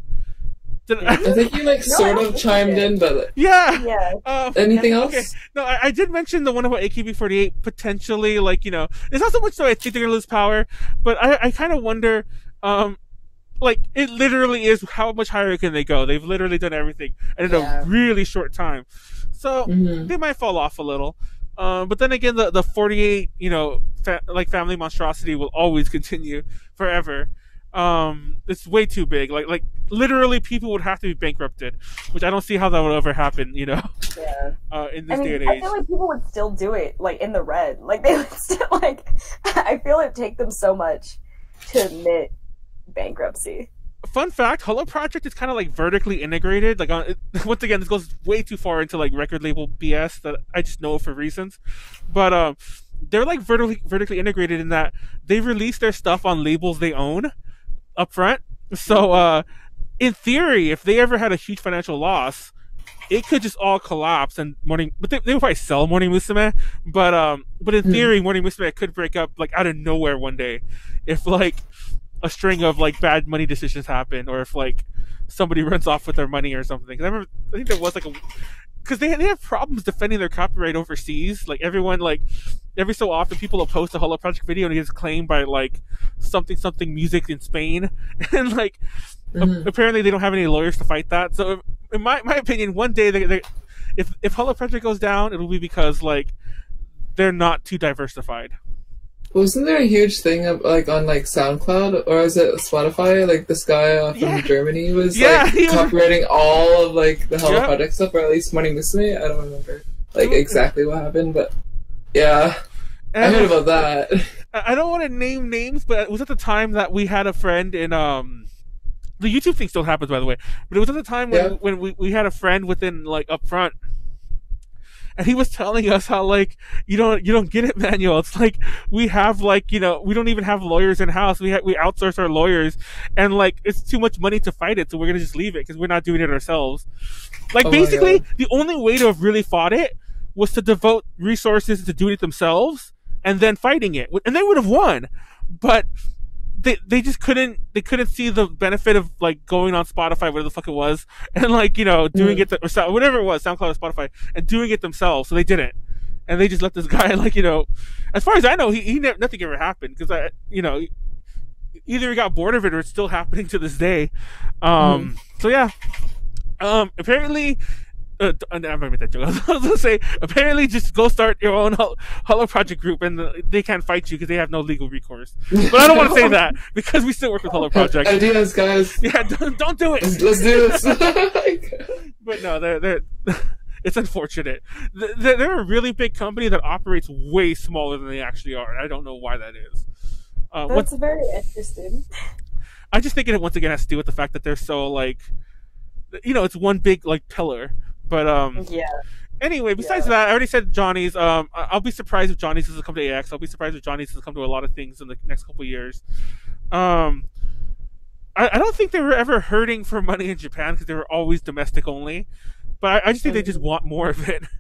Did I? I think you like No, sort of chimed in, but like, yeah. Yeah. [laughs] Um, anything Yeah, else? Okay. No, I, I did mention the one about AKB48 potentially, like, you know, it's not so much so I think they're gonna lose power, but I, I kind of wonder, um, like, it literally is how much higher can they go? They've literally done everything and in Yeah. a really short time. So, Mhm. they might fall off a little. Um, but then again, the, the 48, you know, fa- like family monstrosity will always continue forever. Um, it's way too big. Like, like literally people would have to be bankrupted, which I don't see how that would ever happen, you know, Yeah. [laughs] uh, in I this day mean, and I feel like people would still do it, like in the red. Like they would [laughs] still like. [laughs] I feel it take them so much to admit bankruptcy. fun fact Hello Project is kind of like vertically integrated. Like, on, it, [laughs] once again, this goes way too far into like record label BS that I just know for reasons. But um, they're like vertically vertically integrated in that they release their stuff on labels they own up front. So, uh, in theory, if they ever had a huge financial loss, it could just all collapse and morning. But they, they would probably sell Morning Musume. But um, but in Hmm. theory, Morning Musume could break up like out of nowhere one day if like a string of like bad money decisions happen, or if like somebody [laughs] runs off with their money or something. 'Cause I remember, I think there was like a because they they have problems defending their copyright overseas. Like everyone, like every so often, people will post a Hello Project video and it gets claimed by like something something music in Spain, [laughs] and like a- Mhm. apparently they don't have any lawyers to fight that. So in my my opinion, one day they, they if if Hello Project goes down, it'll be because like they're not too diversified. Wasn't there a huge thing of, like on like SoundCloud or is it Spotify? Like this guy uh, from Yeah. Germany was Yeah, like was- copywriting all of like the Hello Yeah. Project stuff, or at least Morning Musume. I don't remember like exactly what happened, but yeah, I And- heard about that. I I don't want to name names, but it was at the time that we had a friend in um the YouTube thing still happens, by the way. But it was at the time when when we, we had a friend within like up front, and he was telling us how like you don't you don't get it, [laughs] Manuel. It's like we have like you know we don't even have lawyers in house. We ha- we outsource our lawyers, and like it's too much money to fight it, so we're gonna just leave it because we're not doing it ourselves. Like Oh basically, the only way to have really fought it was to devote resources to doing it themselves and then fighting it, and they would have won. But they they just couldn't they couldn't see the benefit of like going on Spotify, whatever the fuck it was, [laughs] and like you know doing Mm. it or whatever it was, SoundCloud or Spotify, and doing it themselves. So they didn't, and they just let this [laughs] guy like you know, as far as I know, he he never, nothing ever happened because I you know either he got bored of it or it's still [laughs] happening to this day. Um, so yeah, um, apparently. Uh, d- I'm not gonna make that joke. [laughs] I was gonna say, apparently, just go start your own Hol- Hollow Project group, and uh, they can't fight you because they have no legal recourse. But I don't want to say [laughs] that because we still work with Hollow Project. Ideas, guys. [laughs] Yeah, don't, don't do it. Let's, let's do this. But no, they're they're. It's unfortunate. They're, they're a really big company that operates way smaller than they actually are. and I don't know why that is. Uh, what, That's very interesting. I just think it once again has to do with the fact that they're so like, you know, it's one big like pillar. But um, Yeah. anyway, besides Yeah. that, I already said Johnny's. Um, I'll be surprised if Johnny's doesn't come to AX. I'll be surprised if Johnny's doesn't come to a lot of things in the next couple years. Um, I, I don't think they were ever hurting for money in Japan because they were always domestic only. But I, I just think they just want more of it. [laughs]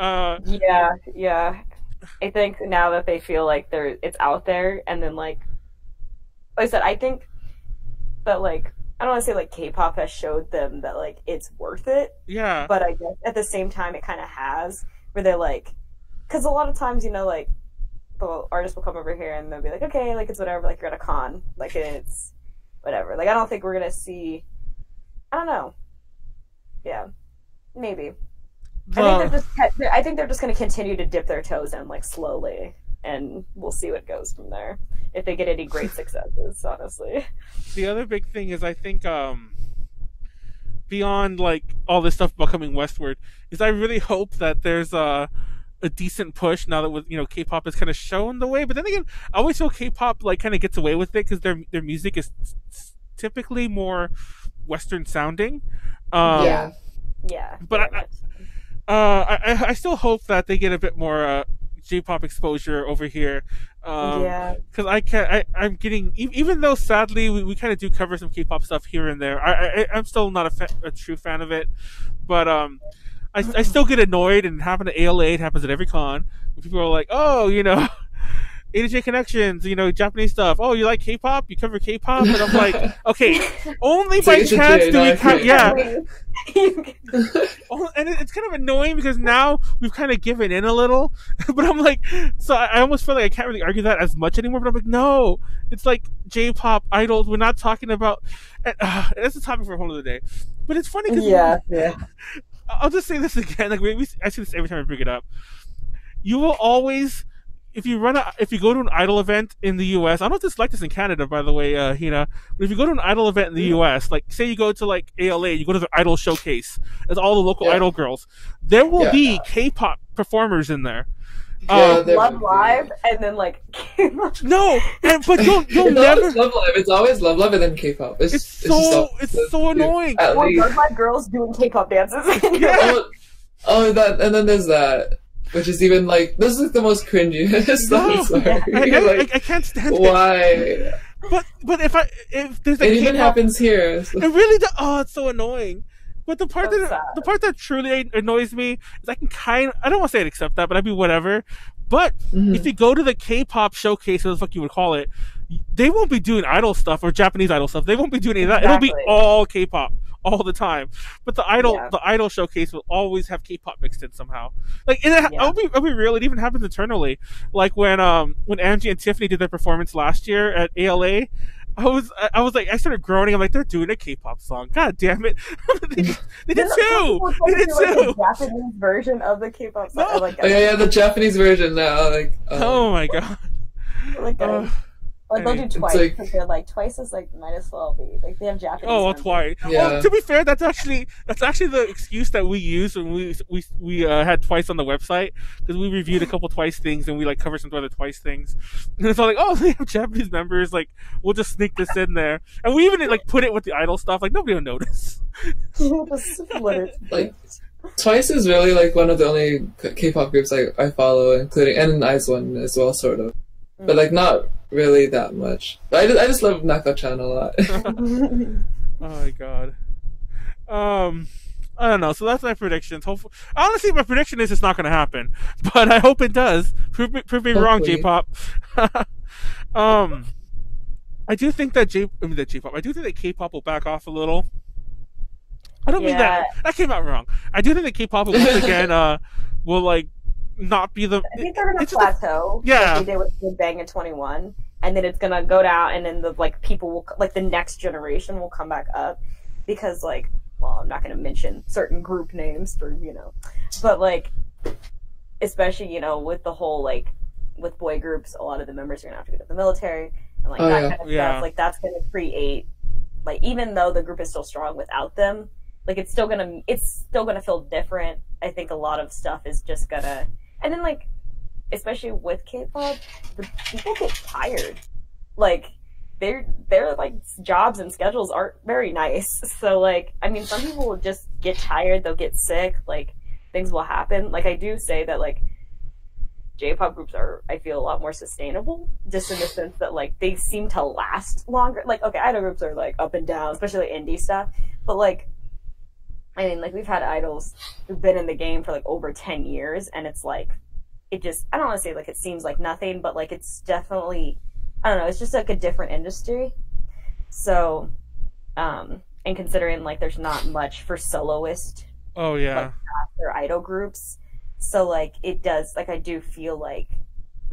Uh, Yeah, yeah. I think now that they feel like they're it's out there, and then like, like I said, I think that like I don't want to say like K-pop has showed them that like it's worth it, yeah, but I guess at the same time it kind of has, where they're like, because a lot of times you know like the artist will come over here and they'll be like, okay, like it's whatever, like you're at a con, like it's whatever. Like I don't think we're gonna see. I don't know. Yeah, maybe. I think they're just. I think they're just going to continue to dip their toes in like slowly, and we'll see what goes from there. If they get any great successes, honestly. the other big thing is I think um beyond like all this stuff about coming westward is I really hope that there's a a decent push now that with you know K-pop has kind of shown the way. But then again, I always feel K-pop like kind of gets away with it because their their music is typically more Western sounding. Um, yeah. Yeah. But very I- uh, I, I- I still hope that they get a bit more uh, J-pop exposure over here. Um, yeah. because I can't. I, I'm getting even though sadly we, we kind of do cover some K-pop stuff here and there. I, I I'm still not a, fa- a true fan of it, but um, I, I still get annoyed and it happened to ALA. It happens at every con. People are like, oh, you know. A to J connections, you know, Japanese stuff. Oh, you like K-pop? You cover K-pop? And I'm like, [laughs] okay, only by A to J, chance do we, not yeah, [laughs] Oh, and it's kind of annoying because now we've kind of given in a little. [laughs] but I'm like, so I, I almost feel like I can't really argue that as much anymore. But I'm like, no, it's like J-pop idols. We're not talking about. And, [sighs] uh, that's a topic for a whole other day. But it's funny because yeah. Yeah. I'll just say this again. Like we, we, I say this every time I bring it up. You will always, if you run a, if you go to an idol event in the U.S. I don't know if it's like this in Canada, by the way, uh, Hina. But if you go to an idol event in the U.S., like say you go to like ALA, you go to the idol showcase. It's all the local Yeah. idol girls. There will Yeah. be K-pop performers in there. Yeah, Um, there Love. Live, and then like. no, and, but [laughs] you'll you'll It's never. Love Live. It's always Love Live and then K-pop. It's, It's just so all- it's so annoying. At or least. Love Live girls doing K-pop dances. [laughs] Yeah. Oh, oh, that and then there's that, which is even like this is the most cringiest. [laughs] No, I'm sorry. I, I, like, I, I can't stand it. why? But but if I if there's a It even K-pop happens here. so- It really does. Oh, it's so annoying. But the part So that sad. the part that truly annoys me is I can kind I don't want to say I'd accept that, but I'd be whatever. But Mhm. if you go to the K-pop showcase, what the fuck you would call it, they won't be doing idol stuff or Japanese idol stuff. They won't be doing any of that. It'll be all K-pop [laughs] all the time. But the idol Yeah. the idol showcase will always have K-pop mixed in somehow. Like and it, Yeah. I'll be I'll be real. It even happens internally. Like when um when Angie and Tiffany did their performance last year at ALA. I was, I- I was like, I started groaning. I'm like, they're doing a K-pop song. God damn it! [laughs] they, did- they did Then two. They did do, like, two. a Japanese version of the K-pop song. No. Like, Oh yeah, yeah, the Japanese version now. Like, um, Oh my god. like Uh, Or they'll do It's twice like- because they're like twice is like might as well be like they have Japanese. Oh, well, twice. Yeah. Well, to be fair, that's actually that's actually the excuse that we used when we we we uh, had twice on the website because we reviewed a [laughs] couple twice things and we like covered some other twice things. [laughs] And it's all like, oh, [laughs] they have Japanese members. Like, we'll just sneak this in there, and we even like put it with the idol stuff. Like, nobody will notice. Just it. Like Twice is really like one of the only K- K-pop groups I, I follow, including and IZ*ONE as well, sort of, but like not really that much. I just, I just love Nako-chan a lot. [laughs] [laughs] Oh my god. Um, I don't know. So that's my predictions. Hopefully, honestly, my prediction is it's not going to happen, [laughs] but I hope it does. Prove me, prove me wrong, J-pop. um, I do think that J, I mean that J-pop. I do think that K-pop will back off a little. I don't mean that. That came out wrong. I do think that K-pop will once again uh will like not be the. I think they're gonna It's just a- plateau. Yeah. like they did with Big Bang in 2NE1, and then it's gonna go down, and then the like people will like the next generation will come back up because like well I'm not gonna mention certain group names for you know, but like especially you know with the whole like with boy groups, a lot of the members are gonna have to go to the military and like Oh, that yeah. kind of Yeah. stuff. Like that's gonna create like even though the group is still strong without them, like it's still gonna it's still gonna feel different. I think a lot of stuff is just gonna and then like especially with K-pop, the people get tired. Like their their like jobs and schedules aren't very nice. [laughs] So like I mean some people will just get tired, they'll get sick, like things will happen. Like I do say that like J-pop groups are I feel a lot more sustainable just in the sense that like they seem to last longer. Like okay, idol groups are like up and down, especially like, indie stuff. But like I mean like we've had idols who've been in the game for like over 10 years and it's like it just I don't want to say like it seems like nothing, but like it's definitely I don't know, it's just like a different industry. So um and considering like there's not much for soloist Oh yeah. or idol groups. So like it does like I do feel like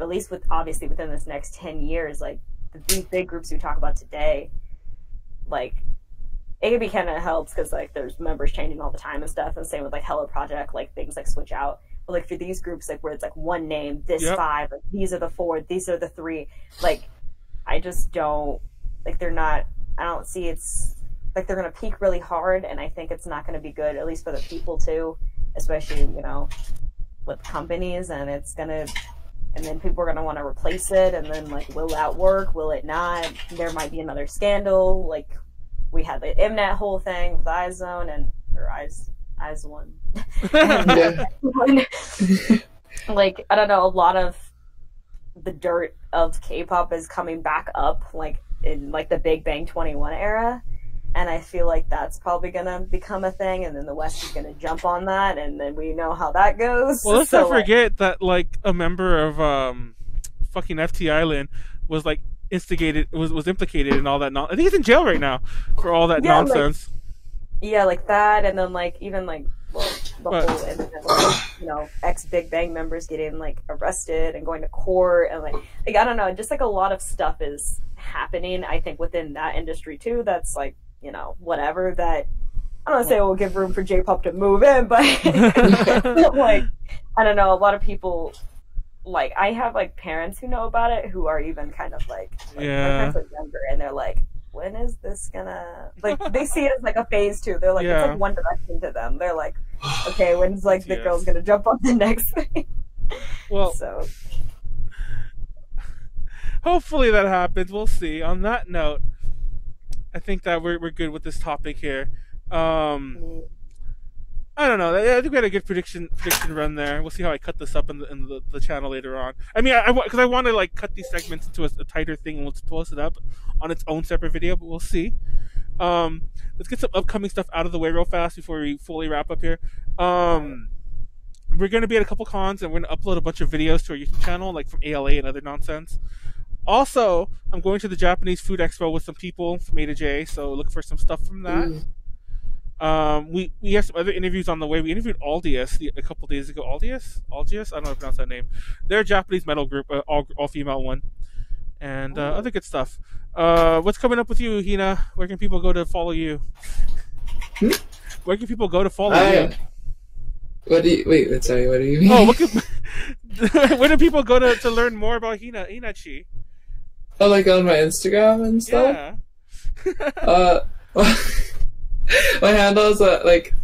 at least with obviously within this next 10 years like the, these big groups we talk about today like it could be kind of helps because like there's members changing all the time and stuff and same with like hello project like things like switch out. But like for these groups like where it's like one name this Yep. five like, these are the four these are the three like i just don't like they're not i don't see it's like they're gonna peak really hard and i think it's not gonna be good at least for the people too especially you know with companies and it's gonna and then people are gonna want to replace it and then like will that work? Will it not? There might be another scandal like we had the Mnet whole thing with IZ*ONE and or Eyes IZ*ONE. [laughs] like I don't know, a lot of the dirt of K-pop is coming back up, like in like the Big Bang 2NE1 era, and I feel like that's probably gonna become a thing, and then the West is gonna jump on that, and then we know how that goes. Well, let's So, not like, forget that like a member of um, fucking FT Island was like instigated was was implicated in all that. Non- I think he's in jail right now for all that Yeah, like- nonsense. yeah, like that, and then like even like well, the But- whole incident, like, you know, ex Big Bang members getting like arrested and going to court, and like like I don't know, just like a lot of stuff is happening. I think within that industry too. That's like you know whatever that. I don't want to say oh, it will give room for J-pop to move in, but [laughs] [laughs] [laughs] like I don't know, a lot of people like I have like parents who know about it who are even kind of like, like Yeah. my parents are younger and they're like, when is this gonna [laughs] like they see it as like a phase two. They're like Yeah. it's like one direction to them. They're like, [sighs] okay, when's like the Yes. girl's gonna jump on the next thing? [laughs] well, so hopefully that happens. We'll see. On that note, I think that we're we're good with this topic here. Um, I don't know. I I think we had a good prediction prediction run there. We'll see how I cut this up in the, in the, the channel later on. I mean, I because I, want to like cut these segments into a, a tighter thing and we'll post it up on its own separate video. But we'll see. Um, let's get some upcoming stuff out of the way real fast before we fully wrap up here. Um, we're going to be at a couple cons and we're going to upload a bunch of videos to our YouTube channel, like from ALA and other nonsense. Also, I'm going to the Japanese Food Expo with some people from A to J, so look for some stuff from that. Mm. Um, we we have some other interviews on the way. We interviewed Aldious the, a couple days ago. Aldious, Aldious, I don't know how to pronounce that name. They're a Japanese metal group, uh, all all female one, and uh, other good stuff. Uh, what's coming up with you, Hina? Where can people go to follow you? Hmm? Where can people go to follow I, you? what do you wait? Sorry, what do you mean? Oh, what can, [laughs] where do people go to, to learn more about Hina Hinacchi? Oh, like on my Instagram and stuff. Yeah. [laughs] Uh, [laughs] [laughs] my handle is uh, like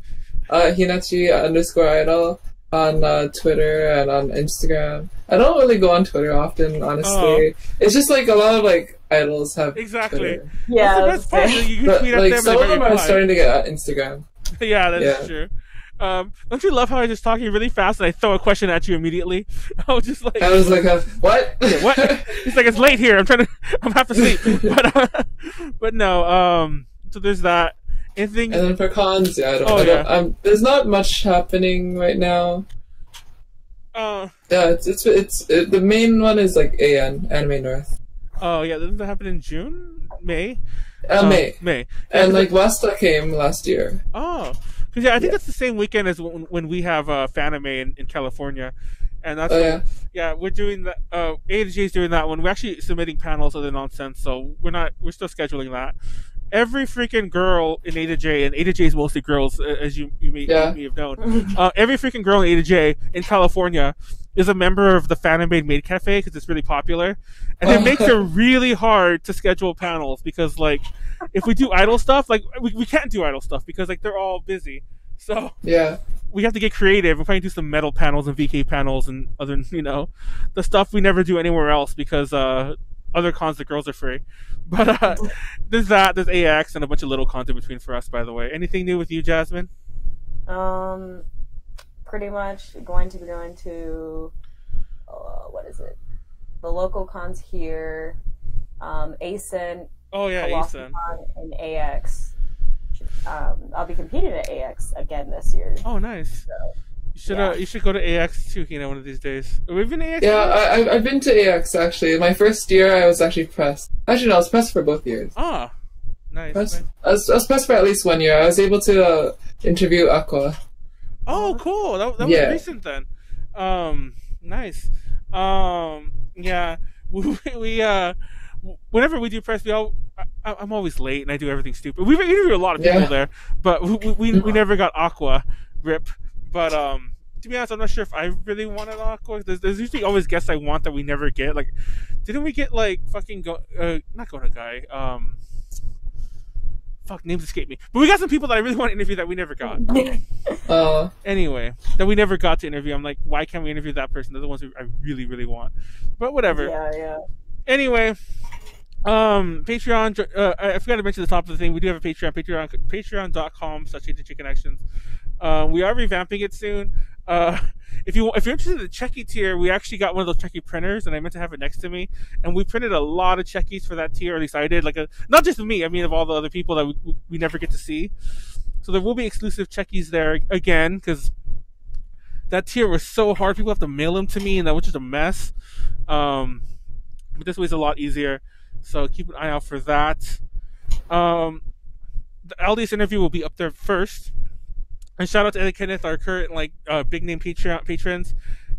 uh, Hinacchi underscore idol on uh, Twitter and on Instagram. I don't really go on Twitter often, honestly. Oh. It's just like a lot of like idols have Exactly. Twitter. Yeah, That's the best part. You can But tweet at like them. some of they them are starting to get at Instagram. [laughs] yeah, that's Yeah. true. Um, don't you love how I just talk you really fast and I throw a question at you immediately? [laughs] I was just like, I was like, uh, what? what? He's like, it's late here. I'm trying to, I'm half asleep. But, uh, but no. Um, so there's that. Anything? And then for cons, yeah, I don't, Oh, I don't yeah. um, there's not much happening right now. Uh, Yeah, it's it's it's it, the main one is like AN Anime North, oh yeah, didn't that happen in June, May? uh, Oh, May, May. and Yeah, like Wasuta came last year. Oh, because yeah, I think Yeah. that's the same weekend as when, when we have uh, Fanime in, in California, and that's Oh yeah, yeah, we're doing that. Uh, A to J is doing that one. We're actually submitting panels of the nonsense, so we're not. We're still scheduling that. Every freaking girl in A to J, and A to J is mostly girls, uh, as you you may, Yeah. you may have known. [laughs] Uh, every freaking girl in A to J in California is a member of the Phantom Made Maid Cafe because it's really popular, and it makes it [laughs] really hard to schedule panels because like if we do idol stuff, like we, we can't do idol stuff because like they're all busy. So yeah. we have to get creative. We're trying to do some metal panels and VK panels and other, [laughs] you know, the stuff we never do anywhere else because uh, other cons the girls are free. [laughs] But uh, [laughs] there's that. There's AX and a bunch of little cons in between for us. By the way, anything new with you, Jasmine? Um, pretty much going to be going to uh, what is it? The local cons here, um, ASIN, Oh yeah, asin and AX. Um, I'll be competing at AX again this year. Oh nice. You should uh, you should go to AX too, Hina, one of these days. We've we been to AX? Yeah, I, I- I've been to AX actually. My first year, I was actually pressed. Actually, no, I was pressed for both years. Ah, nice. Pressed, nice. I, was, I was pressed for at least one year. I was able to uh, interview Aqua. Oh, cool. That, that Yeah. was recent then. Um, nice. Um, yeah. [laughs] We, we uh, whenever we do press, we all. I, I'm always late and I do everything stupid. We've interviewed a lot of people Yeah. there, but we, we, we, we [laughs] never got Aqua rip. But um, to be honest, I'm not sure if I really wanted Aqua. There's, there's usually always guests I want that we never get. Like, didn't we get like fucking go? Uh, not going to guy. Um. Fuck, names escape me. But we got some people that I really want to interview that we never got Uh, [laughs] anyway that we never got to interview i'm like why can't we interview that person they're the ones who i really really want but whatever yeah, yeah. anyway um patreon uh, i I forgot to mention the top of the thing we do have a patreon patreon patreon.com slash AtoJ connections uh, we are revamping it soon uh [laughs] if you if you're interested in the cheki tier we actually got one of those cheki printers and i meant to have it next to me and we printed a lot of chekis for that tier at least i did like a not just me i mean of all the other people that we, we- we never get to see so there will be exclusive chekis there again because that tier was so hard. People have to mail them to me, and that was just a mess. Um, but this way is a lot easier. So keep an eye out for that. Um, the Aldious interview will be up there first. And shout out to Eddie Kenneth, our current like uh, big name Patreon patrons.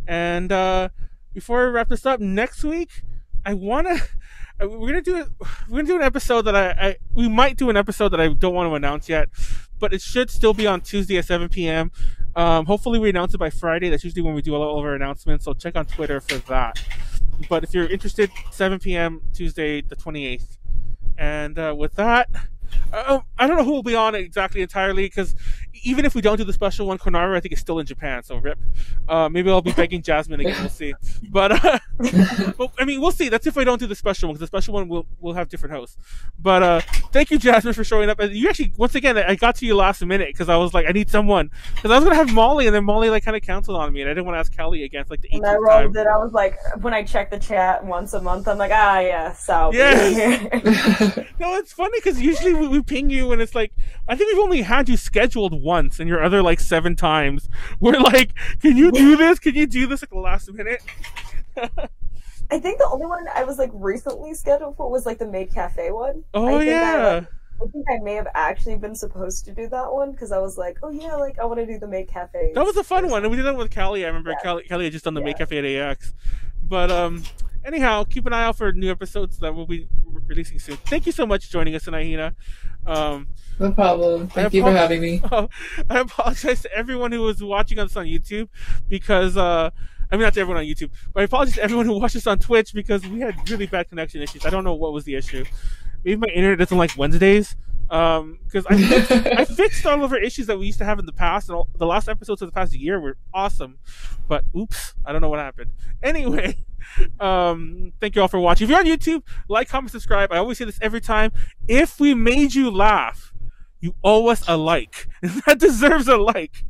And uh, before I wrap this up, next week I wanna [laughs] we're gonna do [sighs] we're gonna do an episode that I, I we might do an episode that I don't want to announce yet, but it should still be on Tuesday at 7 p.m. Um, hopefully we announce it by Friday. That's usually when we do all of our announcements. So check on Twitter for that. But if you're interested, 7 p.m. Tuesday the 28th. And uh, with that, uh, I don't know who will be on it exactly entirely because even if we don't do the special one, Konaru I think is still in Japan. So rip. Uh, maybe I'll be [laughs] begging Jasmine again. We'll see. But, uh, [laughs] but I mean, we'll see. That's if I don't do the special one because the special one will will have different hosts. But uh, thank you, Jasmine, for showing up. And you actually, once again, I got to you last minute because I was like, I need someone because I was gonna have Molly, and then Molly like kind of canceled on me, and I didn't want to ask Kelly again like the When I rolled time. it, I was like, when I check the chat once a month, I'm like, ah, Yeah. here. [laughs] No, it's funny because usually we, we ping you and it's like I think we've only had you scheduled once, and your other like seven times [laughs] we're like, can you do this? Can you do this at the last minute? [laughs] I think the only one I was like recently scheduled for was like the Maid Cafe one. Oh I think I, yeah, like, I think I may have actually been supposed to do that one because I was like, oh yeah, like I want to do the Maid Cafe. that was a fun one, and we did that with Kelly. I remember Yeah. Kelly, Kelly had just done the Make Yeah. Cafe at AX, but um, anyhow, keep an eye out for new episodes that we'll be releasing soon. Thank you so much for joining us tonight, Hina. Um, no problem. I Thank you for having me. Oh, [laughs] I apologize to everyone who was watching us on YouTube because uh, I mean, not to everyone on YouTube, but I apologize to everyone who watched us on Twitch because we had really bad connection issues. I don't know what was the issue. Maybe my internet doesn't like Wednesdays. Um, because I [laughs] I fixed all of our issues that we used to have in the past, and all, the last episodes of the past year were awesome. But oops, I don't know what happened. Anyway, um, thank you all for watching. If you're on YouTube, like, comment, subscribe. I always say this every time. If we made you laugh, you owe us a like. [laughs] that deserves a like.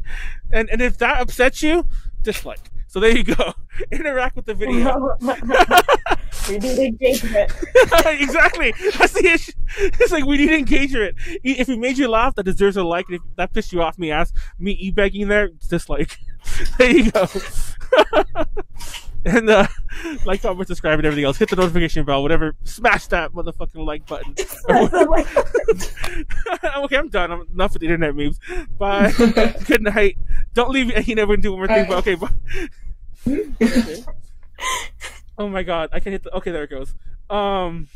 And and if that upsets you, dislike. So there you go. [laughs] Interact with the video. [laughs] we need engagement. exactly. That's the issue. It's like we need engagement. If we made you laugh, that deserves a like. And if that pissed you off, me ask me e begging there, dislike. there you go. And uh, [laughs] like, comment, subscribe, and everything else. Hit the notification bell, whatever. Smash that motherfucking like button. [laughs] [laughs] okay, I'm done. I'm enough with the internet memes. Bye. Good night. Don't leave. You never do one more thing. But okay. Bye. okay. Oh my god, I can hit the. Okay, there it goes. Um.